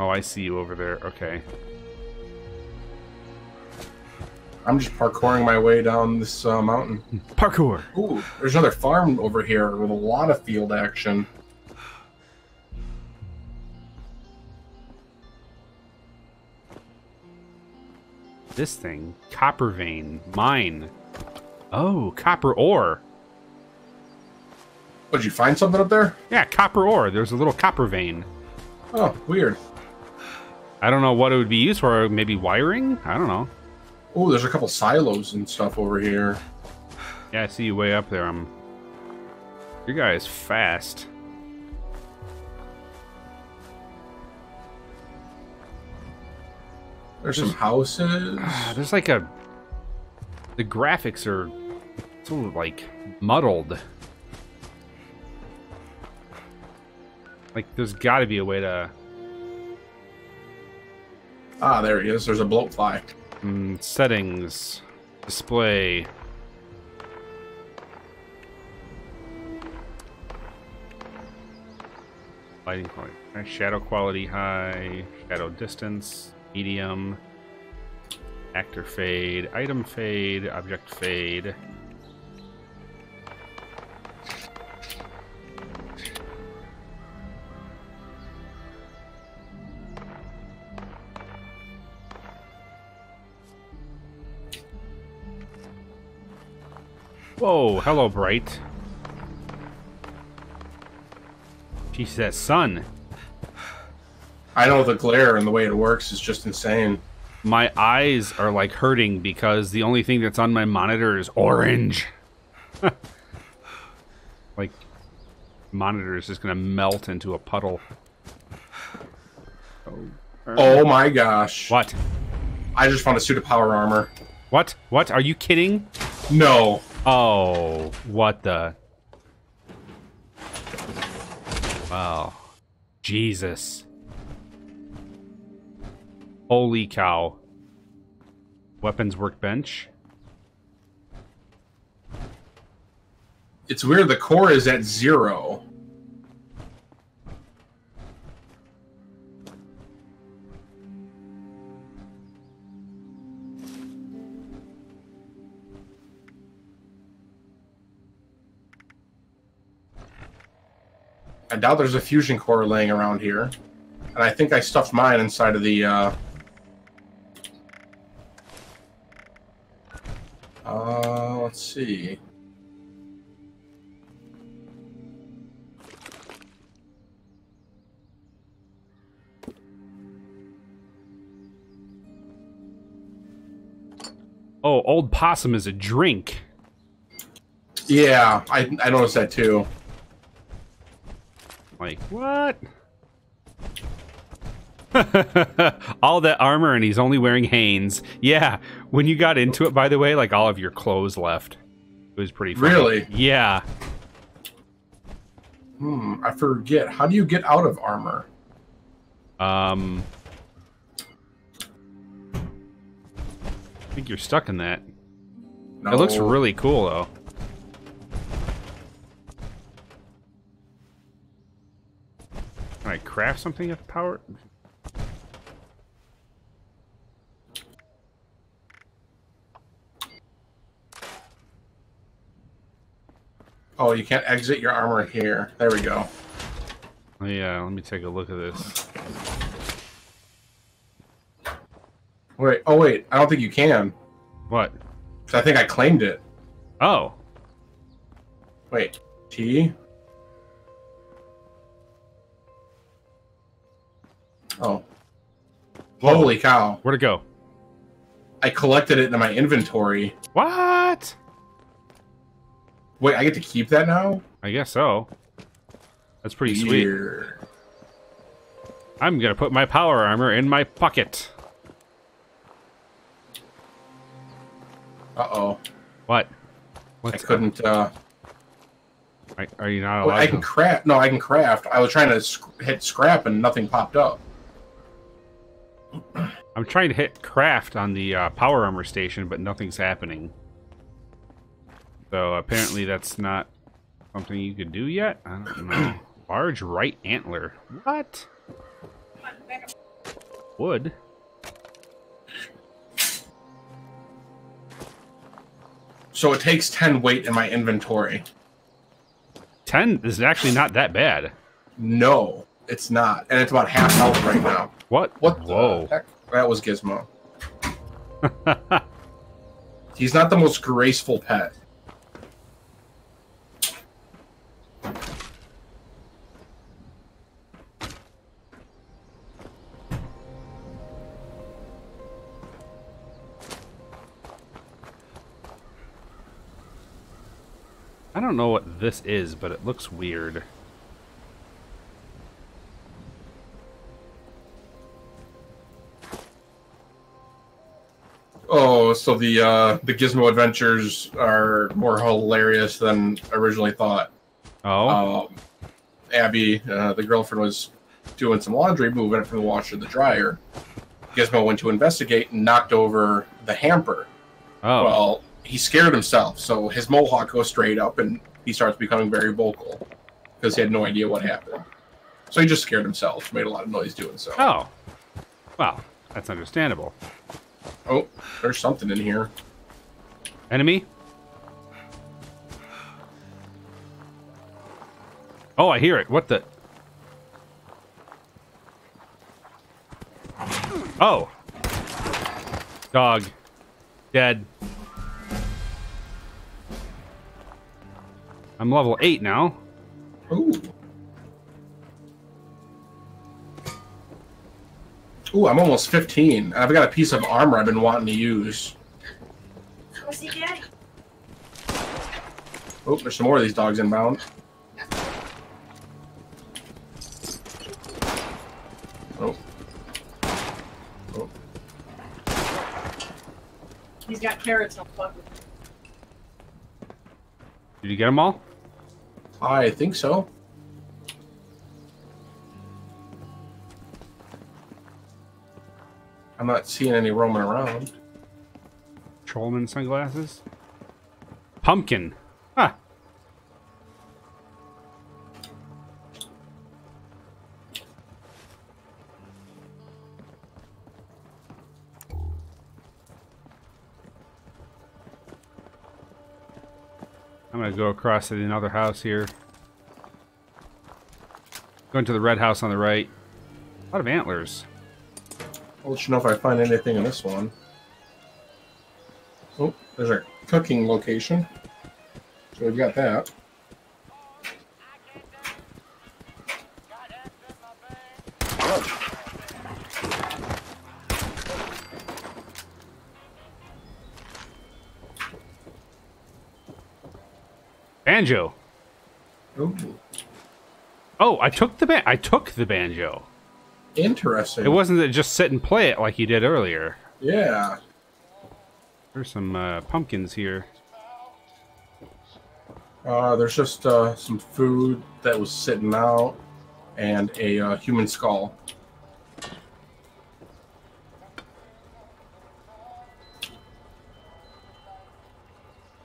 Oh, I see you over there. Okay. I'm just parkouring my way down this uh, mountain. Parkour. Ooh, there's another farm over here with a lot of field action. This thing, copper vein, mine. Oh, copper ore. What, did you find something up there? Yeah, copper ore. There's a little copper vein. Oh, weird. I don't know what it would be used for. Maybe wiring? I don't know. Oh, there's a couple silos and stuff over here. Yeah, I see you way up there. I'm. Your guy is fast. There's some houses. Ah, (sighs) There's like a. The graphics are sort of like muddled. Like, there's got to be a way to. Ah, there he is. There's a bloatfly. Mm, settings, display. Lighting quality, shadow quality high, shadow distance medium, actor fade, item fade, object fade. Whoa, hello, Bright. Jeez, that sun. I know the glare and the way it works is just insane. My eyes are like hurting because the only thing that's on my monitor is orange. (laughs) like, monitor is just gonna melt into a puddle. Oh, oh my gosh. What? I just found a suit of power armor. What? What? Are you kidding? No. Oh, what the? Wow. Jesus. Holy cow. Weapons workbench. It's weird the core is at zero. I doubt there's a fusion core laying around here. And I think I stuffed mine inside of the, uh... Uh, let's see. Oh, old possum is a drink. Yeah, I, I noticed that too. Like, what? (laughs) all that armor and he's only wearing Hanes. Yeah, when you got into it, by the way, like all of your clothes left. It was pretty funny. Really? Yeah. Hmm, I forget. How do you get out of armor? Um. I think you're stuck in that. No. It looks really cool, though. Craft something at the power? Oh, you can't exit your armor here. There we go. Yeah, let me take a look at this. Wait. Oh, wait. I don't think you can. What? I think I claimed it. Oh, Wait. T. Oh. Holy cow. where'd it go? I collected it into my inventory. What? Wait, I get to keep that now? I guess so. That's pretty sweet. I'm gonna put my power armor in my pocket. Uh-oh. What? I couldn't, uh... Are, you not allowed I can to? craft. No, I can craft. I was trying to sc- hit scrap and nothing popped up. I'm trying to hit craft on the uh, power armor station, but nothing's happening. So apparently that's not something you could do yet. I don't know. (coughs) Large right antler. What? Wood. So it takes 10 weight in my inventory. Ten is actually not that bad. No, it's not. And it's about half health right now. What? What Whoa. the heck? That was Gizmo. (laughs) He's not the most graceful pet. I don't know what this is, but it looks weird. Oh, so the uh, the Gizmo adventures are more hilarious than originally thought. Oh. Um, Abby, uh, the girlfriend, was doing some laundry, moving it from the washer to the dryer. Gizmo went to investigate and knocked over the hamper. oh. Well, he scared himself, so his mohawk goes straight up, and he starts becoming very vocal because he had no idea what happened. So he just scared himself, made a lot of noise doing so. oh. Well, that's understandable. Oh, there's something in here. Enemy? Oh, I hear it. What the? Oh. Dog. Dead. I'm level 8 now. Ooh. Ooh, I'm almost 15. I've got a piece of armor I've been wanting to use. Come see Daddy. Oh, there's some more of these dogs inbound. Oh. Oh. He's got carrots. I'll fuck with him. Did you get them all? I think so. I'm not seeing any roaming around. Trollman sunglasses? Pumpkin. Huh. I'm gonna go across to another house here. Going to the red house on the right. A lot of antlers. I'll let you know if I find anything in this one. Oh, there's a cooking location. So we've got that. Banjo. Ooh, Oh, I took the ban- I took the banjo. Interesting. It wasn't that just sit and play it like you did earlier. Yeah. There's some uh, pumpkins here. Uh, there's just uh, some food that was sitting out and a uh, human skull.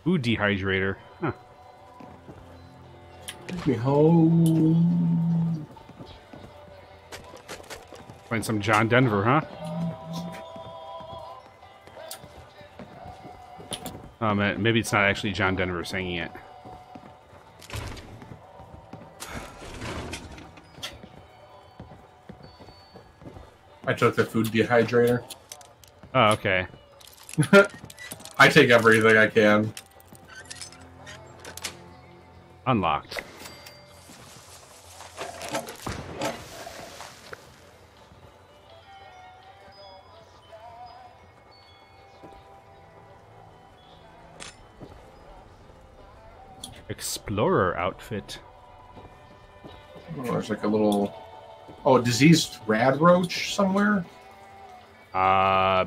Food dehydrator. Huh. Take me home. Playing some John Denver, huh? Oh man, maybe it's not actually John Denver singing it. I took the food dehydrator. Oh, okay. (laughs) I take everything I can. Unlocked. Outfit. Oh, there's like a little oh diseased rad roach somewhere. Uh,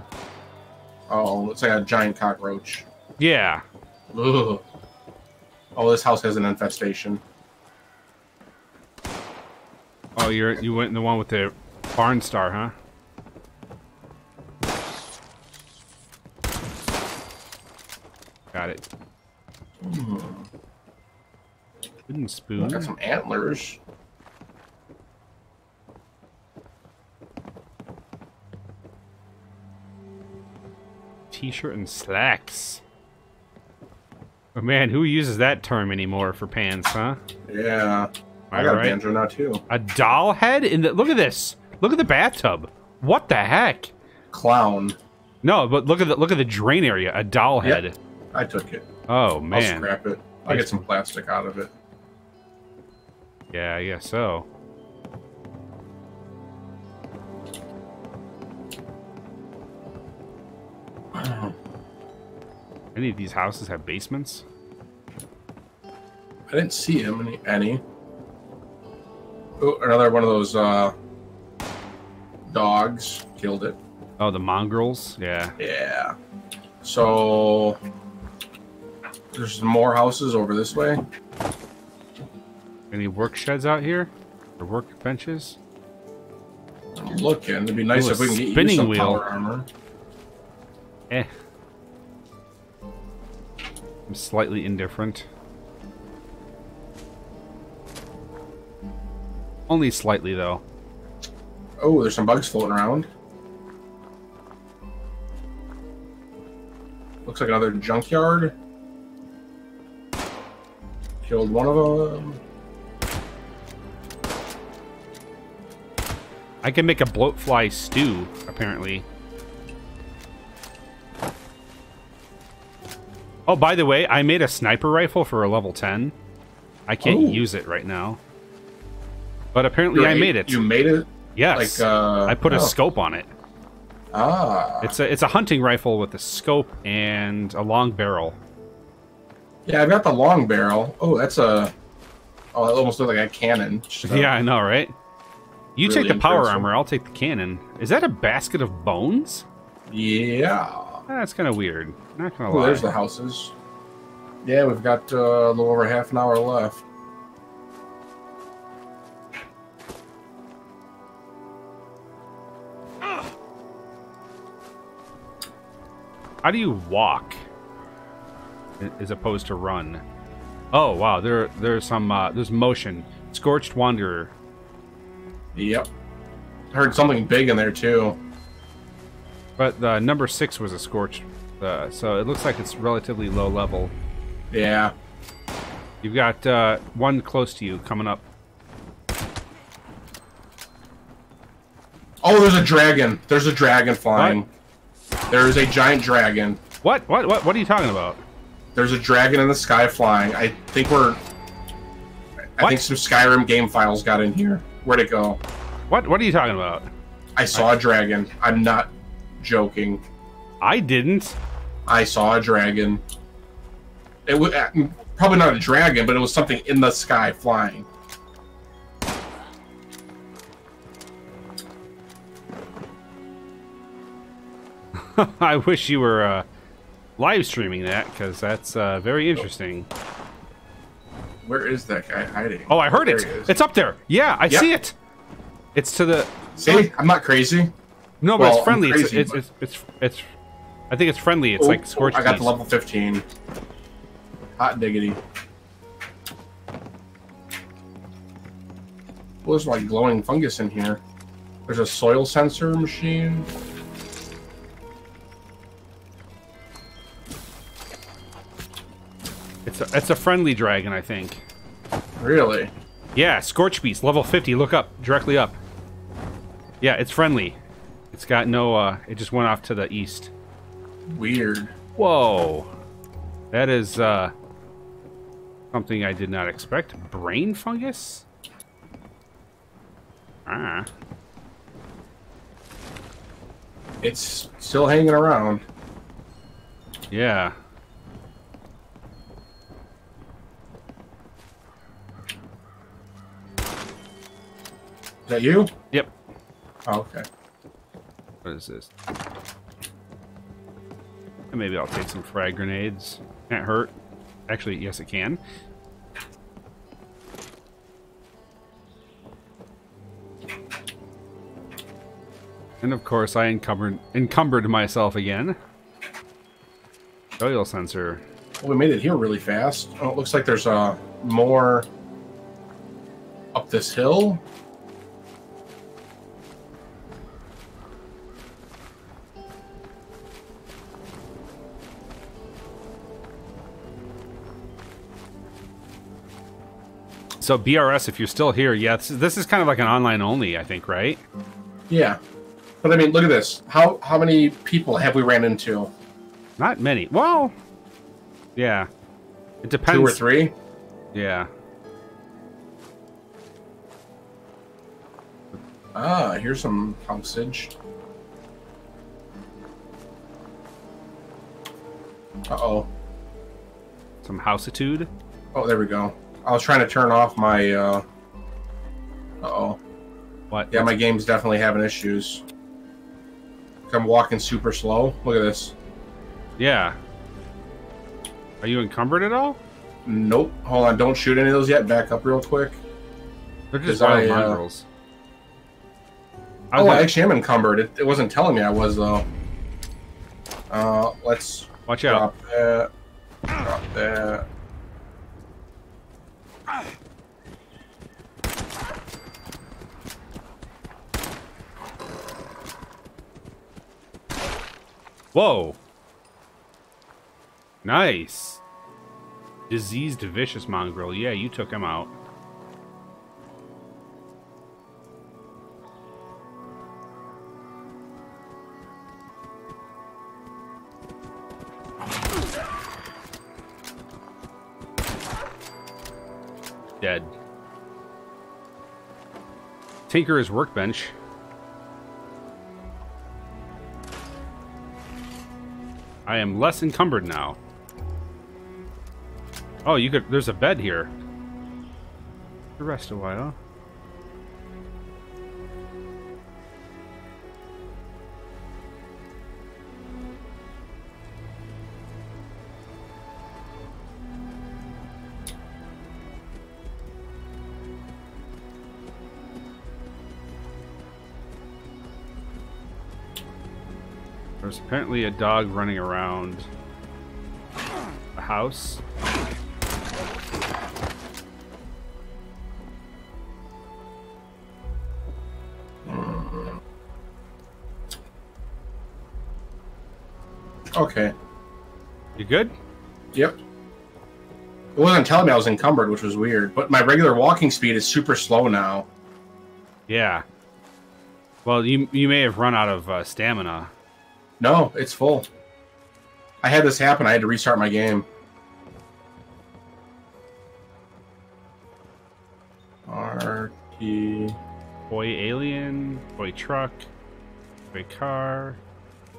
Oh, it's like a giant cockroach. yeah. Ugh. Oh, this house has an infestation. Oh, you're you went in the one with the barn star, huh? Got it. Wooden spoon. Got some antlers. T-shirt and slacks. Oh man, who uses that term anymore for pants, huh? Yeah. I, got right? a banjo now too. A doll head in the look at this. Look at the bathtub. What the heck? Clown. No, but look at the look at the drain area. A doll Yep. head. I took it. Oh man. I'll scrap it. I'll get some plastic out of it. Yeah, I guess so. (clears throat) Any of these houses have basements? I didn't see him any. any. Oh, another one of those uh, dogs killed it. Oh, the mongrels. Yeah. Yeah. So there's more houses over this way. Any work sheds out here? Or work benches? I'm looking. It'd be nice Ooh, if we can get you some wheel. power armor. Eh. I'm slightly indifferent. Only slightly, though. Oh, there's some bugs floating around. Looks like another junkyard. Killed one of them. I can make a bloatfly stew, apparently. Oh, by the way, I made a sniper rifle for a level 10. I can't Oh. use it right now. But apparently You're I made it. You made it. yes. like, uh, I put a oh. scope on it. Ah. It's a it's a hunting rifle with a scope and a long barrel. Yeah, I've got the long barrel. Oh, that's a. Oh, it almost looks like a cannon. So- (laughs) Yeah, I know, right? You Really take the power impressive. armor, I'll take the cannon. Is that a basket of bones? Yeah. That's kind of weird. Not gonna Oh, lie. there's the houses. Yeah, we've got uh, a little over half an hour left. How do you walk as opposed to run? Oh wow, there there's some uh, there's motion. Scorched Wanderer. Yep. Heard something big in there too. But the number six was a scorch, uh, so it looks like it's relatively low level. Yeah. You've got uh, one close to you coming up. Oh, there's a dragon. There's a dragon flying. There's a giant dragon. What? What? What? What are you talking about? There's a dragon in the sky flying. I think we're. I What? think some Skyrim game files got in here. Where'd it go? What? What are you talking about? I saw a dragon. I'm not joking. I didn't. I saw a dragon. It was probably not a dragon, but it was something in the sky flying. (laughs) I wish you were uh, live streaming that because that's uh, very interesting. Where is that guy hiding? Oh, I heard There it. he. It's up there. Yeah, I Yep. see it. It's to the See, I'm not crazy. no, but Well, it's friendly. crazy, it's, but- it's, it's it's it's I think it's friendly. It's Oh, like scorched. I got to level 15. Hot diggity. Well, there's like glowing fungus in here. There's a soil sensor machine. It's a, it's a friendly dragon, I think. Really? Yeah, Scorch Beast, level 50. Look up, directly up. Yeah, it's friendly. It's got no, uh, it just went off to the east. Weird. Whoa. That is, uh, something I did not expect. Brain fungus? Ah. It's still hanging around. Yeah. Is that you? Yep. Oh, okay. What is this? And maybe I'll take some frag grenades. Can't hurt. Actually, yes, it can. And of course, I encumbered encumbered myself again. Oil sensor. Well, we made it here really fast. Oh, it looks like there's uh, more up this hill. So BRS, if you're still here, yeah, this is, this is kind of like an online only, I think, right? Yeah. But I mean, look at this. How how many people have we ran into? Not many. Well, yeah, it depends. Two or three? Yeah. Ah, here's some housage. Uh-oh. Some houseitude. Oh, there we go. I was trying to turn off my, uh... Uh-oh. What? Yeah, my game's definitely having issues. I'm walking super slow. Look at this. Yeah. Are you encumbered at all? Nope. Hold on, don't shoot any of those yet. Back up real quick. They're just Because I, wild uh, mongrels. I was Oh, I actually am encumbered. It, it wasn't telling me I was, though. Uh, let's watch out. drop that. Drop that. Whoa. Nice. Diseased vicious mongrel. Yeah, you took him out. Dead. Tinker's workbench. I am less encumbered now. Oh, you could. There's a bed here. Rest a while. There's apparently a dog running around the house. Okay. You good? Yep. It wasn't telling me I was encumbered, which was weird. But my regular walking speed is super slow now. Yeah. Well, you you may have run out of uh, stamina. No, it's full. I had this happen. I had to restart my game. RT. Boy alien, boy truck, boy car.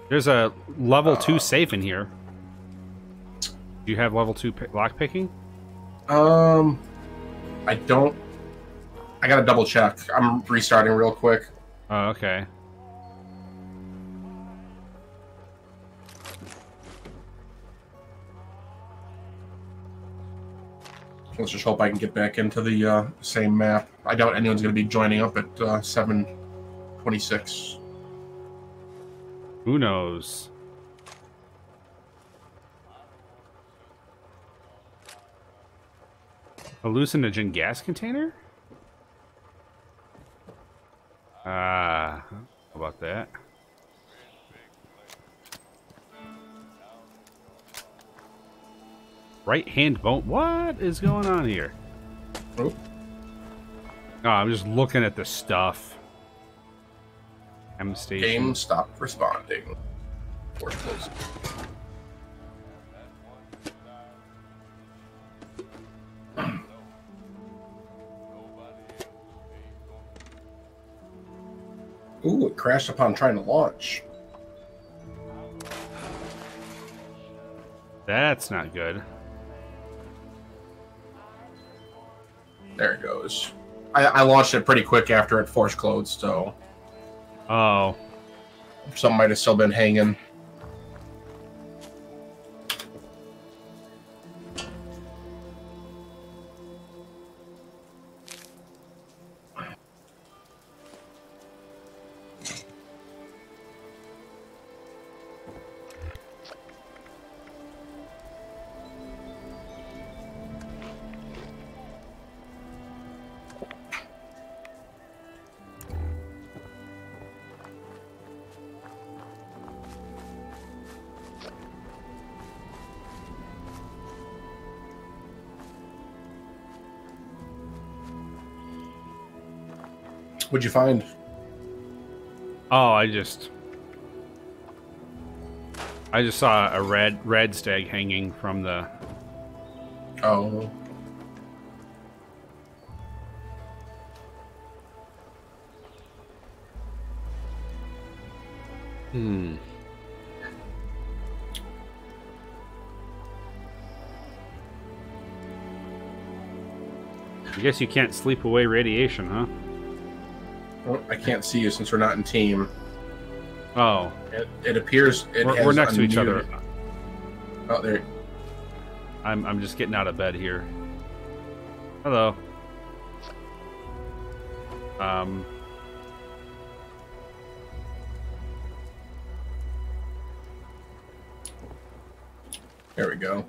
There's a level two safe in here. Do you have level two pi- lock picking? Um, I don't. I gotta double check. I'm restarting real quick. Oh, okay. Let's just hope I can get back into the uh, same map. I doubt anyone's gonna be joining up at uh, seven twenty-six. Who knows? A hallucinogen gas container? Ah, how about that? Right hand bone. What is going on here? Oh. Oh, I'm just looking at the stuff. M station. Game stopped responding. Closed. (clears throat) Ooh, it crashed upon trying to launch. That's not good. There it goes. I, I launched it pretty quick after it force closed, so Oh, some might have still been hanging. What'd you find? oh, I just, I just saw a red red stag hanging from the. Oh, Hmm. I guess you can't sleep away radiation, huh? Well, I can't see you since we're not in team. Oh, It, it appears it we're, we're next to each other. Oh, there. I'm I'm just getting out of bed here. Hello. Um. There we go.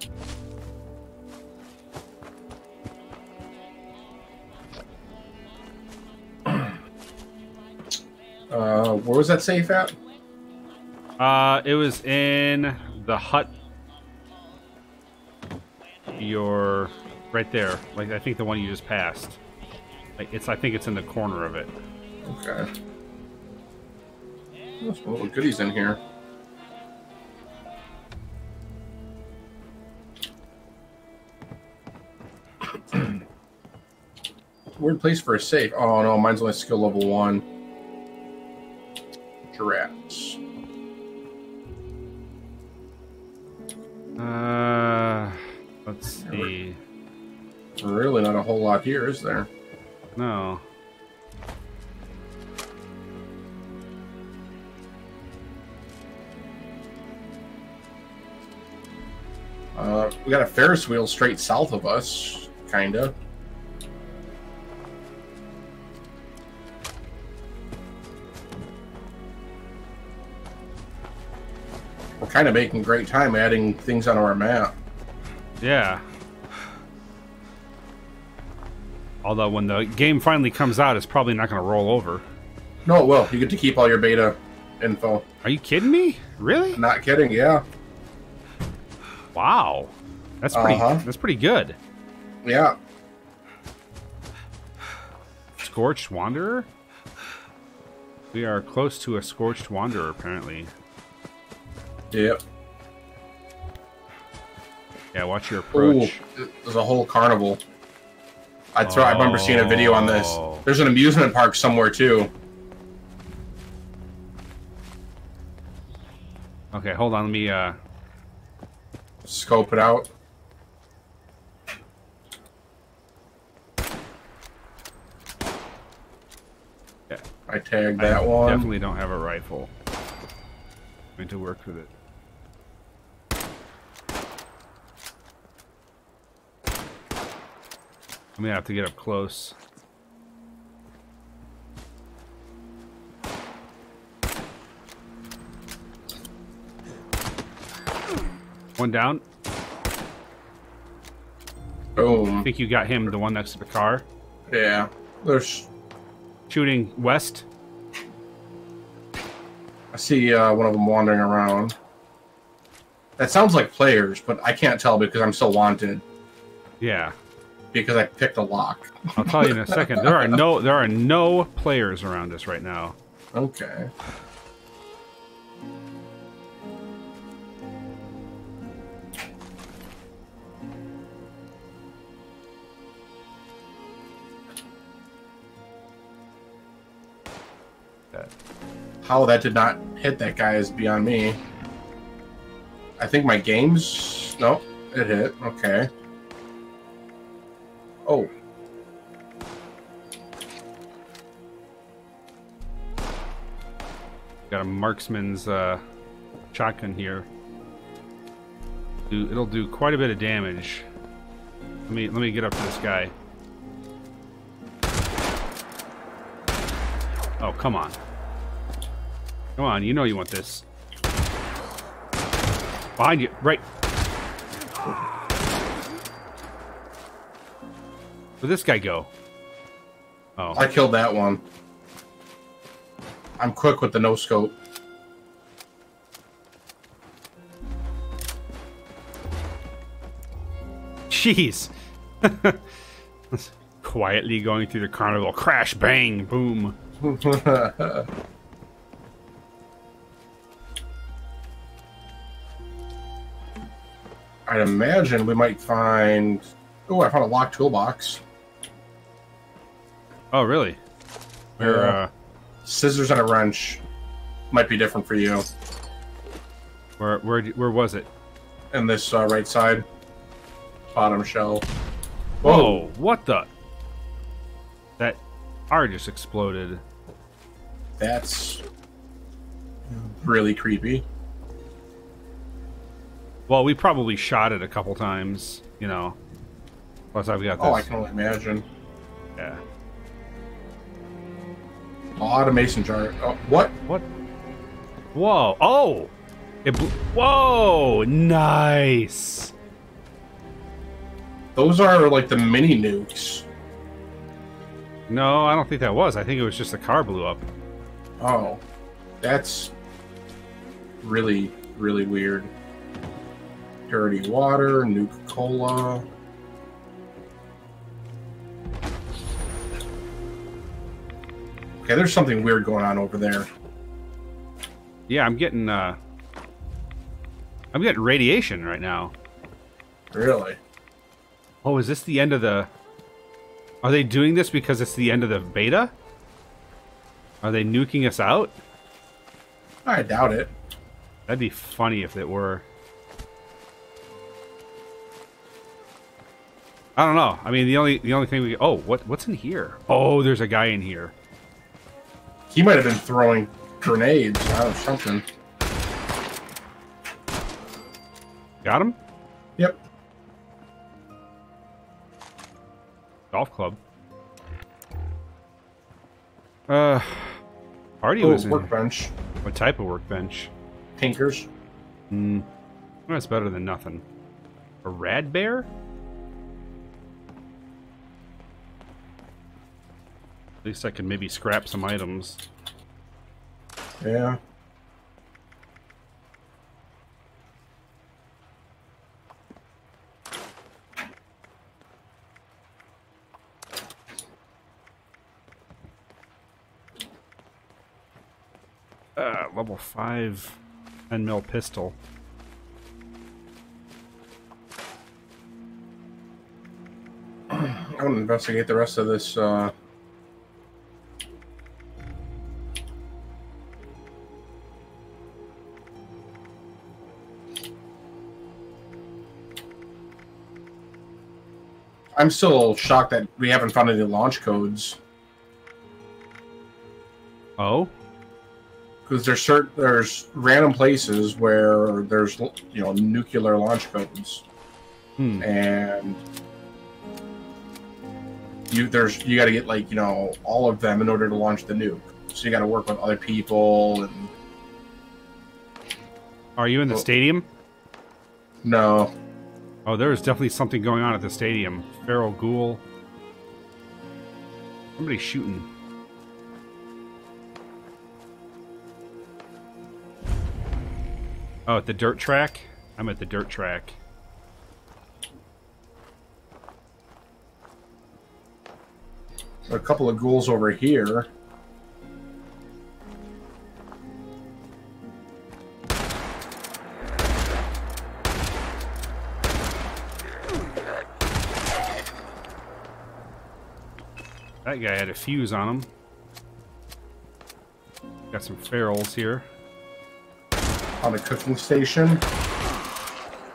Uh, where was that safe at? Uh, it was in the hut. Your right there, like I think the one you just passed. Like it's, I think it's in the corner of it. Okay. There's some little goodies in here. (clears throat) weird place for a safe. Oh no, mine's only skill level one. Here, is there? No. Uh, we got a Ferris wheel straight south of us, kinda. We're kind of making great time adding things onto our map. Yeah. Although when the game finally comes out, it's probably not going to roll over. No, it will. You get to keep all your beta info. Are you kidding me? Really? Not kidding, yeah. Wow. That's pretty. Uh-huh. That's pretty good. Yeah. Scorched Wanderer. We are close to a Scorched Wanderer, apparently. Yep. Yeah, watch your Ooh, approach. there's a whole carnival. I throw, I remember seeing a video on this. Oh. There's an amusement park somewhere too. Okay, hold on. Let me. uh Scope it out. Yeah. I tagged I that one. definitely don't have a rifle. Going to work with it. I'm gonna have to get up close. One down. Oh. I think you got him, the one next to the car. Yeah. There's. Shooting west. I see uh, one of them wandering around. That sounds like players, but I can't tell because I'm so wanted Yeah. Because I picked a lock. I'll tell you in a second. There are no there are no players around us right now. Okay. That- How that did not hit that guy is beyond me. I think my game's. Nope, it hit. Okay. Oh. Got a marksman's uh, shotgun here. It'll do quite a bit of damage. Let me let me get up to this guy. Oh come on! Come on, you know you want this. Behind you, right. Where'd this guy go? Oh, I killed that one. I'm quick with the no scope. Jeez. (laughs) Quietly going through the carnival. Crash, bang, boom. (laughs) I'd imagine we might find. Oh, I found a locked toolbox. Oh, really? Where, Yeah. uh, Scissors and a wrench. Might be different for you. where, where, where was it? In this uh, right side, bottom shelf. Whoa, what the? That car just exploded. That's really creepy. Well, we probably shot it a couple times, you know. Plus, I've got this. Oh, I can only imagine. Yeah. Automation jar. Oh, what? What? Whoa. Oh! It Whoa! Nice! Those are like the mini nukes. No, I don't think that was. I think it was just the car blew up. Oh, that's really, really weird. Dirty water, Nuka-Cola. Okay, there's something weird going on over there. Yeah, I'm getting, uh... I'm getting radiation right now. Really? Oh, is this the end of the... Are they doing this because it's the end of the beta? Are they nuking us out? I doubt it. That'd be funny if it were. I don't know. I mean, the only the only thing we oh what what's in here? Oh, there's a guy in here. He might have been throwing grenades out of something. Got him? Yep. Golf club. Uh, party Oh, was workbench. What type of workbench? Tinkers. Hmm. That's better than nothing. A rad bear? Least I can maybe scrap some items. Yeah. Uh, level 5 10 mil pistol. (clears throat) I'm gonna investigate the rest of this. Uh... I'm still shocked that we haven't found any launch codes Oh? because there's certain there's random places where there's you know nuclear launch codes Hmm. and you there's you got to get like you know all of them in order to launch the nuke. So you got to work with other people and Are you in the Oh. stadium? no, Oh, there is definitely something going on at the stadium. Feral ghoul. Somebody's shooting. Oh, at the dirt track? I'm at the dirt track. a couple of ghouls over here. That guy had a fuse on him. Got some ferals here. on the cooking station.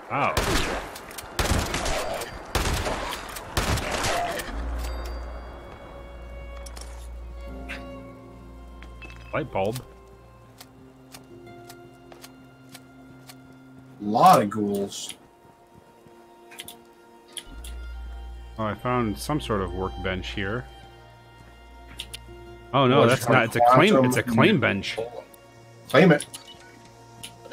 Wow. Light bulb. A lot of ghouls. Oh, I found some sort of workbench here. Oh no, that's not. It's a claim. It's a claim bench. Claim it.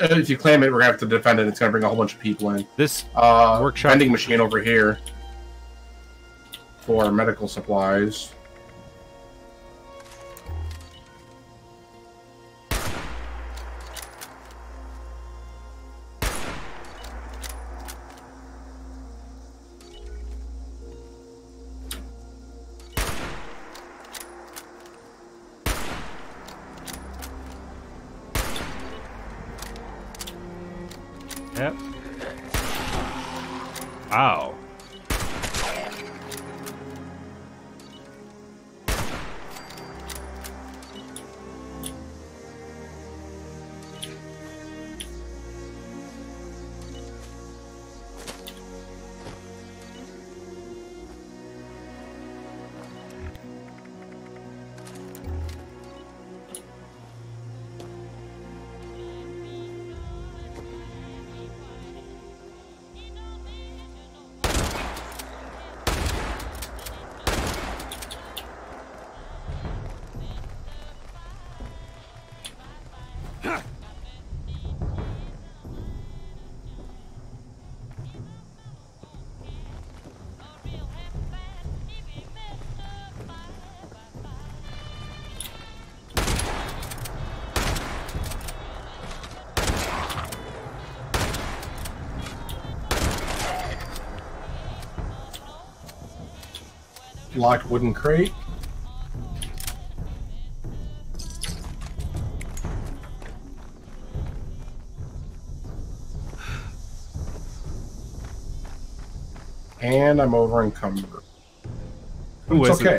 Uh, If you claim it, we're gonna have to defend it. It's gonna bring a whole bunch of people in. This Uh, Workshop. vending machine over here for medical supplies. Locked wooden crate. And I'm over encumbered. Who It's okay.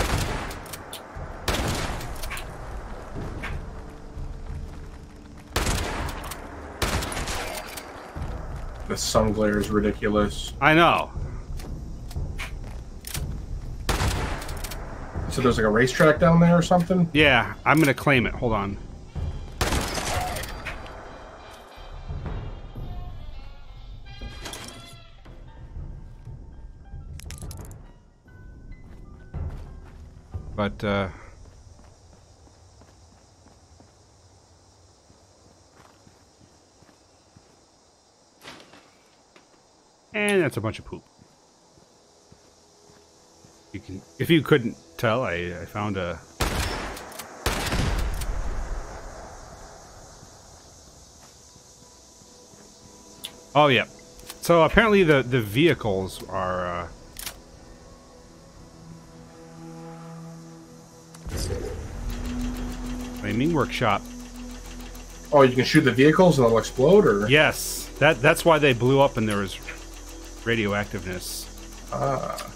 The sun glare is ridiculous. I know. So there's like a racetrack down there or something? Yeah, I'm gonna claim it. Hold on. But uh And that's a bunch of poop. You can if you couldn't tell, I, I found a Oh yeah. So apparently the the vehicles are uh Flaming workshop. Oh, you can shoot the vehicles and they'll explode, or Yes. That that's why they blew up and there was radioactiveness. ah,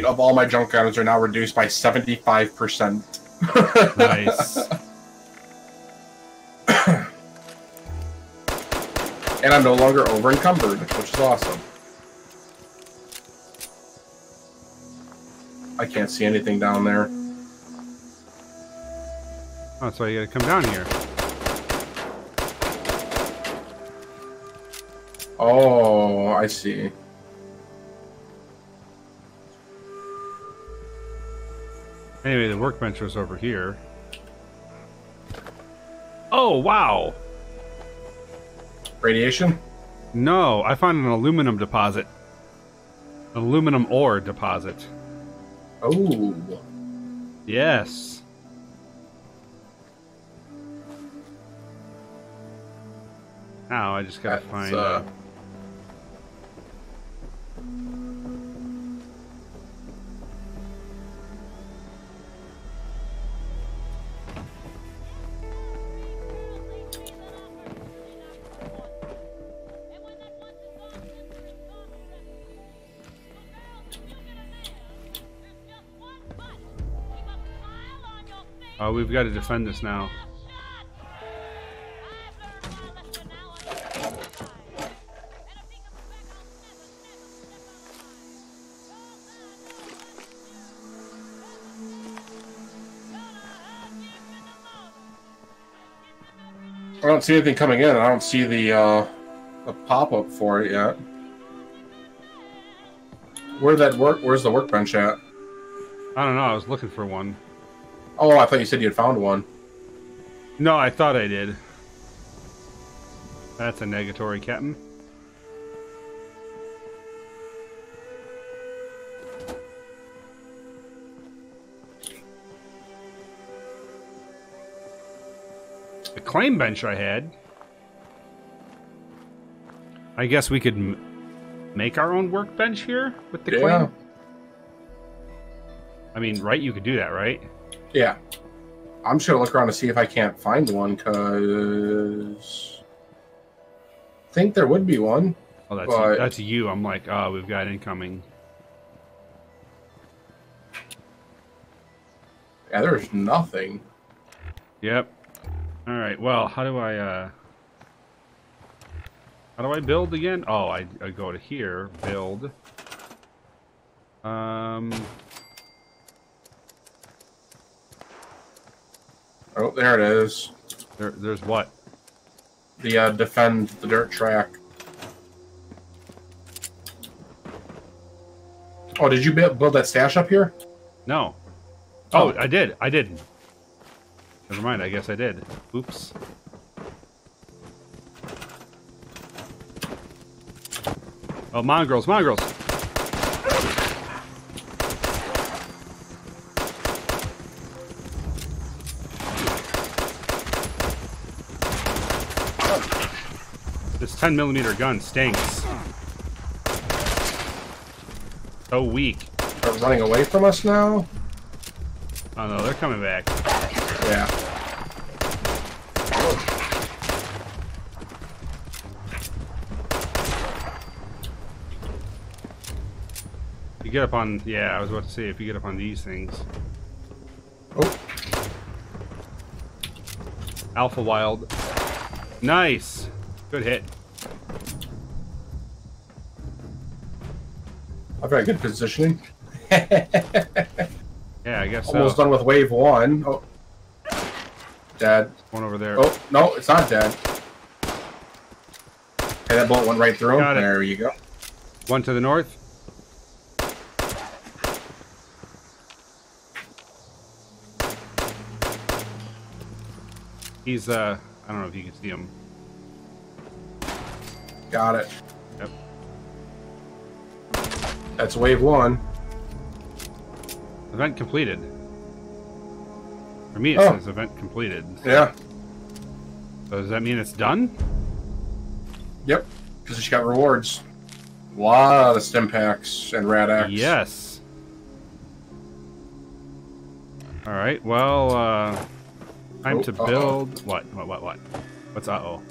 weight of all my junk items are now reduced by 75%. Nice. (coughs) and I'm no longer over encumbered, which is awesome. I can't see anything down there. Oh, that's why you gotta come down here. Oh, I see. Anyway, the workbench was over here. Oh, wow! Radiation? No, I found an aluminum deposit. Aluminum ore deposit. Oh. Yes. Now I just gotta That's, find. uh, we've got to defend this now. I don't see anything coming in. I don't see the uh, the pop up for it yet. Where that work? Where's the workbench at? I don't know. I was looking for one. Oh, I thought you said you had found one. No, I thought I did. That's a negatory, Captain. The claim bench I had. I guess we could m- make our own workbench here with the Yeah. claim. I mean, right? You could do that, right? Yeah. I'm just gonna look around to see if I can't find one, cause I think there would be one. Oh, that's But- that's you. I'm like, oh, we've got incoming. Yeah, there's nothing. Yep. All right. Well, how do I uh How do I build again? Oh, I, I go to here, build. Um Oh, there it is. there there's what? The uh, defend the dirt track. Oh, did you build build that stash up here? No. Oh, Oh. I did. I did. Never mind. I guess I did. Oops. Oh, mongrels, mongrels. 10 millimeter gun stinks. So weak. They're running away from us now. Oh no, they're coming back. Yeah. You get up on, yeah, I was about to say, if you get up on these things. Oh, Alpha Wild. Nice! Good hit. I've got good positioning. (laughs) Yeah, I guess Almost so. done with wave one. Oh, dead. One over there. Oh no, it's not dead. Okay, that bullet went right through him. Got it. There you go. One to the north. He's, uh, I don't know if you can see him. Got it. That's wave one. Event completed. For me, it Oh. says event completed. Yeah. So does that mean it's done? Yep. Because she got rewards. A lot of Stimpaks and Rad-X. Yes. All right. Well, uh, time Oh, to build. What? What? What? What? What's uh oh?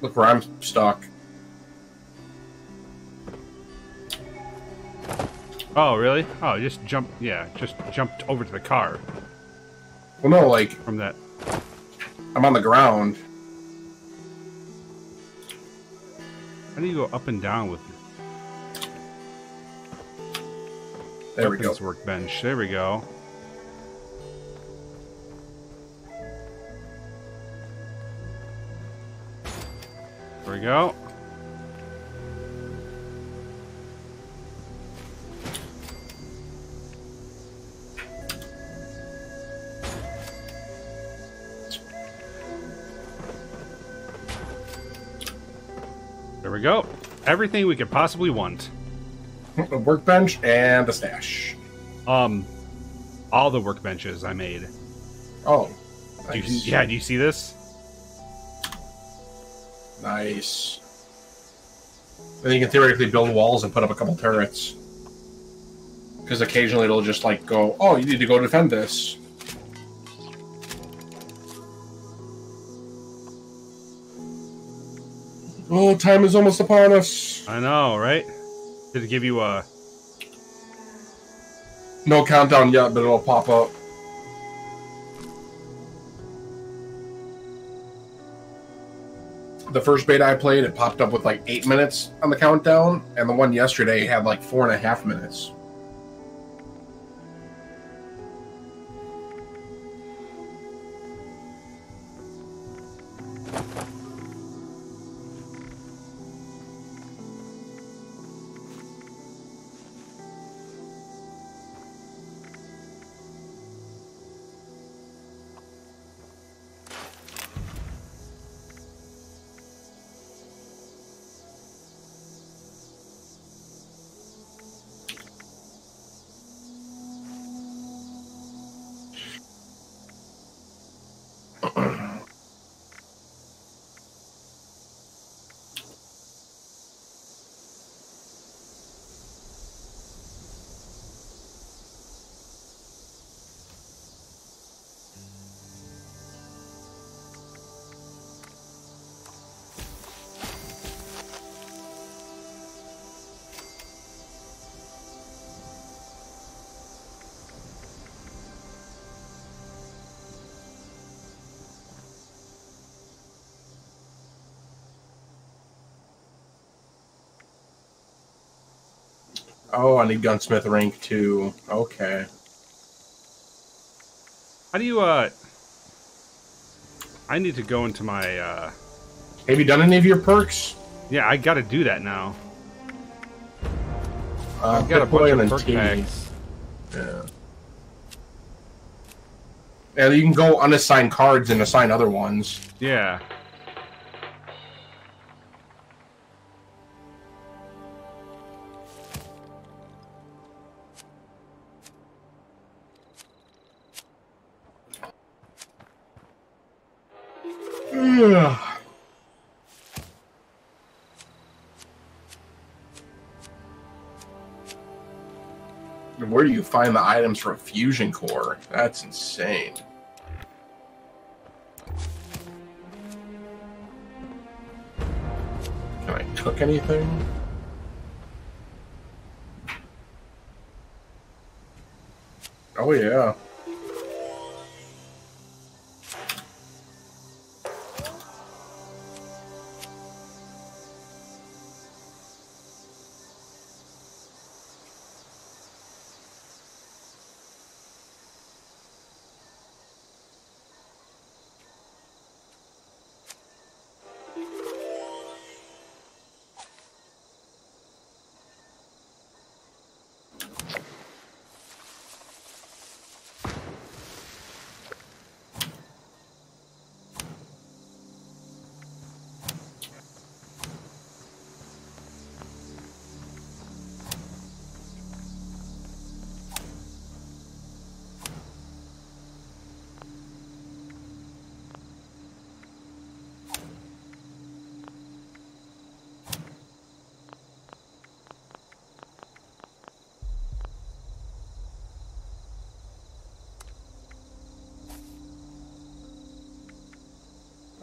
Look where I'm stuck. Oh, really? Oh, just jump. Yeah, just jumped over to the car Well, no, like from that. I'm on the ground. How do you go up and down with There we go. workbench? There we go. There we go. We go. Everything we could possibly want. A workbench and a stash. Um, all the workbenches I made. Oh, Do you, nice. yeah, do you see this? Nice. Then you can theoretically build walls and put up a couple turrets. Because occasionally it'll just like go, oh, you need to go defend this. Oh, time is almost upon us. I know, right? Did it give you a? No countdown yet, but it'll pop up. The first beta I played, it popped up with like eight minutes on the countdown, and the one yesterday had like four and a half minutes. Oh, I need gunsmith rank two. Okay. How do you uh? I need to go into my uh. Have you done any of your perks? Yeah, I got to do that now. Uh, I've got a bunch of perk packs. Yeah. And you can go unassign cards and assign other ones. Yeah. Find the items for a fusion core? That's insane. Can I cook anything? Oh yeah.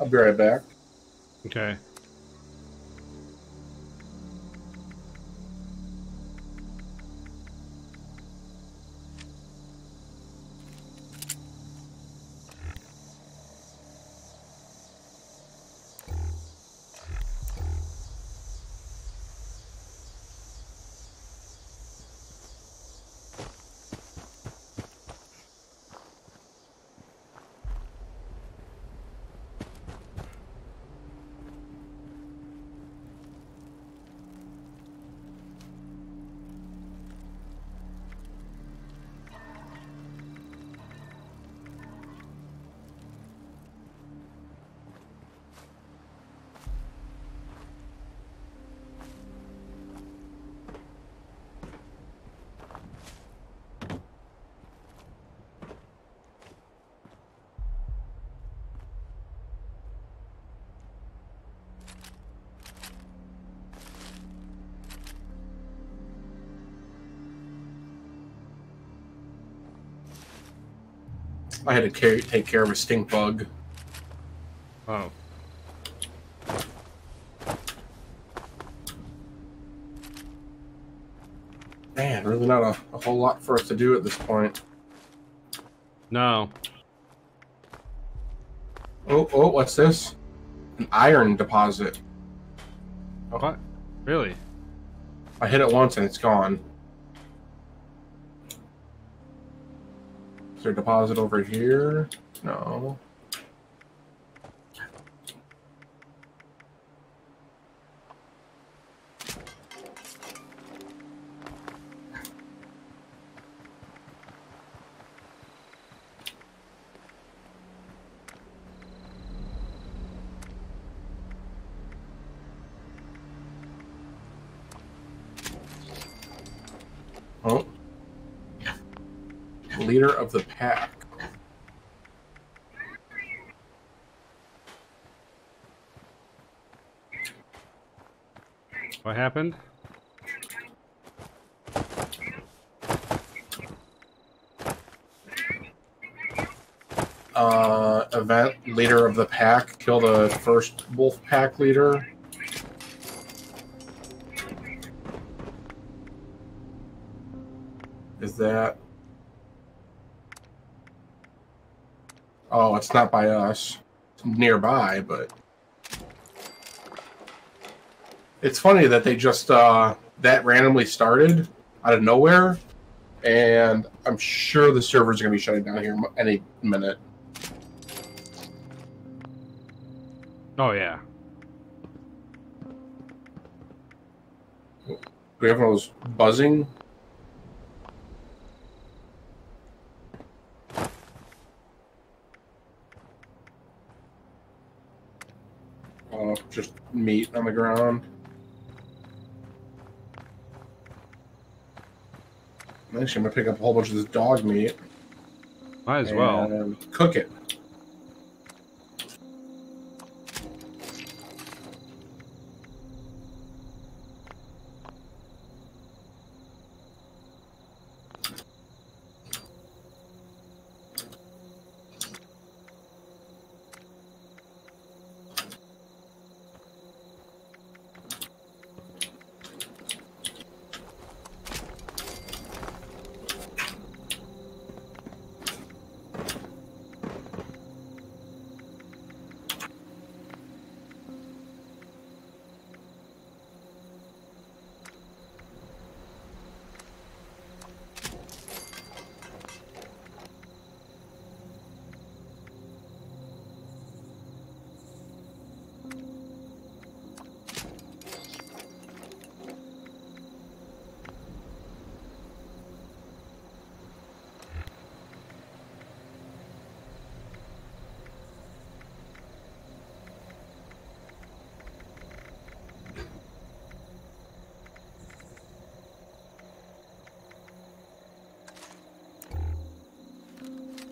I'll be right back. Okay. I had to carry, take care of a stink bug. Oh. Man, really not a, a whole lot for us to do at this point. No. Oh, oh, what's this? An iron deposit. What? Really? I hit it once and it's gone. Deposit over here? No. Oh. Leader of the pack. What happened? Uh, event leader of the pack. Kill the first wolf pack leader. Is that? Oh, it's not by us. It's nearby, but it's funny that they just uh, that randomly started out of nowhere, and I'm sure the servers are gonna be shutting down here any minute. Oh yeah. we have one of those buzzing? Oh, just meat on the ground. Actually, I'm gonna pick up a whole bunch of this dog meat Might as well. cook it.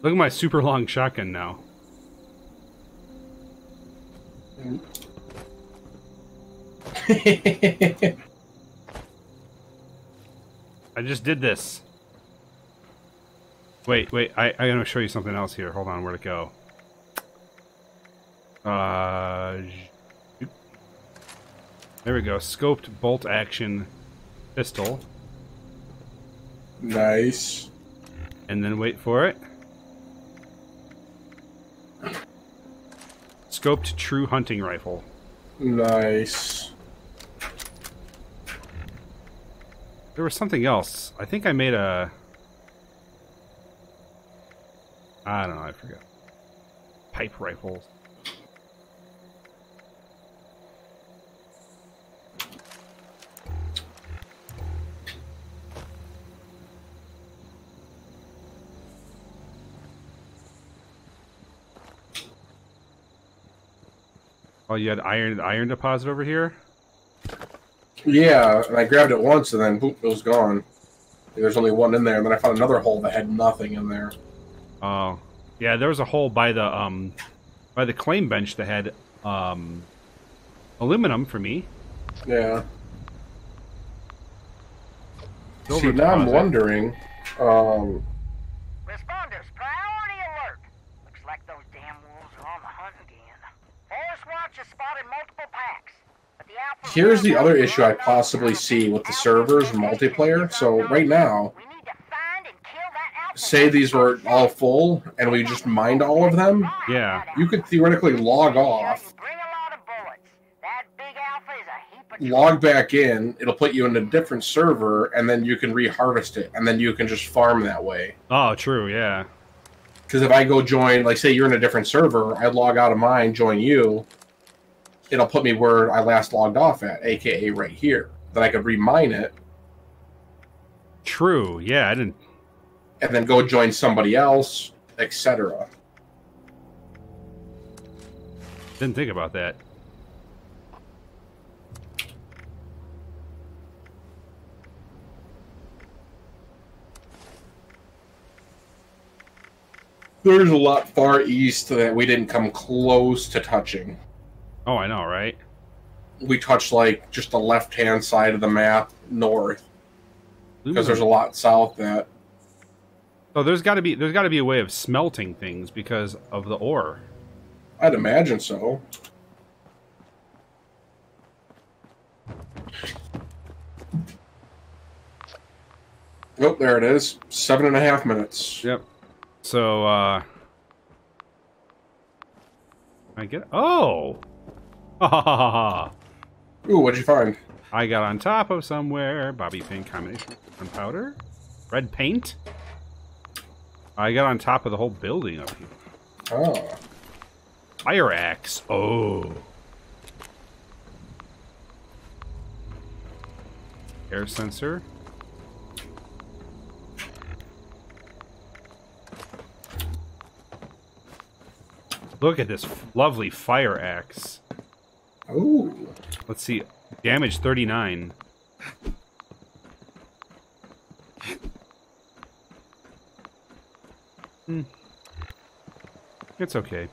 Look at my super long shotgun now. (laughs) I just did this. Wait, wait, I, I gotta show you something else here. Hold on, where'd it go? Uh, there we go. Scoped bolt action pistol. nice. And then wait for it. Scoped true hunting rifle. Nice. There was something else. I think I made a. I don't know. I forgot. Pipe rifles. Oh, you had iron iron deposit over here. Yeah, and I grabbed it once and then boop, it was gone. There's only one in there, and then I found another hole that had nothing in there. Oh, yeah. There was a hole by the um, by the claim bench that had um, aluminum for me. Yeah. Silver See, now I'm wondering. Um, Responders, priority alert. Looks like those damn wolves are on the hunt again. Forest Watch has spotted multiple packs. But the Alpha here's the other issue I possibly see with the servers and multiplayer. So right now, We need to find and kill that Alpha say these were all full and we just mined all of them, Yeah. you could theoretically log off, Bring a lot of bullets. That big Alpha is a heap of log back in, it'll put you in a different server, and then you can reharvest it, and then you can just farm that way. Oh, true. Yeah. Because if I go join, like say you're in a different server, I log out of mine, join you, it'll put me where I last logged off at, aka right here. Then I could remine it True. Yeah. I didn't. and then go join somebody else, etc. Didn't think about that. There's a lot far east that we didn't come close to touching. Oh, I know, right? We touched like just the left hand side of the map north because there's a lot south that Oh, there's got to be there's got to be a way of smelting things because of the ore. I'd imagine so. Oh, there it is. Seven and a half minutes. Yep. So, uh, I get. Oh, ha ha ha ha! Ooh, what'd you find? I got on top of somewhere. Bobby pin combination gunpowder, red paint. I got on top of the whole building up here. Oh, Fire axe. Oh. Air sensor. Look at this lovely fire axe. Ooh. Let's see. Damage 39. Hmm. It's okay.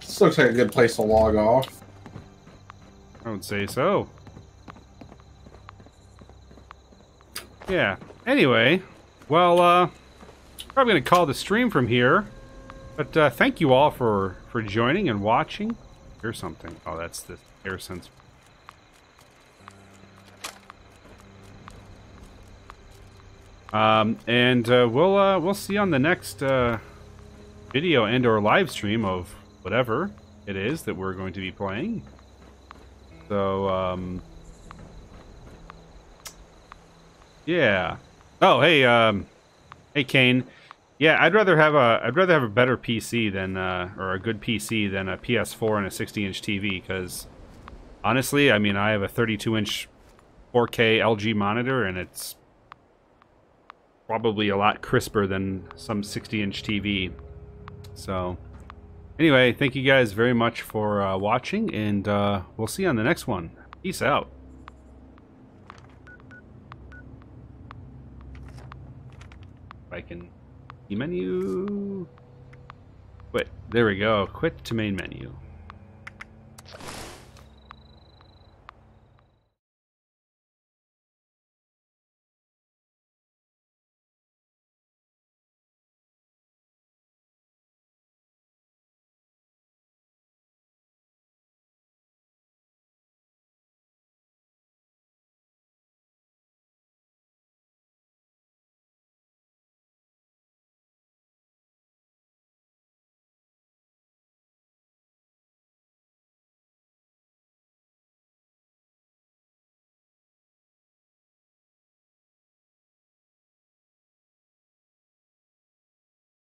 This looks like a good place to log off. I would say so. Yeah. Anyway, well, uh, probably gonna call the stream from here. But uh, thank you all for for joining and watching. Here's something. Oh, that's the air sensor. Um, and uh, we'll uh, we'll see you on the next uh, video and or live stream of whatever it is that we're going to be playing. So, um, yeah. Oh, hey, um, hey, Kane. Yeah, I'd rather have a I'd rather have a better PC than uh, or a good PC than a PS4 and a 60-inch TV because honestly, I mean, I have a 32-inch 4K LG monitor and it's probably a lot crisper than some 60-inch TV. So, anyway, thank you guys very much for uh, watching, and uh, we'll see you on the next one. Peace out. I can... Menu... Quit. There we go. Quit to main menu.